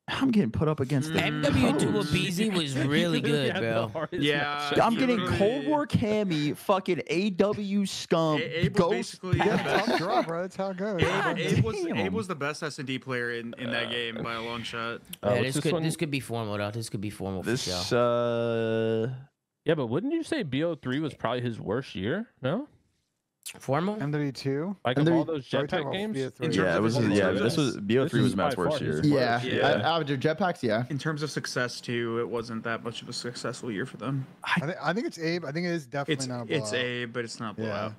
I'm getting put up against the MW2 a goats. BZ was really good, bro. Yeah. I'm He getting literally- Cold War Cammy, fucking AW scum, A- Abe Ghost. basically the Pack. draw, bro. That's how it goes. Abe, Abe was. Abe was the best S and D player in, in that game by a long shot. Uh, yeah, what's this could one? this could be formal though. This could be formal for This sure. uh, Yeah, but wouldn't you say BO3 was probably his worst year? No, Formal? MW2. like And of all those Are we talking jetpack games. BO3? In yeah, it was. his Yeah, this was BO3 This was is by Matt's worst year. Yeah, Yeah. I- out of jetpacks, yeah. In terms of success too, it wasn't that much of a successful year for them. I, th- I think it's Abe. I think it is definitely It's not a blowout. it's blowout. Abe, but it's not Yeah. blowout.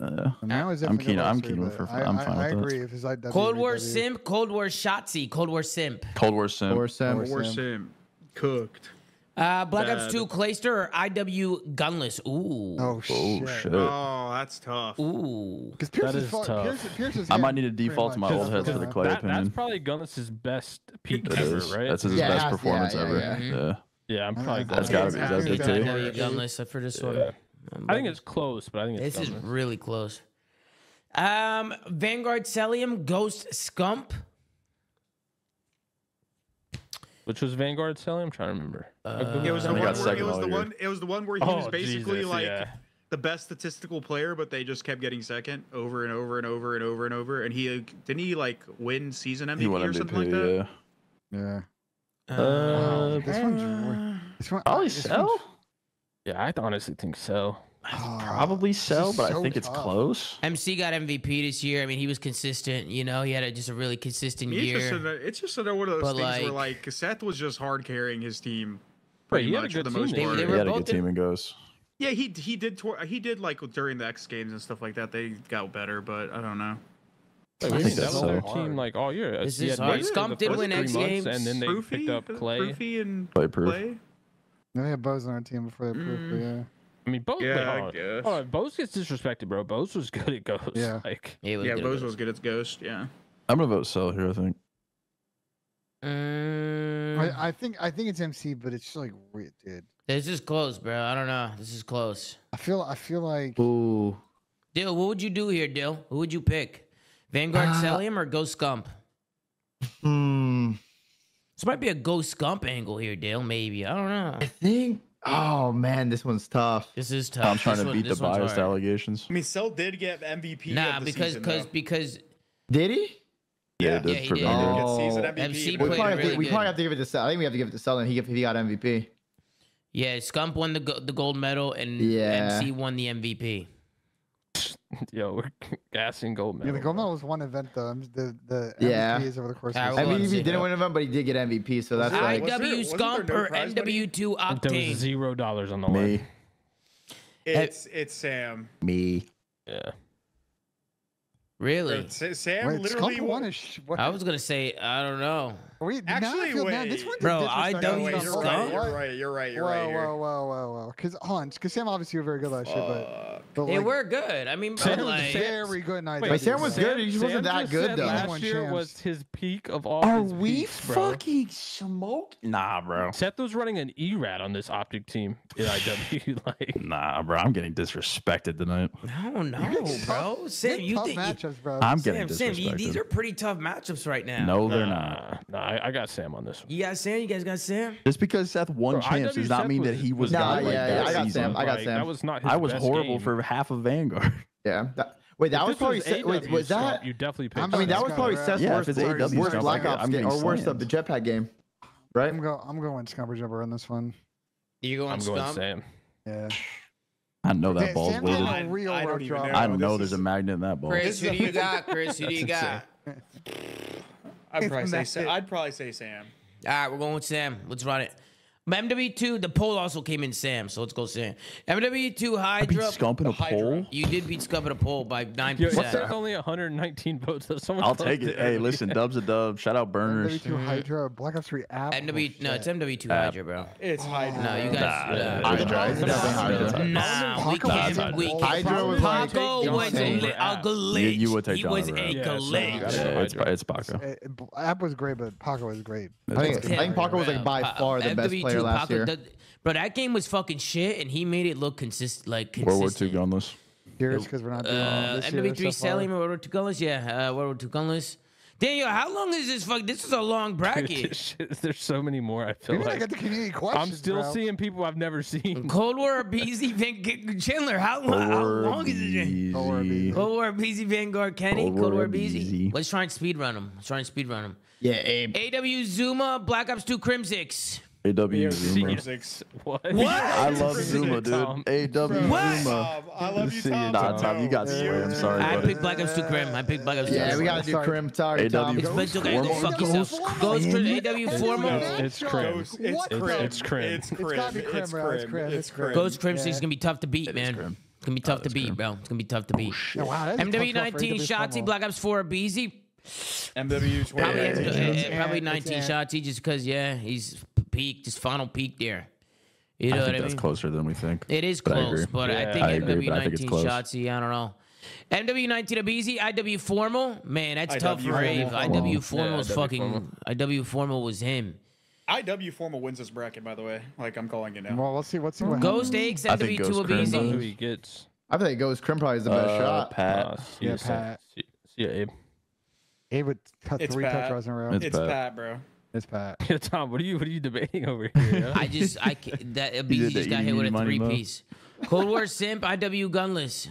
Uh, And now is I'm definitely keen- I'm lose keen for- I, I'm fine I with that. agree. If it's IW, Cold War W. Simp, Cold War Shotzzy, Cold War Simp. Cold War Sim. Or Sam. Or War Sim. sim cooked. Uh, Black Ops 2 Clayster or IW Gunless? Ooh. Oh, Oh shit. shit. Oh, that's tough. Ooh. Because Pierce That is, is fu- tough. Pierce, Pierce is I might need to default to my old heads for the Yeah. clay that, opinion. that's probably Gunless's best peak It ever, is. right? That's his Yeah, best has- yeah, performance yeah, ever. yeah. Yeah. yeah, I'm probably. think That's going gotta be- that. that's It's big gotta too. be IW Gunless for this one. Yeah. I think it's close, but I think it's This is really close. Um, Vanguard Cellium, Ghost Scump. Which was Vanguard selling? I'm trying to remember. Uh, It was the one. got Where, it was the one. It was the one where he oh, was basically Jesus, like yeah. the best statistical player, but they just kept getting second over and over and over and over and over. And he uh, didn't he like win season MVP He won or something like that. Yeah. Yeah. Uh, This one's. This one. Probably this Cell. one's- Yeah, I honestly think so. Ah, Probably this Cell, is but I so think it's close. MC got MVP this year. I mean, he was consistent. You know, he had a, just a really consistent It's just, year. a, it's just another one of those But, things where like- like Seth was just hard carrying his team. Wait, Pretty he had a much for good the team most this part. They He were had a good team in- in Ghost. Yeah, he he did tor- he did like during the X games and stuff like that. They got better, but I don't know. Like, I really, think that that's so. team like all year. This He is had hard. Baker Scump did win X Games. and then they Proofy, picked up Clay. Proofy and Play proof. Clay. They had Bose on our team before they proved, but mm. yeah. I mean, Bose. Yeah, I hold guess. Hold on, Bose gets disrespected, bro. Bose was good at Ghost. Yeah. Like, Yeah, he was Yeah, good. Bose was good at Ghost. Yeah. I'm gonna vote Cell here. I think. Mm, I, I think I think it's MC, but it's just like weird, dude. this is close, bro. I don't know. This is close. I feel I feel like Ooh. Dill, what would you do here, Dill? Who would you pick? Vanguard Uh, Cellium or Ghost Scump? Hmm. This might be a Ghost Scump angle here, Dill. Maybe. I don't know. I think. Oh man, this one's tough. This is tough. I'm trying This to one- beat the this biased allegations. I mean, Cell did get MVP. Nah, of the because season, because though. because Did he? Yeah. it did Yeah, he for did. Vanguard. Season Oh. MVP. MC We played probably, have really to, we probably have to give it to Cell. I think we have to give it to Cellium. He he got MVP. yeah, Scump won the the gold medal and Yeah. MC won the MVP. yo, we're gassing gold yeah, medal. the gold medal was one event though. The the Yeah. MVP is over the course I of I the will mean, he didn't win an event, but he did get MVP. So that's Was like. IW Scump there no or prize? MW2 There was Octane? zero dollars on the line. It's it's Sam. me. Yeah. Really? Sam Wait, literally won. won sh- I was gonna say I don't know. Wait, now Actually, feel- now, this wait. one's Bro, disrespect. IW No, wait, you're right. You're right. You're right. You're whoa, right. here. whoa, whoa, whoa, whoa. Because Hans, oh, because Sam obviously were very good last year, but, but They like, were good. I mean, Sam but was very good in IW. Wait, Sam was good. He just wasn't that just good, said though. Last year champs. was his peak of all. Are his we peaks, bro. fucking smoked? Nah, bro. Seth was running an E-Rat on this optic team in IW. like, Nah, bro. I'm getting disrespected tonight. no, no, bro. Sam, you're you tough think matchups, bro. I'm Sam, getting Sam, disrespected. these are pretty tough matchups right now. No, they're not. Nah, I, I got Sam on this one. You got Sam. You guys got Sam. Just because Seth won Bro, champs IW does not Seth mean was- that he was Nah, not like yeah, that yeah, I got. Sam. I got Like, Sam. That was not his I was best horrible game. for half of Vanguard. Yeah. That, Wait, that If was this probably Se- wait, was Scump, that? You definitely picked. I'm I mean, that was probably? Seth's Yeah, if worst, it's worst Black Ops game or getting worst of the jetpack game, right? I'm go. I'm going Scumper Jumper on this one. You going I'm going? Sam. Yeah. I know that Sam- ball's Sam weighted. a real I don't rough even job. know. I know there's a magnet in that ball. Chris, who do you got? Chris, who do you got? I'd probably say Sam. it. I'd probably say Sam. All right, we're going with Sam. Let's run it. MW2, the poll also came in Sam, so let's go Sam. MW2 I beat Hydra. Scump in a poll. You did beat Scump at a poll by 9%. Yo, there's only 119 votes. So someone I'll take it. Hey, listen, Dub's a dub. Shout out Burners. MW2 Hydra, Black Ops 3 app. MW, no, it's MW2 App. Hydra, bro. It's Hydra. No, you guys. Nah, uh, Hydra. It's Hydra. Nah, we can't. was We can't. Hydra was like Paco was insane. a glitch. You- you would take He was over a Hydra. Yeah, so glitch. gotta Yeah, go it's, Paco. Uh, app was great, but Paco was great. I think, It's I think Paco was like by far the best MW2 player last year. the- bro, that game was fucking shit, and he made it look consistent. Like World War II consistent. gunless. Curious because we're not doing Uh, this year MW3 so far. Salim, World War II Gunless, yeah, uh, World War II Gunless. Daniel, how long is this? Fuck, this is a long bracket. There's so many more. I feel Maybe I got the community questions. I'm still bro. seeing people I've never seen. Cold War, BZ, Van Chandler. How, long? how Cold long is it? Cold War Easy. BZ. Cold War, BZ, Vanguard, Kenny. Cold Cold War, War BZ. BZ. Let's try and speed run them. Let's try and speed run them. Yeah, Abe. AW ZooMaa, Black Ops 2 Crimsix. AW ZooMaa. Yeah. Six. What? I love ZooMaa, dude. Tom. AW What? ZooMaa. Um, I love you, Tom. Nah, Tom, you no. got slammed. Sorry, I buddy. picked Black Ops 2 Crim. I picked Black Ops 2 Yeah, we gotta do Sorry. Crim. Sorry, AW Tom. It's but okay, go Formal? fuck yourself. Ghost Crim, AW Formal. It's Crim. It's What? Crim. It's Crim. It's It's gotta be Crim, It's bro. It's Crim. Crim. It's It's Crim. Crim. Ghost Crimsix is gonna be tough to beat, man. It's gonna be tough to beat, Crim. bro. It's gonna be tough to beat. Yeah, wow, that's tough MW draw for 19 AW Shotzzy, Black Ops 4 BZ. MW Probably, Yeah, it's- yeah, yeah. probably It's 19 Ant. Shotzzy just because, yeah, he's peak, just final peak there. You know I what think I that's mean? closer than we think. It is But I close, agree. but I think I agree, but I think it's MW19 close. Shotzzy, I don't know. MW19 aBeZy, IW Formal, man, that's tough IW for Formal. Rave. IW Yeah, Formal's IW fucking. Formal. IW Formal was him. IW Formal wins this bracket, by the way. Like I'm calling it now. Well, let's see. Let's see what Ghost Eggs, I think MW2 Ghost Crim Who he gets? I think Ghost Crim probably is the best Uh, shot. Pat. Uh, Yeah. Pat. See, see ya, Abe. Abe would cut It's three Pat. touchdowns in a row. It's It's Pat. Pat, bro. It's Pat. Yeah, Tom, what are you what are you debating over here? yo? I just, I ca- that did aBeZy the just got hit with a three mo. piece. Cold War Simp, IW Gunless.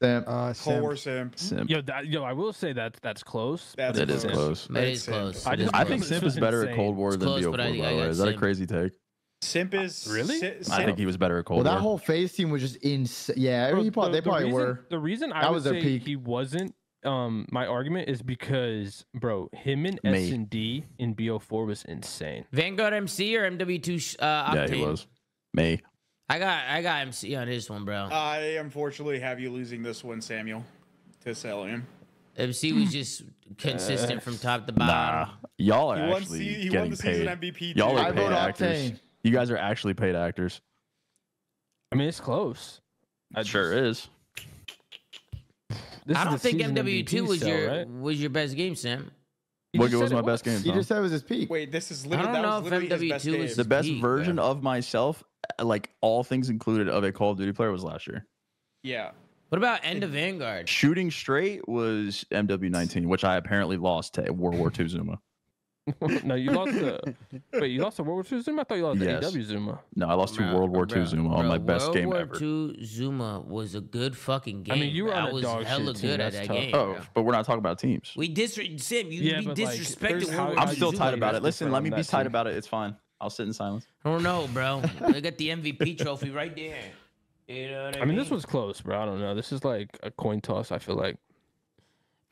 Damn. Uh, Cold War Simp. Simp. yo, that, yo, I will say that that's close. That's but That is it's- close. That It's close. I just- I think Simp is better at. Cold War It's than close, BO4, I by the I way. Is that a crazy take? Simp is Really? Si- I think he was better at Cold Well, that whole FaZe team was just insane. Yeah, Bro, he the- they the probably reason- were. The reason I That would was their say peak. he wasn't um my argument is because bro, him and Me. S and D in BO4 was insane. Vanguard MC or MW2 sh- uh, yeah, he was. Me. I got, I got MC on this one, bro. I unfortunately have you losing this one, Samuel, to Cellium. MC was just consistent from top to bottom. Nah. bottom. Y'all are He won, actually se- he won getting the season paid. MVP. Y'all are I paid actors. Octane. You guys are actually paid actors. I mean, it's close. I Sure is. This I don't think MW2 MVP was still, your right? was your best game, Sam. You What was my it best game? You just said it was his peak. Wait, this is I literally don't that know was if literally his best MW2 game. is The best peak, version bro. of myself, uh, like all things included, of a Call of Duty player was last year. Yeah. What about End of Vanguard? Shooting straight was MW19, which I apparently lost to World War II ZooMaa. no, you lost the wait. You lost the World War II ZooMaa. I thought you lost Yes. the AW ZooMaa. No, I lost to Bro, World War bro, II ZooMaa on bro, my best World game War ever. II ZooMaa was a good fucking game. I mean, you were on I a was dog hella shit team, good at that's that tough. game. Oh, bro. but we're not talking about teams. We dis Sim, you, Yeah, you but, like, disrespected World how- War I'm still ZooMaa. tight about it. Listen, let me be that tight about it. It's fine. I'll sit in silence. I don't know, bro. I got the MVP trophy right there. You know what I, I mean, this was close, bro. I don't know. This is like a coin toss. I feel like.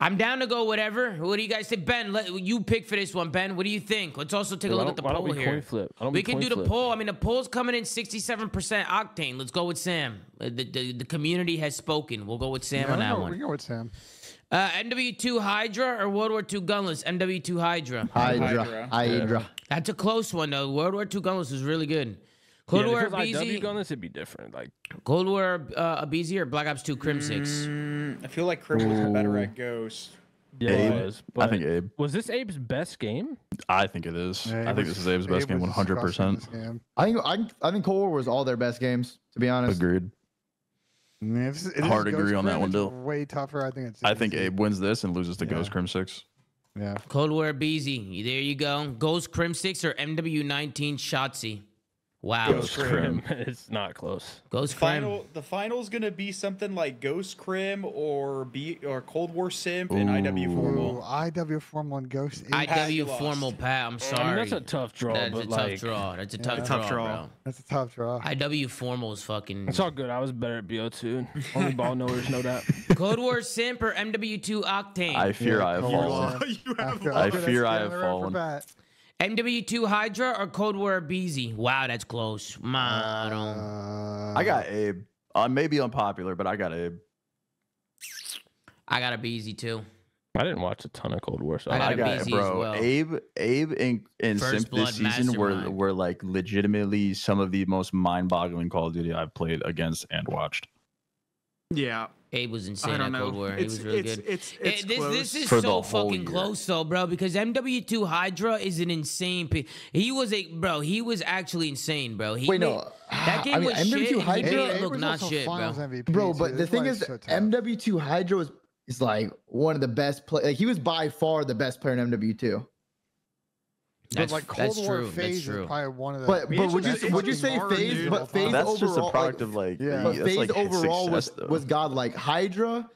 I'm down to go whatever. What do you guys think, Ben? Let you pick for this one, Ben. What do you think? Let's also take a look at the don't- don't poll we here. coin flip? Why don't we we can coin do the flip? poll. I mean, the poll's coming in 67% octane. Let's go with Sam. Uh, The, the, the community has spoken. We'll go with Sam Yeah, on that go- one. We go with Sam. Uh, MW2 Hydra or World War II Gunless? MW2 Hydra. Hydra. Hydra. Hydra. That's a close one though. World War II Gunless was really good. Cold yeah, War if it was IW BZ, gun this, it'd be different. Like, Cold War uh, BZ or Black Ops 2 Crim 6? Mm, I feel like Crim was better at Ghost. yeah, Abe. it was. I think Abe. was this Abe's best game? I think it is. Yeah, I think was- this is Abe's best game, one hundred percent. I think I, I think Cold War was all their best games. To be honest. Agreed. Yeah, if this- if Hard to agree Ghost on that one, it's Dill. Way tougher. I think it's. I think. Abe wins this and loses to Yeah. Ghost Crim Six. Yeah. Cold War BZ. There you go. Ghost Crim 6 or MW19 Shotzzy. Wow. Ghost Crim. it's not close. Ghost Crim. Final the final's gonna be something like Ghost Crim or B or Cold War Simp and IW Ooh, Formal. IW Formal and Ghost. Eight. IW lost. formal Pat. I'm I sorry. mean, that's a tough draw, That's but a like, tough draw. That's a tough, Yeah. draw, Tough draw. bro. That's a tough draw. IW formal is fucking. it's all good. I was better at BO2. Only ball knowers know that. Cold War Simp or MW2 Octane. I fear Yeah, I have fallen. you have I fear I scan have the for fallen. Pat. MW2 Hydra or Cold War Beezy. Wow, that's close. Man, Uh, I got Abe. Uh, maybe unpopular, but I got Abe. I got a Beezy too. I didn't watch a ton of Cold War, so I I, got I a got as bro. well. Abe, Abe, and, and First Simp this Blood season were were like legitimately some of the most mind-boggling Call of Duty I've played against and watched. Yeah, Abe was I insane don't at Cold know. War. He was really it's, good. it's Eh, it's this close. this is For so fucking year. close though, bro. Because MW2 Hydra is an insane. P- he was a bro. He was actually insane, bro. He Wait, made- no. that game I mean, was MW2 shit. He Hydra- made it look was not shit, bro. MVP, bro. too. But the That's thing why is, so. MW2 Hydra was is like one of the best play. Like he was by far the best player in MW2. That's, but like that's Cold War true. FaZe That's true. is probably one of the. But We but should would you just- would you it's say hard, FaZe? dude. But FaZe That's overall, just a product of like, Yeah. but that's FaZe like overall was success, though. was god like Hydra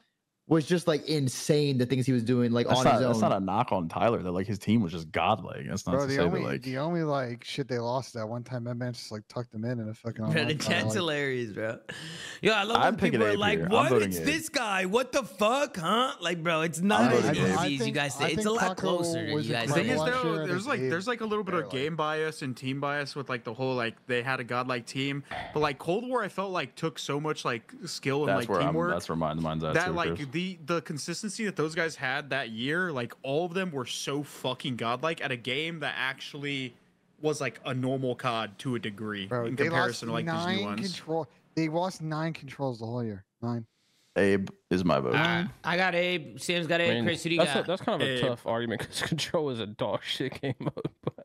was just like insane. The things he was doing like That's on not, his own. that's not a knock on Tyler. That like his team was just godlike. That's not Bro, to the say only that like the only like shit they lost that one time, That Man just like tucked them in in a fucking. Bro, online the like- hilarious, bro. Yo, I love I'm when people are like, here. I'm "What? voting It's Abe. this guy? What the fuck, huh?" Like, bro, it's not I'm as voting easy Abe. I as you guys say. It's a lot Paco closer than you guys The thing is, Last say. year, though, there's like there's like a little bit of game bias and team bias with like the whole like they had a godlike team, but like Cold War, I felt like took so much like skill and that's like where I'm. teamwork That's where mine, mine's at that too. like Chris. The the consistency that those guys had that year, like all of them were so fucking godlike at a game that actually was like a normal COD to a degree Bro, in comparison to like these new ones. control. They lost nine controls the whole year. Nine. Abe is my vote. Alright, I got Abe. Sam's got I Abe. mean, Chris, who do you that's, a, got? that's kind of a Abe. tough argument because Control is a dog shit game mode.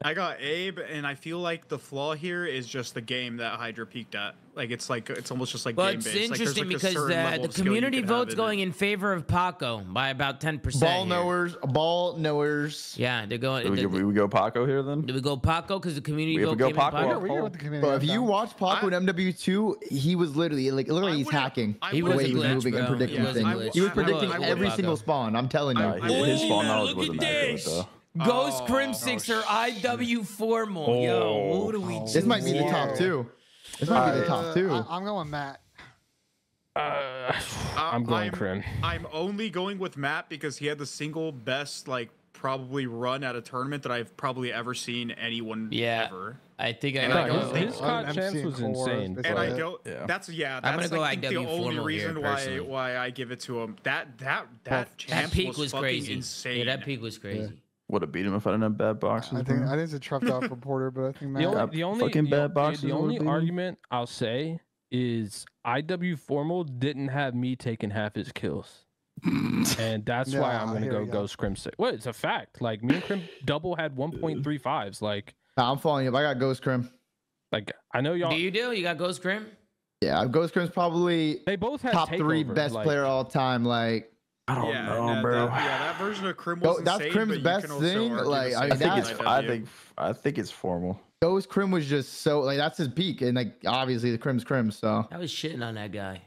But I got Abe, and I feel like the flaw here is just the game that Hydra peaked at. Like it's like it's almost just like Well, game it's based. interesting like, like, because the, uh, the of skill you community vote's going in favor of Paco by about ten percent. ball knowers, ball knowers. Yeah, they're going. Do we, the- go, we go Paco here then? do we go Paco because the community We- if we vote go came in Paco, Paco? I'll we go poll. with the community. But if you watch Paco in MW2, he was literally like literally I he's hacking I He the was way a he was glitch, moving and predicting He was a things. glitch. He was I- I- predicting every single spawn. I'm telling you. His, his spawn knowledge wasn't at that good though. Ghost Oh, Crim oh, Sixer IW Formal. Yo, who do we do? this might be the top two. This might be the top Uh, two. I, I'm going Matt. uh, I'm going I'm- Crim. I'm only going with Matt because he had the single best like probably run at a tournament that I've probably ever seen anyone Yeah. ever. I think I I Bro, don't his, think- his I'm chance was insane. And I don't. Yeah. That's yeah. I'm gonna I go think the only formal here, reason why why I give it to him. That that that Well, chance That peak was, was fucking crazy. insane. Yeah, that peak was crazy. Would have beat him if I didn't have bad boxes. I think bro. I think it's a tough off reporter, but I think Matt. The only, the only, fucking the, bad boxes the only beating. argument I'll say is IW Formal didn't have me taking half his kills. and that's why I'm gonna go we go. Ghost Crim six. Well, it's a fact. Like me and Crim double had 1.35s. Like, Nah, I'm following you. up. I got Ghost Crim. like I know y'all. Do you do? You got Ghost Crim? Yeah, Ghost Crim's probably They both had top three best like- player all time. Like, I don't yeah, know, that, bro. That, yeah, that version of Crim was that's insane, Crim's best thing, like, I mean, I think it's. with I think. I think it's formal. Ghost Crim was just so like that's his peak, and like obviously the Crim's Crim. So I was shitting on that guy.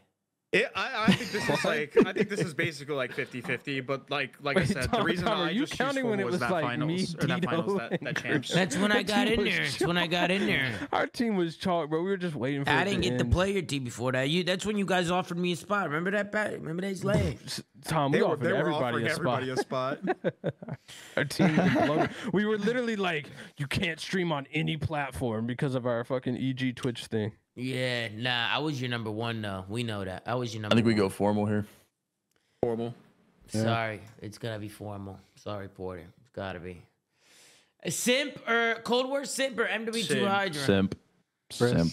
It, I, I think this is like I think this is basically like 50-50, but like like I said, Tom, the reason Tom, are I you just counting when it it is was that like finals me, or that finals that, that champs. That's when I got in there. That's when I got in there. Our team was chalk, bro. We were just waiting for. I it didn't to get to end. play your team before that. You. That's when you guys offered me a spot. Remember that? Pat? Remember that lay? Tom, we They were, offered they were everybody offering a spot. everybody a spot. Our team imploded. we were literally like, you can't stream on any platform because of our fucking EG Twitch thing. Yeah. Nah. I was your number one though. We know that. I was your number. I think we one. go formal here. Formal. Sorry, it's gotta be formal. Sorry, Porter. It's gotta be. A simp or Cold War simp or MW2 Simp. Hydra? Simp. Chris. Simp.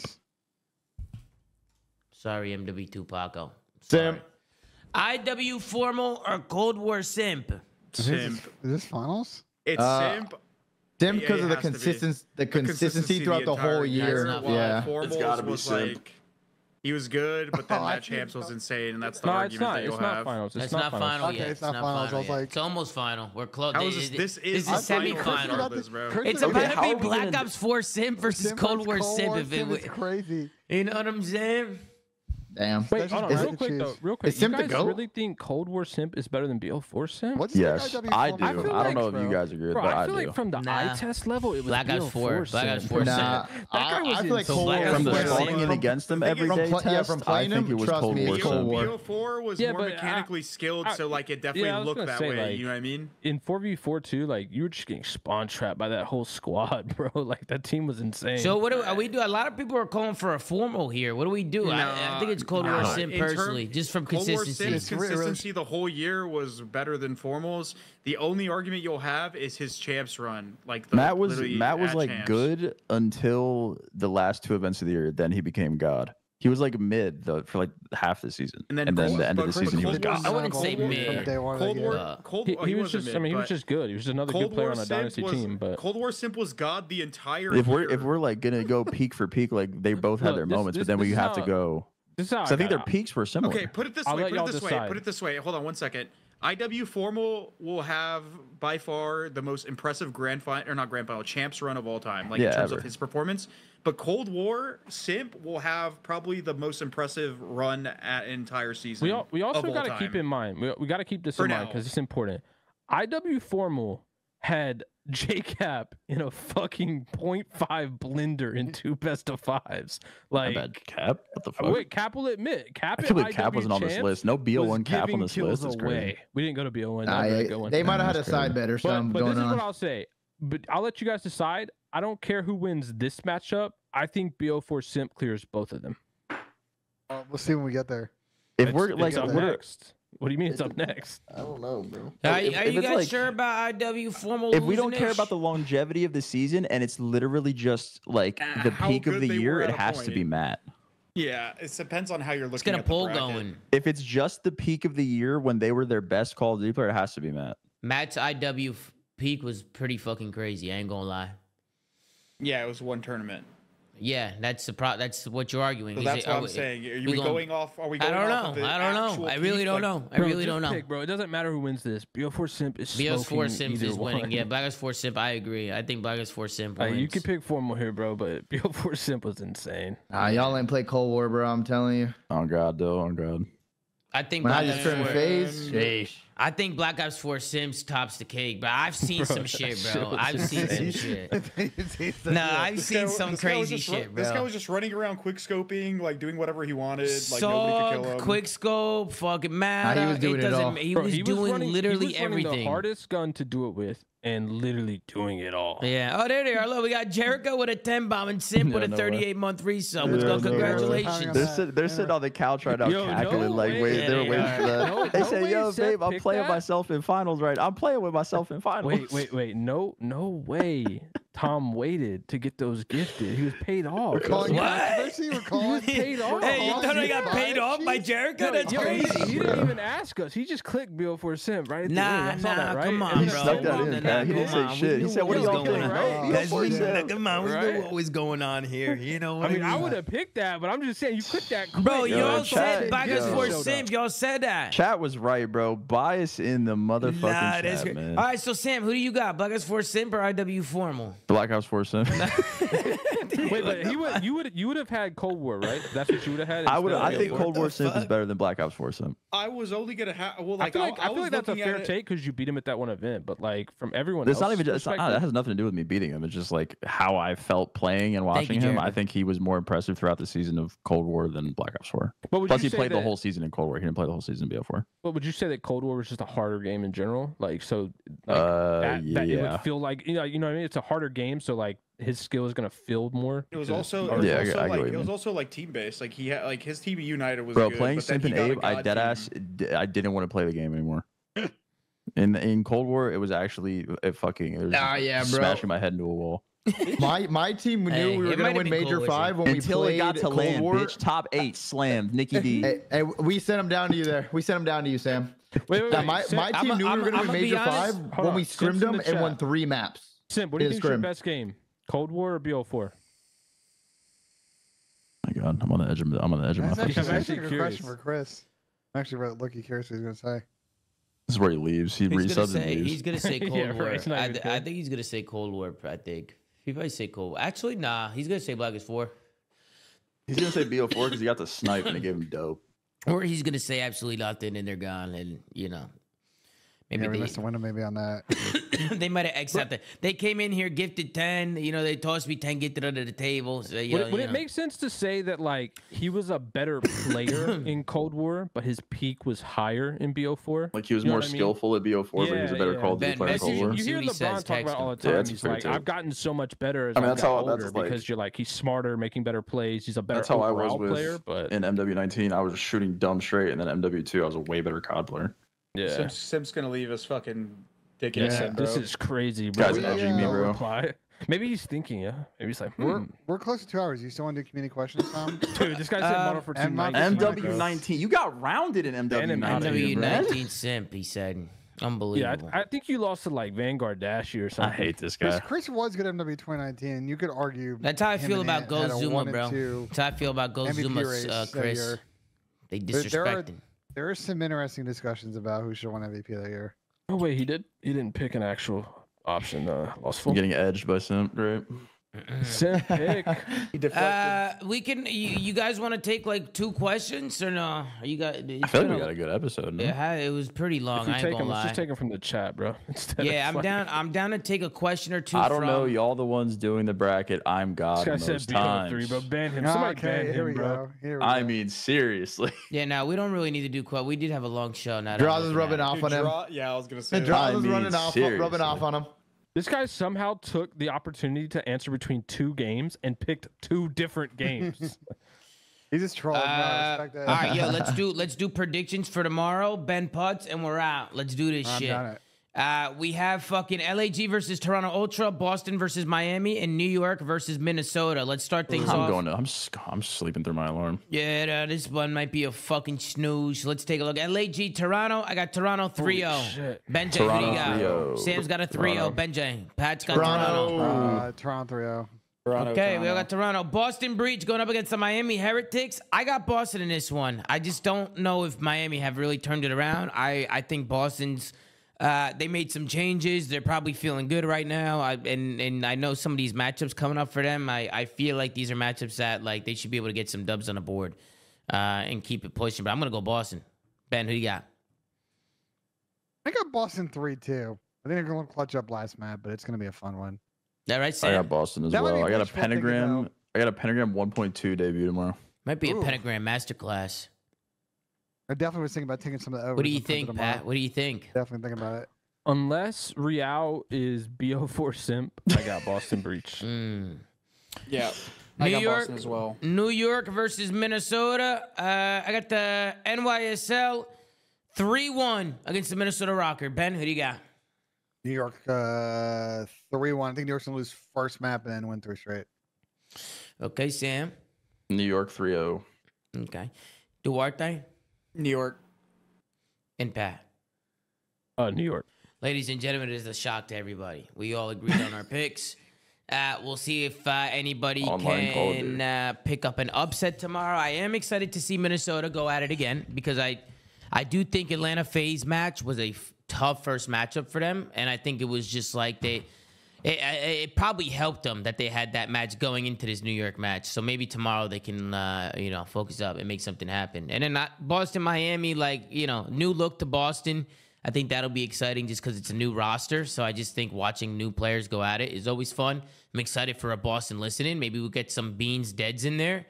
Sorry, MW2 Paco. Simp. IW formal or Cold War simp? Is this, Simp. is this finals? It's Uh, simp. Them because of the, the, the consistency, the consistency throughout the, whole year. Yeah, it's gotta be was like, he was good, but then oh, that champs was insane, and that's the no, argument not, that you'll it's have. Not finals. It's, it's not, not final. Okay, it's not, not finals. Final like, it's almost final. We're close. This, this, this, is, a semifinal. semi-final. It's about to be Black Ops 4 Sim versus Cold War Sim. It's crazy. You know what I'm saying? Damn. Wait, hold on, real quick choose. though. Real quick, is you guys really think Cold War simp is better than BO4 simp? What's yes, I do. I, like, I, don't know bro, if you guys agree, with that. I, feel I like from the nah. eye test level, it was Black Ops 4. Black Ops 4 nah. simp. That guy I, was I feel like Cold War from the falling in against him every day test. I think it was Cold War simp. BO4 was more mechanically skilled, so like it definitely looked that way. You know what I mean? In 4v4 too, like you were just getting spawn trapped by that whole squad, bro. Like that team was insane. So what do we do? A lot of people are calling for a formal here. What do we do? I think it's Cold War no. Personally, term, just from consistency. War Sim's consistency the whole year was better than Formal's. The only argument you'll have is his champs run. Like the, Matt was Matt was like champs. good until the last two events of the year. Then he became god. He was like mid for like half the season, and then, and then the end of the season Cold he was. God. I wouldn't say mid. Cold War, Cold, he, he, he was just. I mean, he was just good. He was another Cold good player War on a Simp dynasty was, team. But Cold War Simp was God the entire. If year. we're if we're like gonna go peak for peak, like they both had their this, moments, this, but then we have to go. This I, I think their out. peaks were similar. Okay, put it this I'll way. Put it this decide. way. Put it this way. Hold on one second. IW Formal will have by far the most impressive grand final or not grand final champs run of all time, like yeah, in terms ever. of his performance. But Cold War Simp will have probably the most impressive run at entire season. We, all, we also got to keep in mind we, we got to keep this For in now. mind because it's important. IW Formal had JCap in a fucking 0.5 blender in two best of fives. Like I Cap, what the uh, fuck? Wait, Cap will admit. Cap, I Cap wasn't on this list. No BO1 Cap on this list. This is great. We didn't go to BO1. Nah, I, go they might have had a side bet or something but, but this is what I'll say. But I'll let you guys decide. I don't care who wins this matchup. I think BO4 Simp clears both of them. Uh, we'll see when we get there. If it's, we're like we're, next. What do you mean it's up next? I don't know, bro. Are, if, are if you guys like, sure about IW formal? If we don't care about the longevity of the season and it's literally just like uh, the peak of the year, it has point. to be Matt. Yeah, it depends on how you're looking. It's gonna pull going. If it's just the peak of the year when they were their best Call of Duty player, it has to be Matt. Matt's IW peak was pretty fucking crazy. I ain't gonna lie. Yeah, it was one tournament. Yeah, that's the pro- That's what you're arguing. So that's it, what I'm we, saying. Are we, we going, off? Are we going I don't off know. Of I don't know. I really don't know. I really don't know. Pick, bro, it doesn't matter who wins this. BO4 Simp is BO4 Simp is one. winning. Yeah, Black Ops 4 Simp. I agree. I think Black Ops 4 Simp. Wins. Uh, you could pick formal here, bro, but BO4 Simp was insane. Uh, y'all ain't play Cold War, bro. I'm telling you. Oh God, though. Oh God. I think when Black Ops Four. phase. Sheesh. I think Black Ops 4 Sims tops the cake, but I've seen bro, some shit, bro. I've seen some shit. no, nah, I've seen guy, some crazy shit, bro. This guy was just running around quickscoping, like doing whatever he wanted. Like so, nobody could kill him. Quickscope, fucking mad. He was doing it, it all. He was, he was doing running, literally he was everything. The hardest gun to do it with and literally doing it all. Yeah. Oh, there they are. Look, we got Jericho with a 10 bomb and Simp no, with a 38 no month resub. Let's go. No Congratulations. They're, sit they're sitting on the couch right now, yo, cackling. like, way. wait, they're waiting for that. they say, yo, babe, I'm playing that? myself in finals, right? I'm playing with myself in finals. Wait, wait, wait. No, no way. Tom waited to get those gifted. He was paid off. We're calling what? controversy. We're paid off. Hey, you thought I got paid off by Jericho? No, That's crazy. He, didn't even ask us. He just clicked bill for a cent right at nah, the end. Nah, right? come on, and bro. Snuck that in, man. He didn't say shit. He said, "What is going on?" Come on, we know what was going on here. You know what I mean? I would have picked that, but I'm just saying you clicked that. Bro, y'all said bias for simp Y'all said that. Chat was right, bro. Bias in the motherfucking chat, man. All right, so Sam, who do you got? Buggers for Simp or IW Formal? Black Ops Four sim. Wait, but he would, you would you would have had Cold War, right? That's what you would have had. I would. I think Cold War simp is better than Black Ops Four simp. I was only gonna have. Well, like, I feel like, I, I I feel like that's a fair take because you beat him at that one event, but like from everyone. It's not even. Just, it's not, that has nothing to do with me beating him. It's just like how I felt playing and watching him. I think he was more impressive throughout the season of Cold War than Black Ops Four. But plus, he played that, the whole season in Cold War. He didn't play the whole season in BO4. But would you say that Cold War was just a harder game in general? Like so, like, uh, that, yeah. that it would feel like you know you know what I mean. It's a harder game game, so like his skill is gonna fill more. It was also, it was yeah, also I, I like, it was also like team based. Like he had like his team United was bro good, playing Simp and Abe. I dead ass, I didn't want to play the game anymore. in in Cold War, it was actually it fucking it was ah, yeah, bro. smashing my head into a wall. my my team knew hey, we were gonna win Major cool Five when until we played it got to Cold land, War. bitch. Top eight slammed Nikki D. Hey, hey, we sent him down to you there. We sent him down to you, Sam. Wait, wait, wait. my, my team I'm knew we were gonna I'm win Major honest. Five Hold when on. we scrimmed them the and won three maps. Sim, what do you in a think's your best game? Cold War or BO4? I god, I'm on the edge of I'm on the edge of my. That's fucking actually, seat. that's a good question for Chris. I'm actually really looking curious what he's gonna say. This is where he leaves. He He's gonna resubs and say leaves. he's gonna say Yeah, Cold right, War. it's not I, even th- I good. think he's gonna say Cold War. I think he probably say Cold. War. Actually, nah. He's gonna say Black is Four, He's gonna say BO4 because he got the snipe and it gave him dope. or he's gonna say absolutely nothing and they're gone. And you know, maybe Yeah, we they missed a window maybe on that. they might have accepted. They came in here gifted ten. You know, they tossed me ten gifted under the table. So, you Would, know, it, would you it know. make sense to say that like he was a better player in Cold War, but his peak was higher in BO4? Like he was You know more what I mean? skillful at BO4, but he was a better yeah. Call of Duty player in Cold. War. You See hear he LeBron says, talk about text all the time. that's a he's like, take. I've gotten so much better as I mean, I that's how- that's older just like- because you're like he's smarter, making better plays. He's a better That's how I was overall with player. But in MW19. I was shooting dumb straight, and then MW2, I was a way better COD player. Yeah, Sim's, Sim's gonna leave us fucking dick yeah, ass, this is crazy, bro. Guy's We edging me, no bro. Reply. Maybe he's thinking, yeah. Maybe he's like, We're hmm. we're close to two hours. You still want to do community questions, Tom? dude, this guy said Um, model for two and nights. MW19, you got rounded in And in MW19. man. MW19 simp. He said, Yeah, unbelievable. I, I think you lost to like Vanguard Dashy or something. I hate this guy. Chris, Chris was good at MW 2019. You could argue. That's how I feel about Ant Go ZooMaa, bro. That's how I feel about Go MVP ZooMaa, uh, Chris. year. They There- there are- him. There are some interesting discussions about who should win MVP that year. Oh wait, he did. He didn't pick an actual option. Uh, lost I'm full. getting edged by Simp, right? Sim pick. Uh, we can. You, you guys want to take like two questions or no? You got. I feel like we got a good episode. No? It, it was pretty long. If you I ain't take gonna him, let's just take him from the chat, bro. Yeah, I'm down. I'm down to take a question or two. I don't from, know. Y'all the ones doing the bracket. I'm God This guy said BO3, times. bro. Ban him. Somebody ban okay, here him, bro. Here we I go. mean, seriously. Yeah, now we don't really need to do quote. We did have a long show. Now that Draws is rubbing at it. off on him. Draw- yeah, I was gonna say. And. Draws is mean, running off, rubbing off on him. This guy somehow took the opportunity to answer between two games and picked two different games. He's just trolling. no, I Uh, respect that. all right, yo, let's do let's do predictions for tomorrow. Ben Putz, and we're out. Let's do this I'm shit. Down it. Uh, we have fucking LAG versus Toronto Ultra, Boston versus Miami, and New York versus Minnesota. Let's start things I'm off. going to. I'm. s- I'm sleeping through my alarm. Yeah, this one might be a fucking snooze. Let's take a look. LAG Toronto. I got Toronto 3 0. shit. Benjay, who do you got? 3-0. Sam's got a 3 0. Toronto. Benjay. Pat's got Toronto. Toronto. Uh, Toronto 3 0. Toronto, Okay, we all got Toronto. Boston Breach going up against the Miami Heretics. I got Boston in this one. I just don't know if Miami have really turned it around. I, I think Boston's uh, they made some changes. They're probably feeling good right now. I, and and I know some of these matchups coming up for them. I, I feel like these are matchups that like they should be able to get some dubs on the board uh, and keep it pushing. But I'm gonna go Boston. Ben, who you got? I got Boston 3 2. I think they're going to clutch up last map, but it's going to be a fun one. That right, I got Boston as That well. I got a pentagram. I got a pentagram 1.2 debut tomorrow. Might be a pentagram masterclass. I definitely was thinking about taking some of the overs. What do you think, them on. Pat? What do you think? Definitely thinking about it. Unless Real is BO4 simp, I got Boston Breach. Mm. Yeah, I New got York- Boston as well. New York versus Minnesota. Uh, I got the NYSL 3 1 against the Minnesota Rokkr. Ben, who do you got? New York uh, 3 1. I think New York's going to lose first map and then win three straight. Okay, Sam. New York 3-0. Okay. Duarte New York. and Pat. Uh, New York. Ladies and gentlemen, it is a shock to everybody. We all agreed on our picks. Uh, we'll see if uh, anybody Online can uh, pick up an upset tomorrow. I am excited to see Minnesota go at it again because I, I do think Atlanta FaZe match was a f- tough first matchup for them, and I think it was just like they, it, it, probably helped them that they had that match going into this New York match. So maybe tomorrow they can, uh, you know, focus up and make something happen. And then not Boston, Miami, like you know, new look to Boston. I think that'll be exciting just because it's a new roster. So I just think watching new players go at it is always fun. I'm excited for a Boston listening. Maybe we'll get some Beans Deads in there.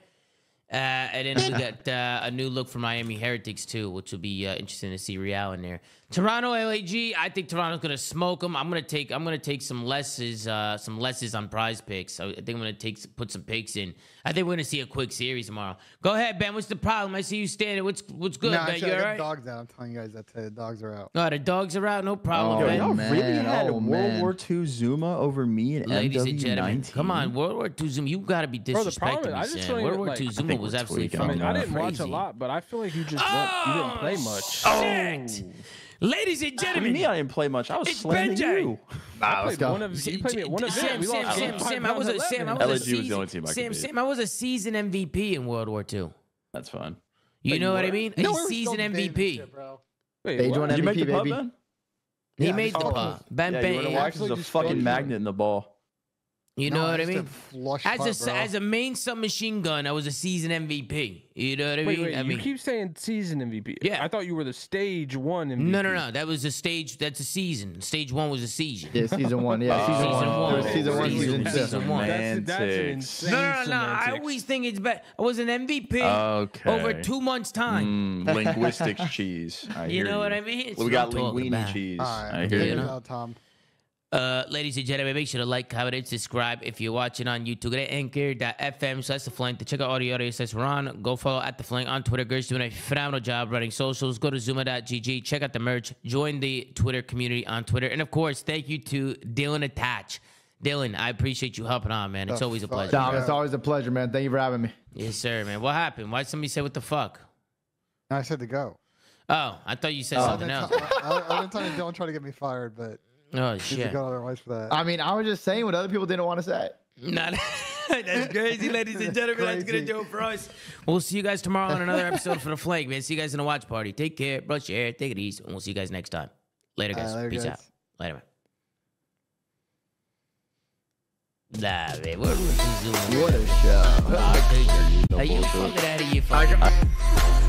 Uh, and then we got uh, a new look for Miami Heretics too, which will be uh, interesting to see Real in there. Toronto LAG, I think Toronto's gonna smoke them. I'm gonna take I'm gonna take some lesses uh, some lesses on Prize Picks. I think I'm gonna take put some picks in. I think we're gonna see a quick series tomorrow. Go ahead, Ben. What's the problem? I see you standing. What's what's good, no, Ben? actually, You I all got right? dogs out. I'm telling you guys that today. The dogs are out. No, the dogs are out. No problem, Oh, Ben. y'all man, really had oh, World man. War II ZooMaa over me and Ladies and gentlemen, come on, World War II Zoom. You gotta be Bro, the disrespecting problem me, I just Sam. World War like- II I ZooMaa was absolutely tweaking I mean, I didn't watch a lot, but I feel like you just went, you didn't play much. Oh, Ladies and What do you gentlemen, me, I didn't play much? I was It's slamming Benjay. you. Nah, I let's go. one of you played me one event. Sam, Sam, Sam, Sam, I was a rounds Sam, I was a 11. Was the season, only team I Sam. Sam, I was a season MVP in World War II. That's fine. You But know you what I mean? No, a season still debating this MVP. shit, bro. Wait, Stage one you make MVP, the putt, baby. Ben? He Yeah, made the putt. Ben Yeah, you were Ben. in a actually There's a fucking magnet in the ball. You No, know what I just a mean? Flush As putt, a bro. as a main submachine gun, I was a season MVP. You know what I Wait, mean? wait, I you mean, keep saying season MVP. Yeah. I thought you were the stage one MVP. no, no, no. That was a stage. That's a season. Stage one was a season. Yeah, season one. Yeah, Oh, season, season one. one. Season one, Season- season two. season one. That's, that's an insane No, no, no, no. I always think it's better. I was an MVP Okay. over two months' time. Mm, linguistics cheese. I you hear know what I mean? It's we got I'm linguini cheese. All right. I hear You you. know? Out, Tom. Uh, ladies and gentlemen, make sure to like, comment, and subscribe if you're watching on YouTube. Go to anchor.fm slash the flank to check out all the audio slash Ron. Go follow at the flank on Twitter. Girls doing a phenomenal job running socials. Go to zuma.gg, check out the merch, join the Twitter community on Twitter. And of course, thank you to Dillon Attach. Dillon, I appreciate you helping on, man. It's The always a pleasure. Dom, it's always a pleasure, man. Thank you for having me. Yes, sir, man. What happened? Why somebody say what the fuck? I said to go. Oh, I thought you said Other something than else. ti- Other other than time, don't try to get me fired, but Oh he's a shit. good otherwise for that. I mean, I was just saying what other people didn't want to say. Not, that's crazy, ladies and gentlemen. That's gonna do it for us. We'll see you guys tomorrow on another episode for the flank, man. See you guys in the watch party. Take care, brush your hair, take it easy, and we'll see you guys next time. Later, guys. Uh, later, Peace guys. out. Later, man. Nah, man. What was you doing? What a show. Are you fucking out of your fucking